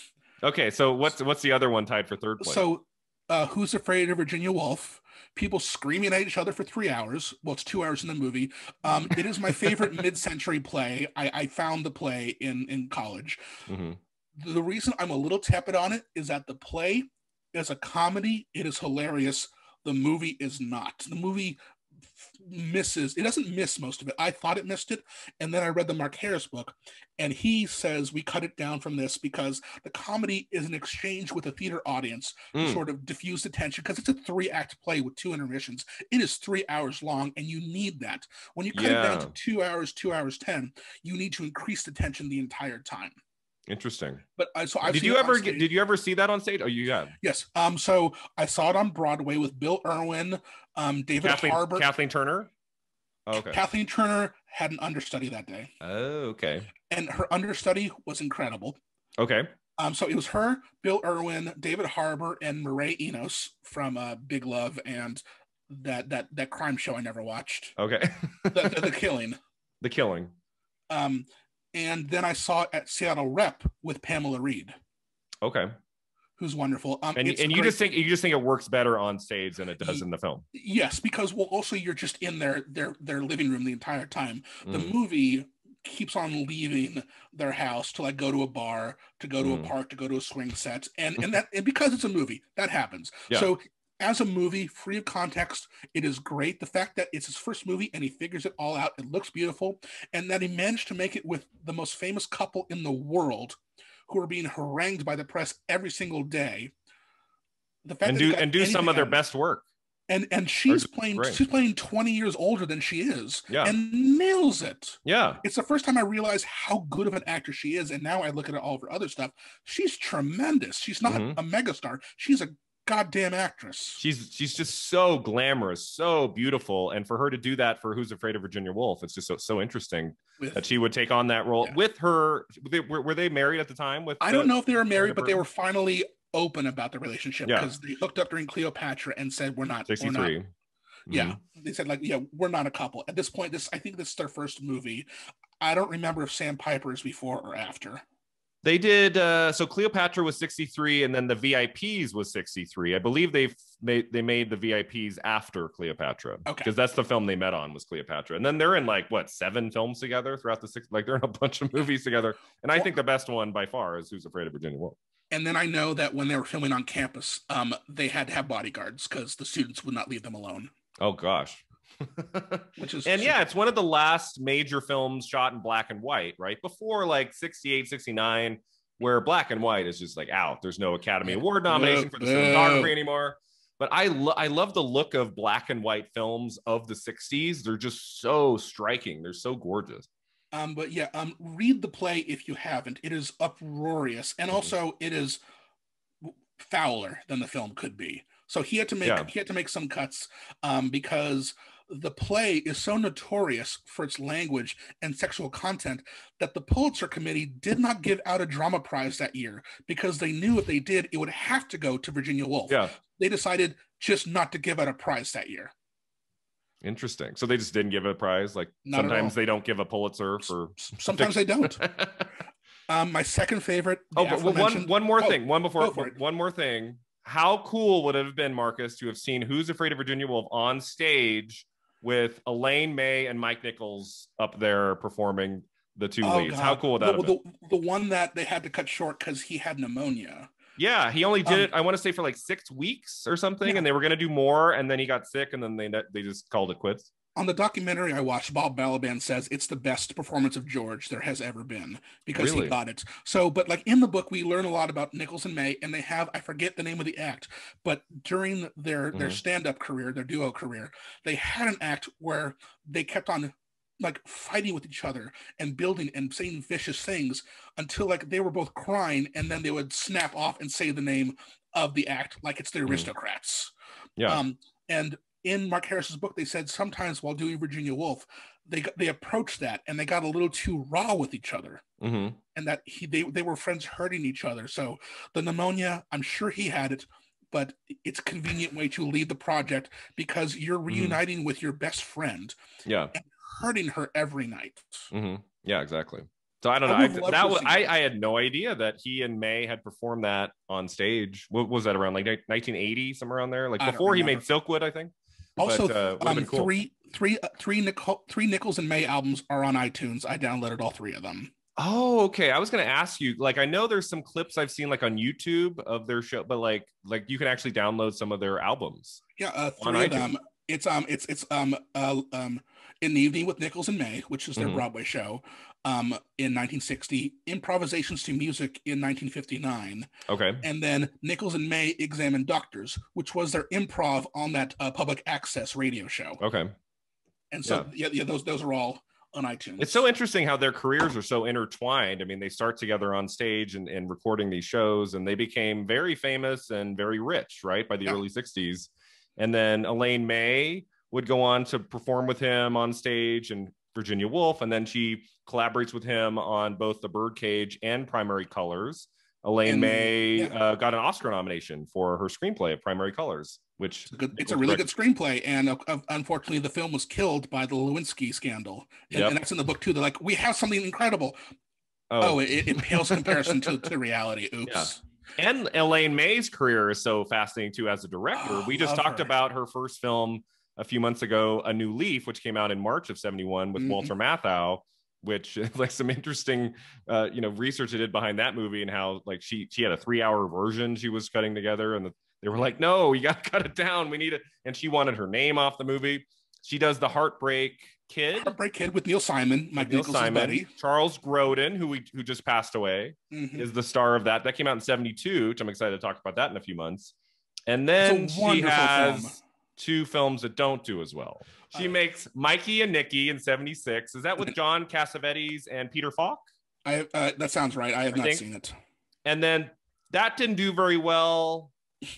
Okay, so what's what's the other one tied for third place? So, uh, Who's Afraid of Virginia Woolf? People screaming at each other for three hours. Well, it's two hours in the movie. Um, it is my favorite mid-century play. I, I found the play in in college. Mhm. The reason I'm a little tepid on it is that the play is a comedy. It is hilarious. The movie is not. The movie misses. It doesn't miss most of it. I thought it missed it, and then I read the Mark Harris book, and he says we cut it down from this because the comedy is an exchange with a theater audience to Mm. sort of diffuse the tension because it's a three act play with two intermissions. It is three hours long, and you need that. When you cut it down to two hours, two hours ten, you need to increase the tension the entire time. Interesting. But I so I've did you ever get, did you ever see that on stage? Oh, you have. Yes. Um. So I saw it on Broadway with Bill Irwin, um, David Kathleen, Harbour, Kathleen Turner. Oh, okay. Kathleen Turner had an understudy that day, Oh, okay. and her understudy was incredible. Okay. Um, so it was her, Bill Irwin, David Harbour, and Mireille Enos from uh, Big Love and that that that crime show I never watched, Okay. the, the, The Killing. the killing. Um, and then I saw it at Seattle Rep with Pamela Reed, Okay. Who's wonderful. Um, And, and you just think you just think it works better on stage than it does in the film. yes, because well, also you're just in their their their living room the entire time. The Mm. movie keeps on leaving their house to like go to a bar, to go to Mm. a park, to go to a swing set, and and that and because it's a movie, that happens. Yeah. So as a movie, free of context, it is great. The fact that it's his first movie and he figures it all out, it looks beautiful, and that he managed to make it with the most famous couple in the world, who are being harangued by the press every single day. The fact And do and do some of their best work. and and she's playing she's playing 20 years older than she is Yeah. and nails it Yeah. it's the first time i realized how good of an actor she is and now i look at all of her other stuff she's tremendous she's not Mhm. a megastar she's a goddamn actress She's she's just so glamorous, so beautiful, and for her to do that for Who's Afraid of Virginia Woolf, it's just so, so interesting with, that she would take on that role Yeah. with her. They, were, were they married at the time? With i the- don't know if they were married but they were finally open about the relationship Yeah. because they hooked up during cleopatra and said we're not 63. yeah Mhm. they said like yeah we're not a couple at this point this i think this is their first movie i don't remember if sandpiper is before or after They did uh so Cleopatra was 63 and then the VIPs was 63. I believe they made they made the VIPs after Cleopatra. Okay. Because that's the film they met on was Cleopatra. And then they're in like what seven films together throughout the six like they're in a bunch of movies together. And I think the best one by far is Who's Afraid of Virginia Woolf. And then I know that when they were filming on campus, um, they had to have bodyguards because the students would not leave them alone. Oh gosh. Which is and yeah, it's one of the last major films shot in black and white, right? Before like 68, 69, where black and white is just like out. There's no Academy Award nomination for the cinematography anymore. But I, lo- I love the look of black and white films of the 60s. They're just so striking. They're so gorgeous. Um, but yeah, um, read the play if you haven't. It is uproarious, and Mhm. also it is fouler than the film could be. So he had to make Yeah. he had to make some cuts um, because the play is so notorious for its language and sexual content that the Pulitzer Committee did not give out a drama prize that year because they knew if they did, it would have to go to Virginia Woolf. Yeah. They decided just not to give out a prize that year. Interesting. So they just didn't give a prize. Like Not sometimes they don't give a Pulitzer for. Sometimes they don't. Um, my second favorite. oh, but one one more Oh, thing. One before go for it. one more thing. How cool would it have been, Marcus, to have seen Who's Afraid of Virginia Woolf on stage with Elaine May and Mike Nichols up there performing the two Oh, leads? How cool would that the, have been? the, the one that they had to cut short because he had pneumonia. Yeah, he only did Um, it. I want to say for like six weeks or something, Yeah. and they were going to do more, and then he got sick, and then they they just called it quits. On the documentary I watched, Bob Balaban says it's the best performance of George there has ever been because Really? he got it. So, but like in the book, we learn a lot about Nichols and May, and they have I forget the name of the act, but during their their Mhm. stand up career, their duo career, they had an act where they kept on like fighting with each other and building and saying vicious things until like they were both crying, and then they would snap off and say the name of the act like it's the Mhm. aristocrats. Yeah, Um, and in Mark Harris's book, they said sometimes while doing Virginia Woolf, they they approached that and they got a little too raw with each other, hmm and that he they they were friends hurting each other. So the pneumonia, I'm sure he had it, but it's a convenient way to lead the project because you're reuniting with your best friend, yeah, hurting her every night. hmm yeah, exactly. So I don't know. I I, would love that was I. I had no idea that he and May had performed that on stage. What was that around like 1980 somewhere around there? Like before he made Silkwood, I think. Also, But, uh, um, cool. three three uh, three Nichols and May albums are on iTunes. I downloaded all three of them. Oh, okay. I was gonna ask you. Like, I know there's some clips I've seen like on YouTube of their show, but like, like you can actually download some of their albums. Yeah, uh, three of them. It's um, it's it's um, uh, um, in the evening with Nichols and May, which is their Mhm. Broadway show, um, in 1960. Improvisations to music in 1959, Okay. and then Nichols and May examine doctors, which was their improv on that uh, public access radio show. Okay. And so yeah, yeah, those those are all on iTunes. It's so interesting how their careers are so intertwined. I mean, they start together on stage and, and recording these shows, and they became very famous and very rich, right, by the Yeah. early 60s. And then Elaine May would go on to perform with him on stage and Virginia Woolf. And then she collaborates with him on both The Birdcage and Primary Colors. Elaine And- May yeah. uh, got an Oscar nomination for her screenplay of Primary Colors, which It's a, good, it's a really good screenplay, and uh, unfortunately, the film was killed by the Lewinsky scandal, and, Yep. and that's in the book too. They're like, we have something incredible. Oh, it, it pales in comparison to, to reality. Oops. Yeah. and Elaine May's career is so fascinating too as a director. Oh, we just talked her. about her first film a few months ago, A New Leaf, which came out in March of 71 with Mhm. Walter Matthau, which is like some interesting uh, you know research they did behind that movie and how like she she had a three hour version she was cutting together and the, they were like, no, you got to cut it down. We need it. And she wanted her name off the movie. She does the Heartbreak Kid. Heartbreak Kid with Neil Simon, Mike Neil Simon, buddy. Charles Grodin, who we who just passed away Mhm. is the star of that. That came out in 72, which I'm excited to talk about that in a few months. And then she has film. Two films that don't do as well. She Uh, makes Mikey and Nicky in 76. Is that with John Cassavetes and Peter Falk? I uh, that sounds right. I have I not think- seen it. And then that didn't do very well.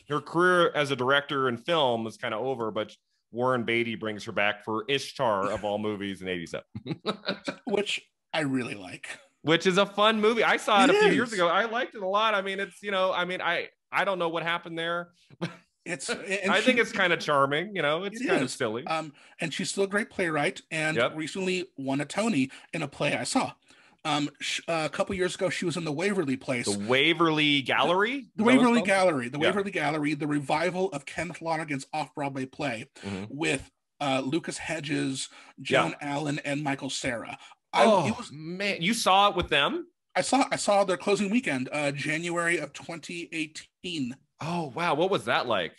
Her career as a director in film is kind of over, but Warren Beatty brings her back for Ishtar of all movies in 87, Which I really like. which is a fun movie. I saw it, It a few is. years ago. I liked it a lot. I mean, it's, you know, I mean, I I don't know what happened there. It's I think it's kind of charming, you know, it's It kind of silly. um, and she's still a great playwright, and Yep. recently won a Tony in a play I saw. Um, sh- uh, a couple years ago, she was in the Waverly Place, The Waverly Gallery. the Is that what it's Waverly? Gallery, the Yeah. Waverly Gallery, the revival of Kenneth Lonergan's off-Broadway play Mhm. with uh, Lucas Hedges, Joan Allen, and Michael Cera. I, oh it was, man, you saw it with them? I saw I saw their closing weekend, uh, January of 2018. Oh wow, what was that like?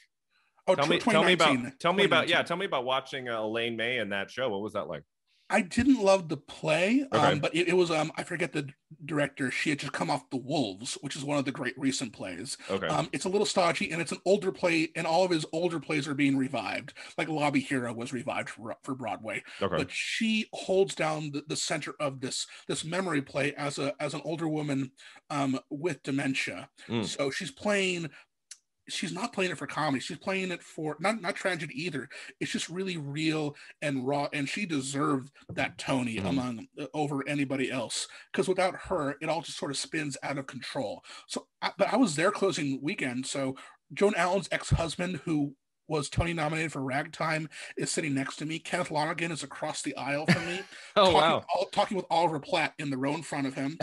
Oh, Tell me, tell me about, tell me about, yeah, tell me about watching uh, Elaine May in that show. What was that like? I didn't love the play, Okay. um, but it, it was um I forget the director. She had just come off The Wolves, which is one of the great recent plays. Okay, Um, it's a little stodgy, and it's an older play, and all of his older plays are being revived. Like Lobby Hero was revived for, for Broadway, okay, but she holds down the, the center of this this memory play as a as an older woman um, with dementia. Mm. So she's playing. She's not playing it for comedy. She's playing it for not not tragedy either. It's just really real and raw, and she deserved that Tony Mhm. among uh, over anybody else. Because without her, it all just sort of spins out of control. So, I, but I was there closing weekend. So Joan Allen's ex-husband, who was Tony nominated for Ragtime, is sitting next to me. Kenneth Lonergan is across the aisle from me, oh talking, wow, all, talking with Oliver Platt in the row in front of him.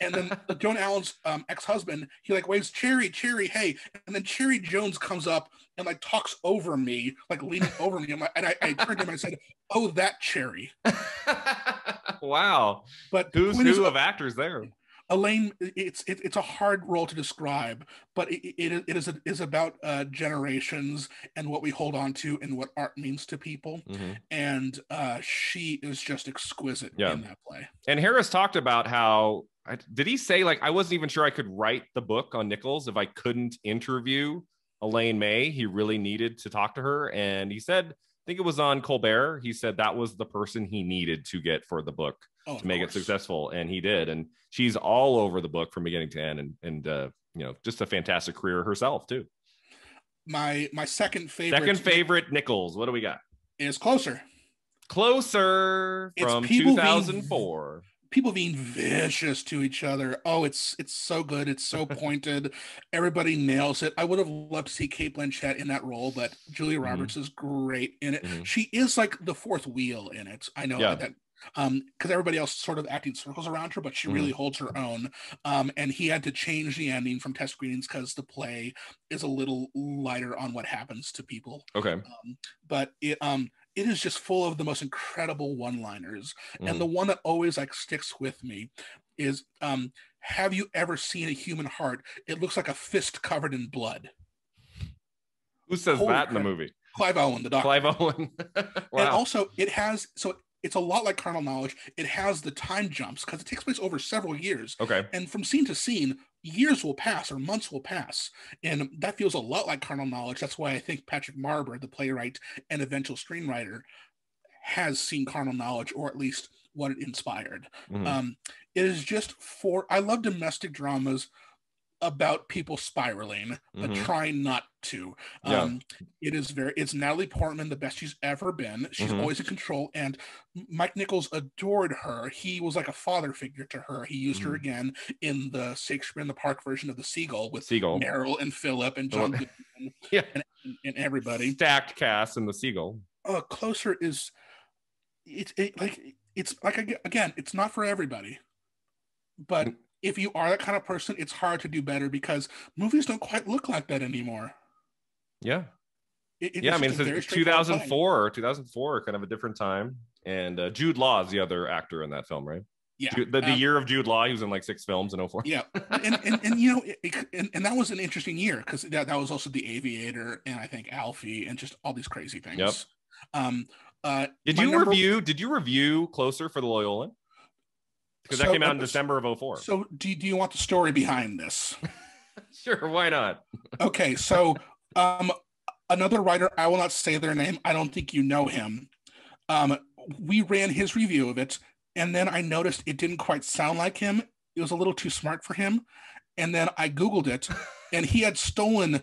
And then Joan Allen's um, ex-husband, he like waves Cherry, Cherry, hey, and then Cherry Jones comes up and like talks over me, like leaning over me. Like, and I, I turned to him and I said, "Oh, that Cherry." wow. But Who's who of actors there? Elaine, it's it, it's a hard role to describe, but it, it, it is it is about uh, generations and what we hold on to and what art means to people. Mhm. And uh, she is just exquisite Yeah. in that play. And Harris talked about how I, did he say like I wasn't even sure I could write the book on Nichols if I couldn't interview Elaine May. He really needed to talk to her, and he said I think it was on Colbert. He said that was the person he needed to get for the book Oh, to make it successful, and he did. And she's all over the book from beginning to end, and and uh, you know just a fantastic career herself too. My my second favorite Second favorite Nichols. What do we got? is closer. Closer It's from people being- 2004. People being vicious to each other. Oh, it's it's so good. It's so pointed. Everybody nails it. I would have loved to see Cate Blanchett in that role, but Julia Mhm. Roberts is great in it. Mhm. She is like the fourth wheel in it. I know Yeah. that um because everybody else sort of acting circles around her, but she Mhm. really holds her own. Um, and he had to change the ending from test screenings because the play is a little lighter on what happens to people. Okay. Um, but it um it is just full of the most incredible one-liners Mhm. and the one that always like sticks with me is um have you ever seen a human heart it looks like a fist covered in blood Who says Holy that in the movie? clive owen the doctor Clive Owen. and wow. also it has so it's a lot like carnal knowledge it has the time jumps because it takes place over several years okay. and from scene to scene years will pass or months will pass and that feels a lot like carnal knowledge that's why i think patrick marber the playwright and eventual screenwriter has seen carnal knowledge or at least what it inspired Mhm. um, it is just for i love domestic dramas about people spiraling but Mhm. trying not to Yeah. um, it is very it's natalie portman the best she's ever been she's Mhm. always in control and mike nichols adored her he was like a father figure to her he used her Mhm. again in the shakespeare in the park version of the seagull with Seagull. meryl and philip and john Goodman Yeah. and, and everybody Stacked cast in the Seagull. uh closer is it's it, like it's like again it's not for everybody but Mm. If you are that kind of person it's hard to do better because movies don't quite look like that anymore Yeah. It- it's yeah. I mean, it's play. 2004, 2004, kind of a different time. And uh, Jude Law is the other actor in that film, right? yeah Ju- the, the um, year of Jude Law, he was in like six films in 04. yeah and, and and you know it, it- and, and that was an interesting year because that, that was also the aviator and i think alfie and just all these crazy things Yep. um uh Did you number- review? Did you review Closer for the Loyola? Because that came out in uh, December of 04. so do, do you want the story behind this sure, why not? okay so um another writer i will not say their name i don't think you know him um we ran his review of it and then i noticed it didn't quite sound like him it was a little too smart for him and then i googled it and he had stolen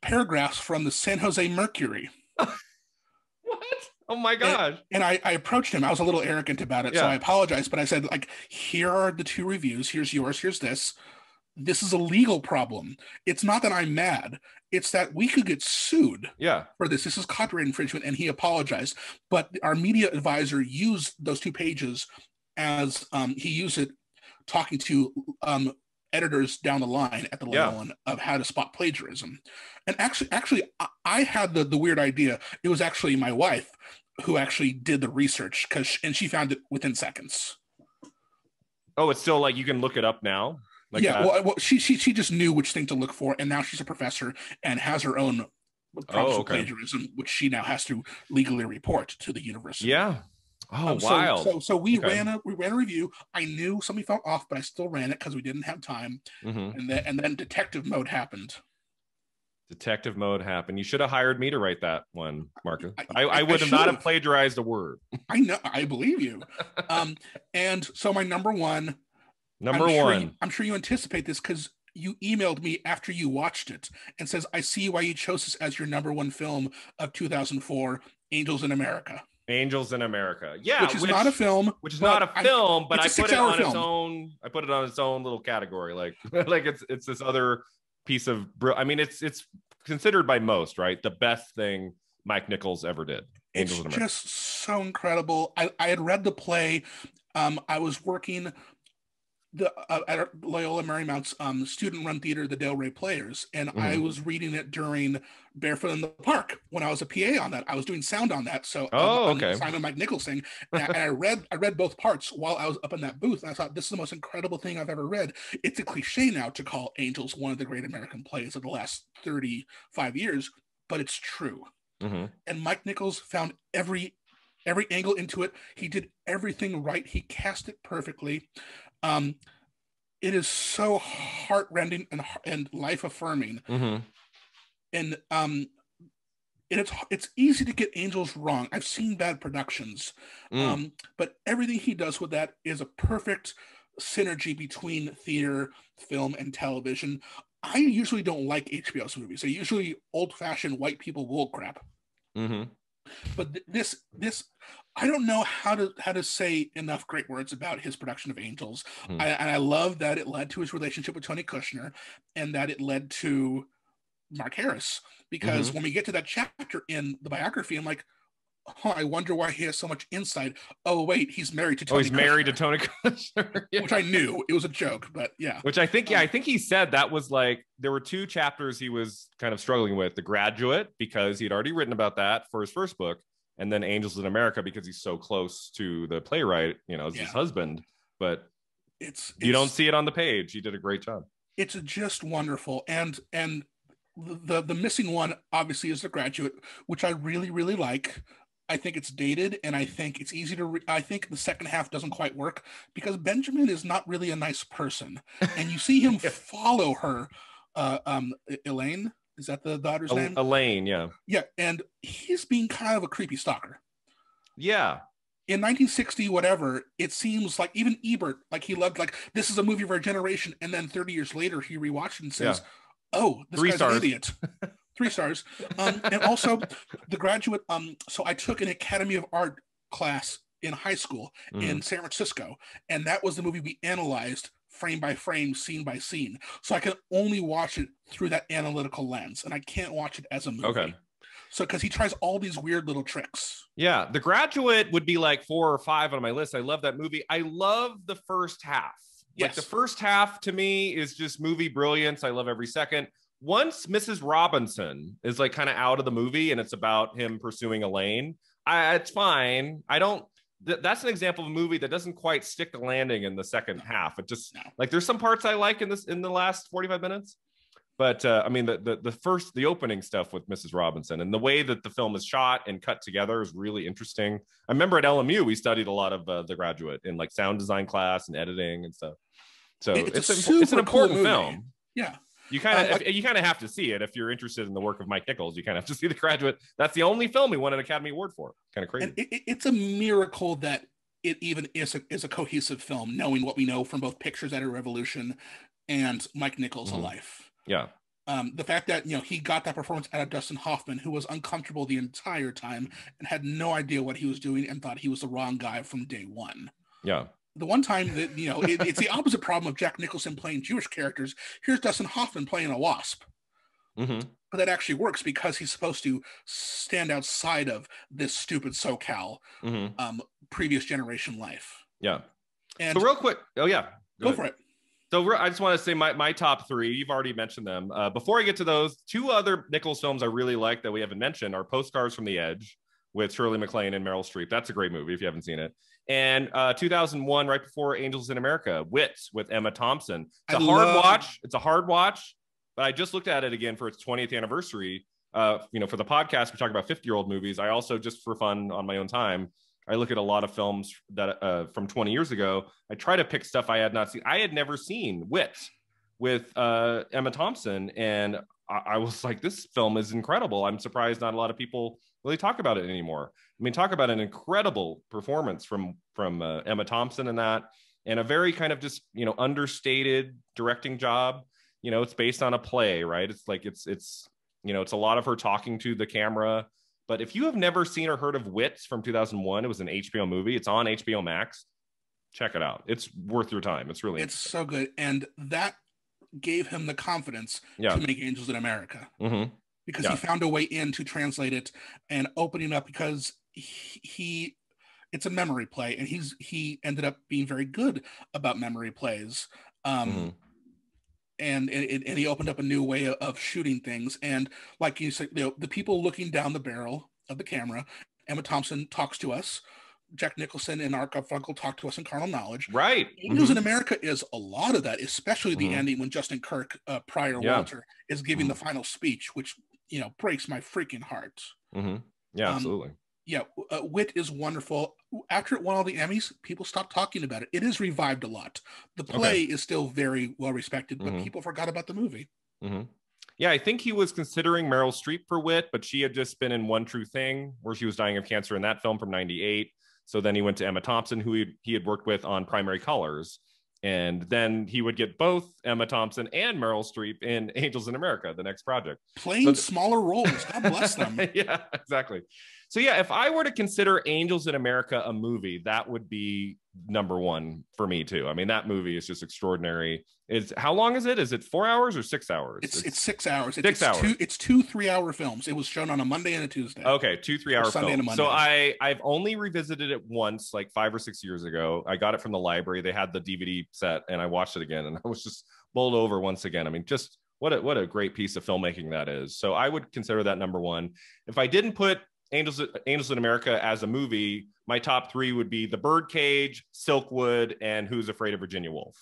paragraphs from the san jose mercury What? Oh my gosh. and I, I approached him. I was a little arrogant about it, so I apologized. But I said, like, here are the two reviews. Here's yours. Here's this. This is a legal problem. It's not that I'm mad. It's that we could get sued yeah. for this. This is copyright infringement, and he apologized. But our media advisor used those two pages as um, he used it talking to um, editors down the line at the Yeah. level one of how to spot plagiarism. And actually, actually, I, I had the the weird idea. It was actually my wife who actually did the research because and she found it within seconds. Oh, it's still like you can look it up now. Like yeah, well, well, she she she just knew which thing to look for, and now she's a professor and has her own Oh, okay. plagiarism, which she now has to legally report to the university. yeah. Oh, Um, so- wild. So, so, we Okay. ran a we ran a review. I knew something felt off, but I still ran it because we didn't have time. Mhm. And then and then detective mode happened. Detective mode happened. You should have hired me to write that one, Marcus. I- I, I, I- would have not have plagiarized a word. I know, I believe you. Um, and so my number one, Number I'm sure one. you- I'm sure you anticipate this because you emailed me after you watched it and says, "I see why you chose this as your number one film of 2004, Angels in America," Angels in America. Yeah, which is not a film. which is not a film, but I put it on its own. I put it on its own little category, like like it's it's this other piece of. I mean, it's it's considered by most, right, the best thing Mike Nichols ever did. it's Angels in America. just so incredible. I, I had read the play. Um, I was working the uh, at Loyola Marymount's um, student-run theater, the Del Rey Players, and I Mhm. was reading it during Barefoot in the Park when I was a PA on that. I was doing sound on that, so Oh, on the okay. Simon Mike Nichols thing, and, I, and I read I read both parts while I was up in that booth, and I thought this is the most incredible thing I've ever read. It's a cliche now to call Angels one of the great American plays of the last thirty-five years, but it's true Mhm. and Mike Nichols found every every angle into it. He did everything right. He cast it perfectly. Um, it is so heartrending and and life affirming. Mhm. And um, and it's it's easy to get Angels wrong. I've seen bad productions, Mm. um, but everything he does with that is a perfect synergy between theater, film, and television. I usually don't like HBO's movies. They're usually old-fashioned white people bull crap. Mhm. but th- this this i don't know how to how to say enough great words about his production of angels Hmm. I, and i love that it led to his relationship with tony kushner and that it led to mark harris because Mm-hmm. when we get to that chapter in the biography i'm like oh, i wonder why he has so much insight oh wait he's married to Tony. Oh, tony he's married to Kushner, Tony Kushner. Yeah. which i knew it was a joke but yeah Which I think, yeah, I think he said that was like there were two chapters he was kind of struggling with: The Graduate because he'd already written about that for his first book, and then Angels in America because he's so close to the playwright, you know, as his husband. But it's, you don't see it on the page. He did a great job. it's just wonderful and and the the missing one obviously is the graduate which i really really like i think it's dated and i think it's easy to re- i think the second half doesn't quite work because benjamin is not really a nice person and you see him Yeah. follow her uh um elaine is that the daughter's name? Elaine, yeah, yeah and he's being kind of a creepy stalker. Yeah, in 1960 whatever it seems like even ebert like he loved like this is a movie for a generation and then 30 years later he rewatched it and says oh this Three guy's stars. an idiot. Three stars. Um, and also the graduate um so i took an academy of art class in high school Mhm. in san francisco and that was the movie we analyzed frame by frame scene by scene so i can only watch it through that analytical lens and i can't watch it as a movie Okay. so because he tries all these weird little tricks yeah. The Graduate would be like four or five on my list. I love that movie. I love the first half. Like Yes. the first half to me is just movie brilliance. I love every second. Once Mrs. Robinson is like kind of out of the movie and it's about him pursuing Elaine, I, it's fine. I don't. Th- that's an example of a movie that doesn't quite stick the landing in the second half. It just No. like there's some parts I like in this in the last 45 minutes, but uh, I mean the, the the first the opening stuff with Mrs. Robinson and the way that the film is shot and cut together is really interesting. I remember at LMU we studied a lot of uh, The Graduate in like sound design class and editing and stuff. So it's it's a, a it's an cool important movie. film. yeah You kind of Um, you kind of have to see it if you're interested in the work of Mike Nichols. You kind of have to see The Graduate. That's the only film he won an Academy Award for. Kind of crazy. it, it- it's a miracle that it even is a, is a cohesive film knowing what we know from both pictures at a revolution and mike nichols Mhm. alive yeah. um, the fact that you know he got that performance out of dustin hoffman who was uncomfortable the entire time and had no idea what he was doing and thought he was the wrong guy from day one Yeah. The one time that you know it, it's the opposite problem of jack nicholson playing jewish characters here's dustin hoffman playing a wasp hmm but that actually works because he's supposed to stand outside of this stupid socal hmm um, previous generation life Yeah. and so real quick. Oh yeah. Go for it. So I just want to say my, my top three. You've already mentioned them. Uh, before I get to those, two other Nichols films I really like that we haven't mentioned are Postcards from the Edge with Shirley MacLaine and Meryl Streep. That's a great movie if you haven't seen it. And uh, 2001, right before Angels in America, Wits with Emma Thompson. It's a hard love- watch. It's a hard watch, but I just looked at it again for its 20th anniversary. Uh, you know, for the podcast, we talk about 50 year old movies. I also, just for fun on my own time, I look at a lot of films that uh, from 20 years ago. I try to pick stuff I had not seen. I had never seen Wits with uh, Emma Thompson, and I, I was like, this film is incredible. I'm surprised not a lot of people really talk about it anymore. I mean, talk about an incredible performance from from uh, Emma Thompson in that, and a very kind of just you know understated directing job. You know, it's based on a play, right? It's like it's it's you know it's a lot of her talking to the camera. But if you have never seen or heard of Wits from 2001, it was an HBO movie. It's on HBO Max. Check it out. It's worth your time. It's really It's so good, and that gave him the confidence yeah. to make Angels in America hmm because Yeah. he found a way in to translate it and opening up because he, it's a memory play and he's he ended up being very good about memory plays um Mhm. and and, and he opened up a new way of, shooting things and like you said you know the people looking down the barrel of the camera emma thompson talks to us jack nicholson and art garfunkel talk to us in carnal knowledge Right. Angels Mhm. in America is a lot of that, especially the Mhm. ending when Justin Kirk, uh, Prior Yeah. Walter, is giving the final speech, which you know breaks my freaking heart. Mhm. Yeah, Um, absolutely. Yeah, uh, Wit is wonderful. After it won all the Emmys, people stopped talking about it. It is revived a lot. The play is still very well respected, but Mhm. people forgot about the movie. hmm Yeah, I think he was considering Meryl Streep for Wit, but she had just been in One True Thing, where she was dying of cancer in that film from '98. So then he went to Emma Thompson, who he, he had worked with on Primary Colors, and then he would get both Emma Thompson and Meryl Streep in Angels in America, the next project. Playing But- smaller roles, God bless them. yeah, exactly. So yeah, if I were to consider Angels in America a movie, that would be number one for me too. I mean, that movie is just extraordinary. Is how long is it? Is it four hours or six hours? It's it's six hours. Six it's hours. Two, it's two three hour films. It was shown on a Monday and a Tuesday. okay, two three hour Sunday and a films. So I I've only revisited it once, like five or six years ago. I got it from the library. They had the DVD set, and I watched it again, and I was just bowled over once again. I mean, just what a what a great piece of filmmaking that is. So I would consider that number one. If I didn't put Angels Angels in America as a movie, my top three would be The Birdcage, Silkwood, and Who's Afraid of Virginia Woolf.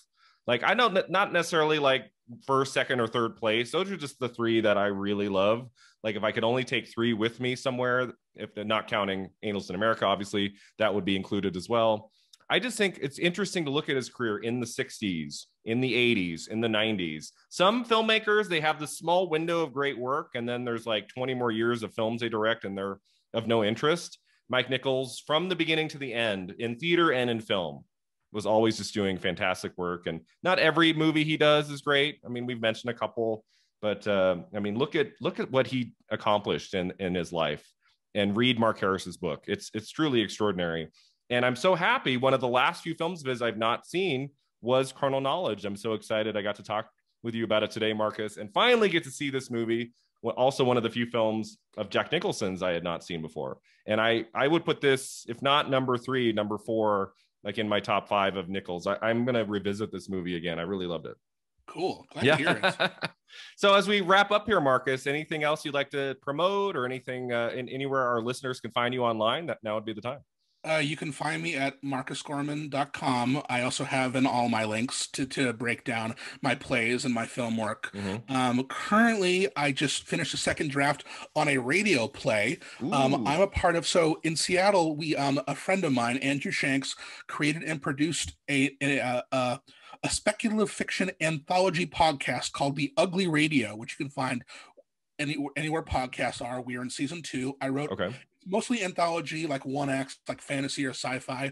Like I know not necessarily like first, second, or third place. Those are just the three that I really love. Like if I could only take three with me somewhere, if they're not counting Angels in America, obviously that would be included as well. I just think it's interesting to look at his career in the 60s, in the 80s, in the 90s. Some filmmakers, they have this small window of great work, and then there's like 20 more years of films they direct and they're of no interest. Mike Nichols, from the beginning to the end, in theater and in film, was always just doing fantastic work. And not every movie he does is great. I mean, we've mentioned a couple, but uh, I mean, look at look at what he accomplished in in his life, and read Mark Harris's book. It's it's truly extraordinary. And I'm so happy. One of the last few films of his I've not seen was Carnal Knowledge. I'm so excited. I got to talk with you about it today, Marcus, and finally get to see this movie. Also, one of the few films of Jack Nicholson's I had not seen before. And I I would put this, if not number three, number four, like in my top five of Nichols. I, I'm gonna revisit this movie again. I really loved it. Cool. Glad to hear it. Yeah. so as we wrap up here, Marcus, anything else you'd like to promote or anything uh, in anywhere our listeners can find you online? That now would be the time. Uh, you can find me at marcusgorman.com. I also have in all my links to, to break down my plays and my film work. Mhm. Um, currently, I just finished a second draft on a radio play. Um, I'm a part of, so in Seattle, we, um, a friend of mine, Andrew Shanks, created and produced a, a, a, a a speculative fiction anthology podcast called The Ugly Radio, which you can find any, anywhere podcasts are. We are in season two. I wrote okay. Mostly anthology, like one acts, like fantasy or sci-fi.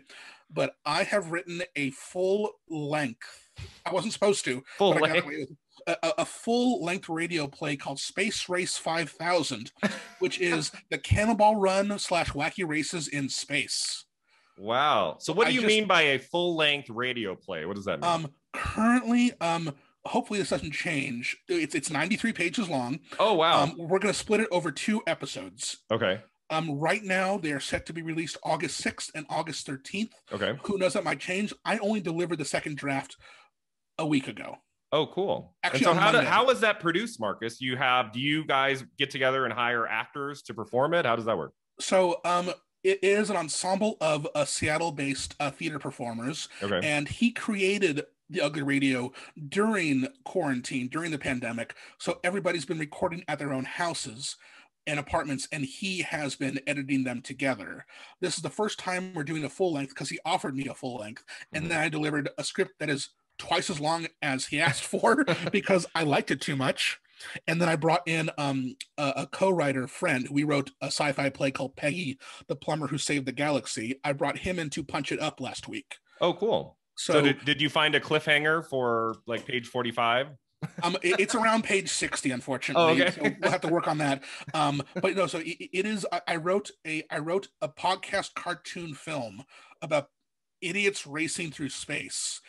But I have written a full length. I wasn't supposed to, Full but I got length. away with it. a, a- a full length radio play called Space Race 5000, which is the Cannonball Run slash Wacky Races in space. Wow. So what do I you just- mean by a full length radio play? What does that mean? Um, currently, um, hopefully this doesn't change. It's it's 93 pages long. oh wow. Um, we're gonna split it over two episodes. okay. Um, right now they are set to be released August 6th and August 13th. Okay. Who knows that might change? I only delivered the second draft a week ago. Oh, cool. Actually, and so how, do, how is that produced, Marcus? You have, do you guys get together and hire actors to perform it? How does that work? So um, it is an ensemble of uh, Seattle-based uh, theater performers, Okay. and he created the Ugly Radio during quarantine, during the pandemic. So everybody's been recording at their own houses and apartments, and he has been editing them together. This is the first time we're doing a full length because he offered me a full length, and Mhm. then I delivered a script that is twice as long as he asked for because I liked it too much. And then I brought in um, a, a co-writer friend. We wrote a sci-fi play called Peggy, the plumber who saved the galaxy. I brought him in to punch it up last week. Oh, cool. So, So, did, did you find a cliffhanger for like page 45? Um, it- it's around page 60, unfortunately. Oh, okay. so we'll have to work on that. Um, but no, so it, it is. I, I wrote a I wrote a podcast cartoon film about idiots racing through space,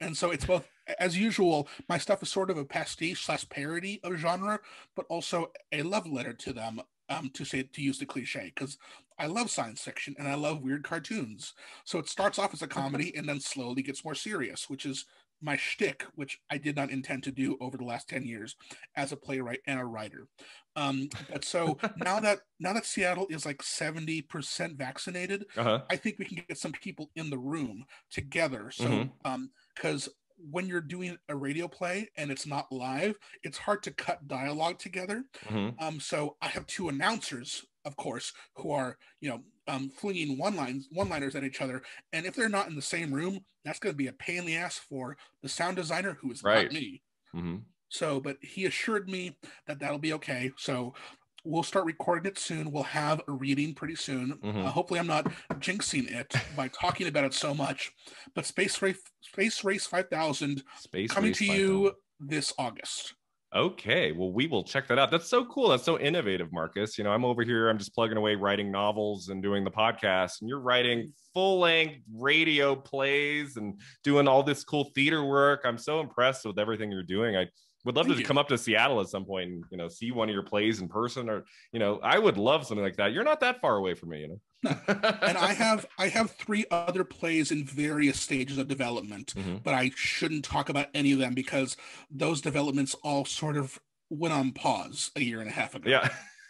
and so it's both. As usual, my stuff is sort of a pastiche slash parody of genre, but also a love letter to them. Um, to say to use the cliche, because I love science fiction and I love weird cartoons. So it starts off as a comedy and then slowly gets more serious, which is my shtick, which I did not intend to do over the last 10 years as a playwright and a writer. Um, but so now that now that Seattle is like 70% vaccinated, Uh huh. I think we can get some people in the room together. So Mhm. um because when you're doing a radio play and it's not live, it's hard to cut dialogue together. hmm Um, so I have two announcers, of course, who are you know um, flinging one lines, one liners at each other, and if they're not in the same room, that's going to be a pain in the ass for the sound designer, who is Right. not me. hmm So, but he assured me that that'll be okay. So. We'll start recording it soon. We'll have a reading pretty soon. Mhm. Uh, hopefully, I'm not jinxing it by talking about it so much. But Space Race, Space Race 5000 Space coming Race to 5000. you this August. Okay, well, we will check that out. That's so cool. That's so innovative, Marcus. You know, I'm over here, I'm just plugging away writing novels and doing the podcast, and you're writing full length radio plays and doing all this cool theater work. I'm so impressed with everything you're doing. I would love Thank to you. come up to Seattle at some point and, you know, see one of your plays in person or, you know, I would love something like that. You're not that far away from me, you know. And I have I have three other plays in various stages of development, Mhm. but I shouldn't talk about any of them because those developments all sort of went on pause a year and a half ago. Yeah.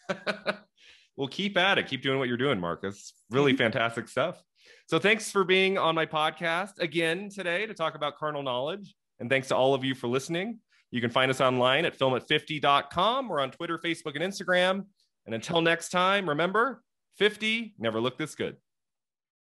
well, keep at it. Keep doing what you're doing, Marcus. Really fantastic stuff. So, thanks for being on my podcast again today to talk about carnal knowledge. And thanks to all of you for listening. You can find us online at filmat50.com or on Twitter, Facebook, and Instagram. And until next time, remember 50 never looked this good.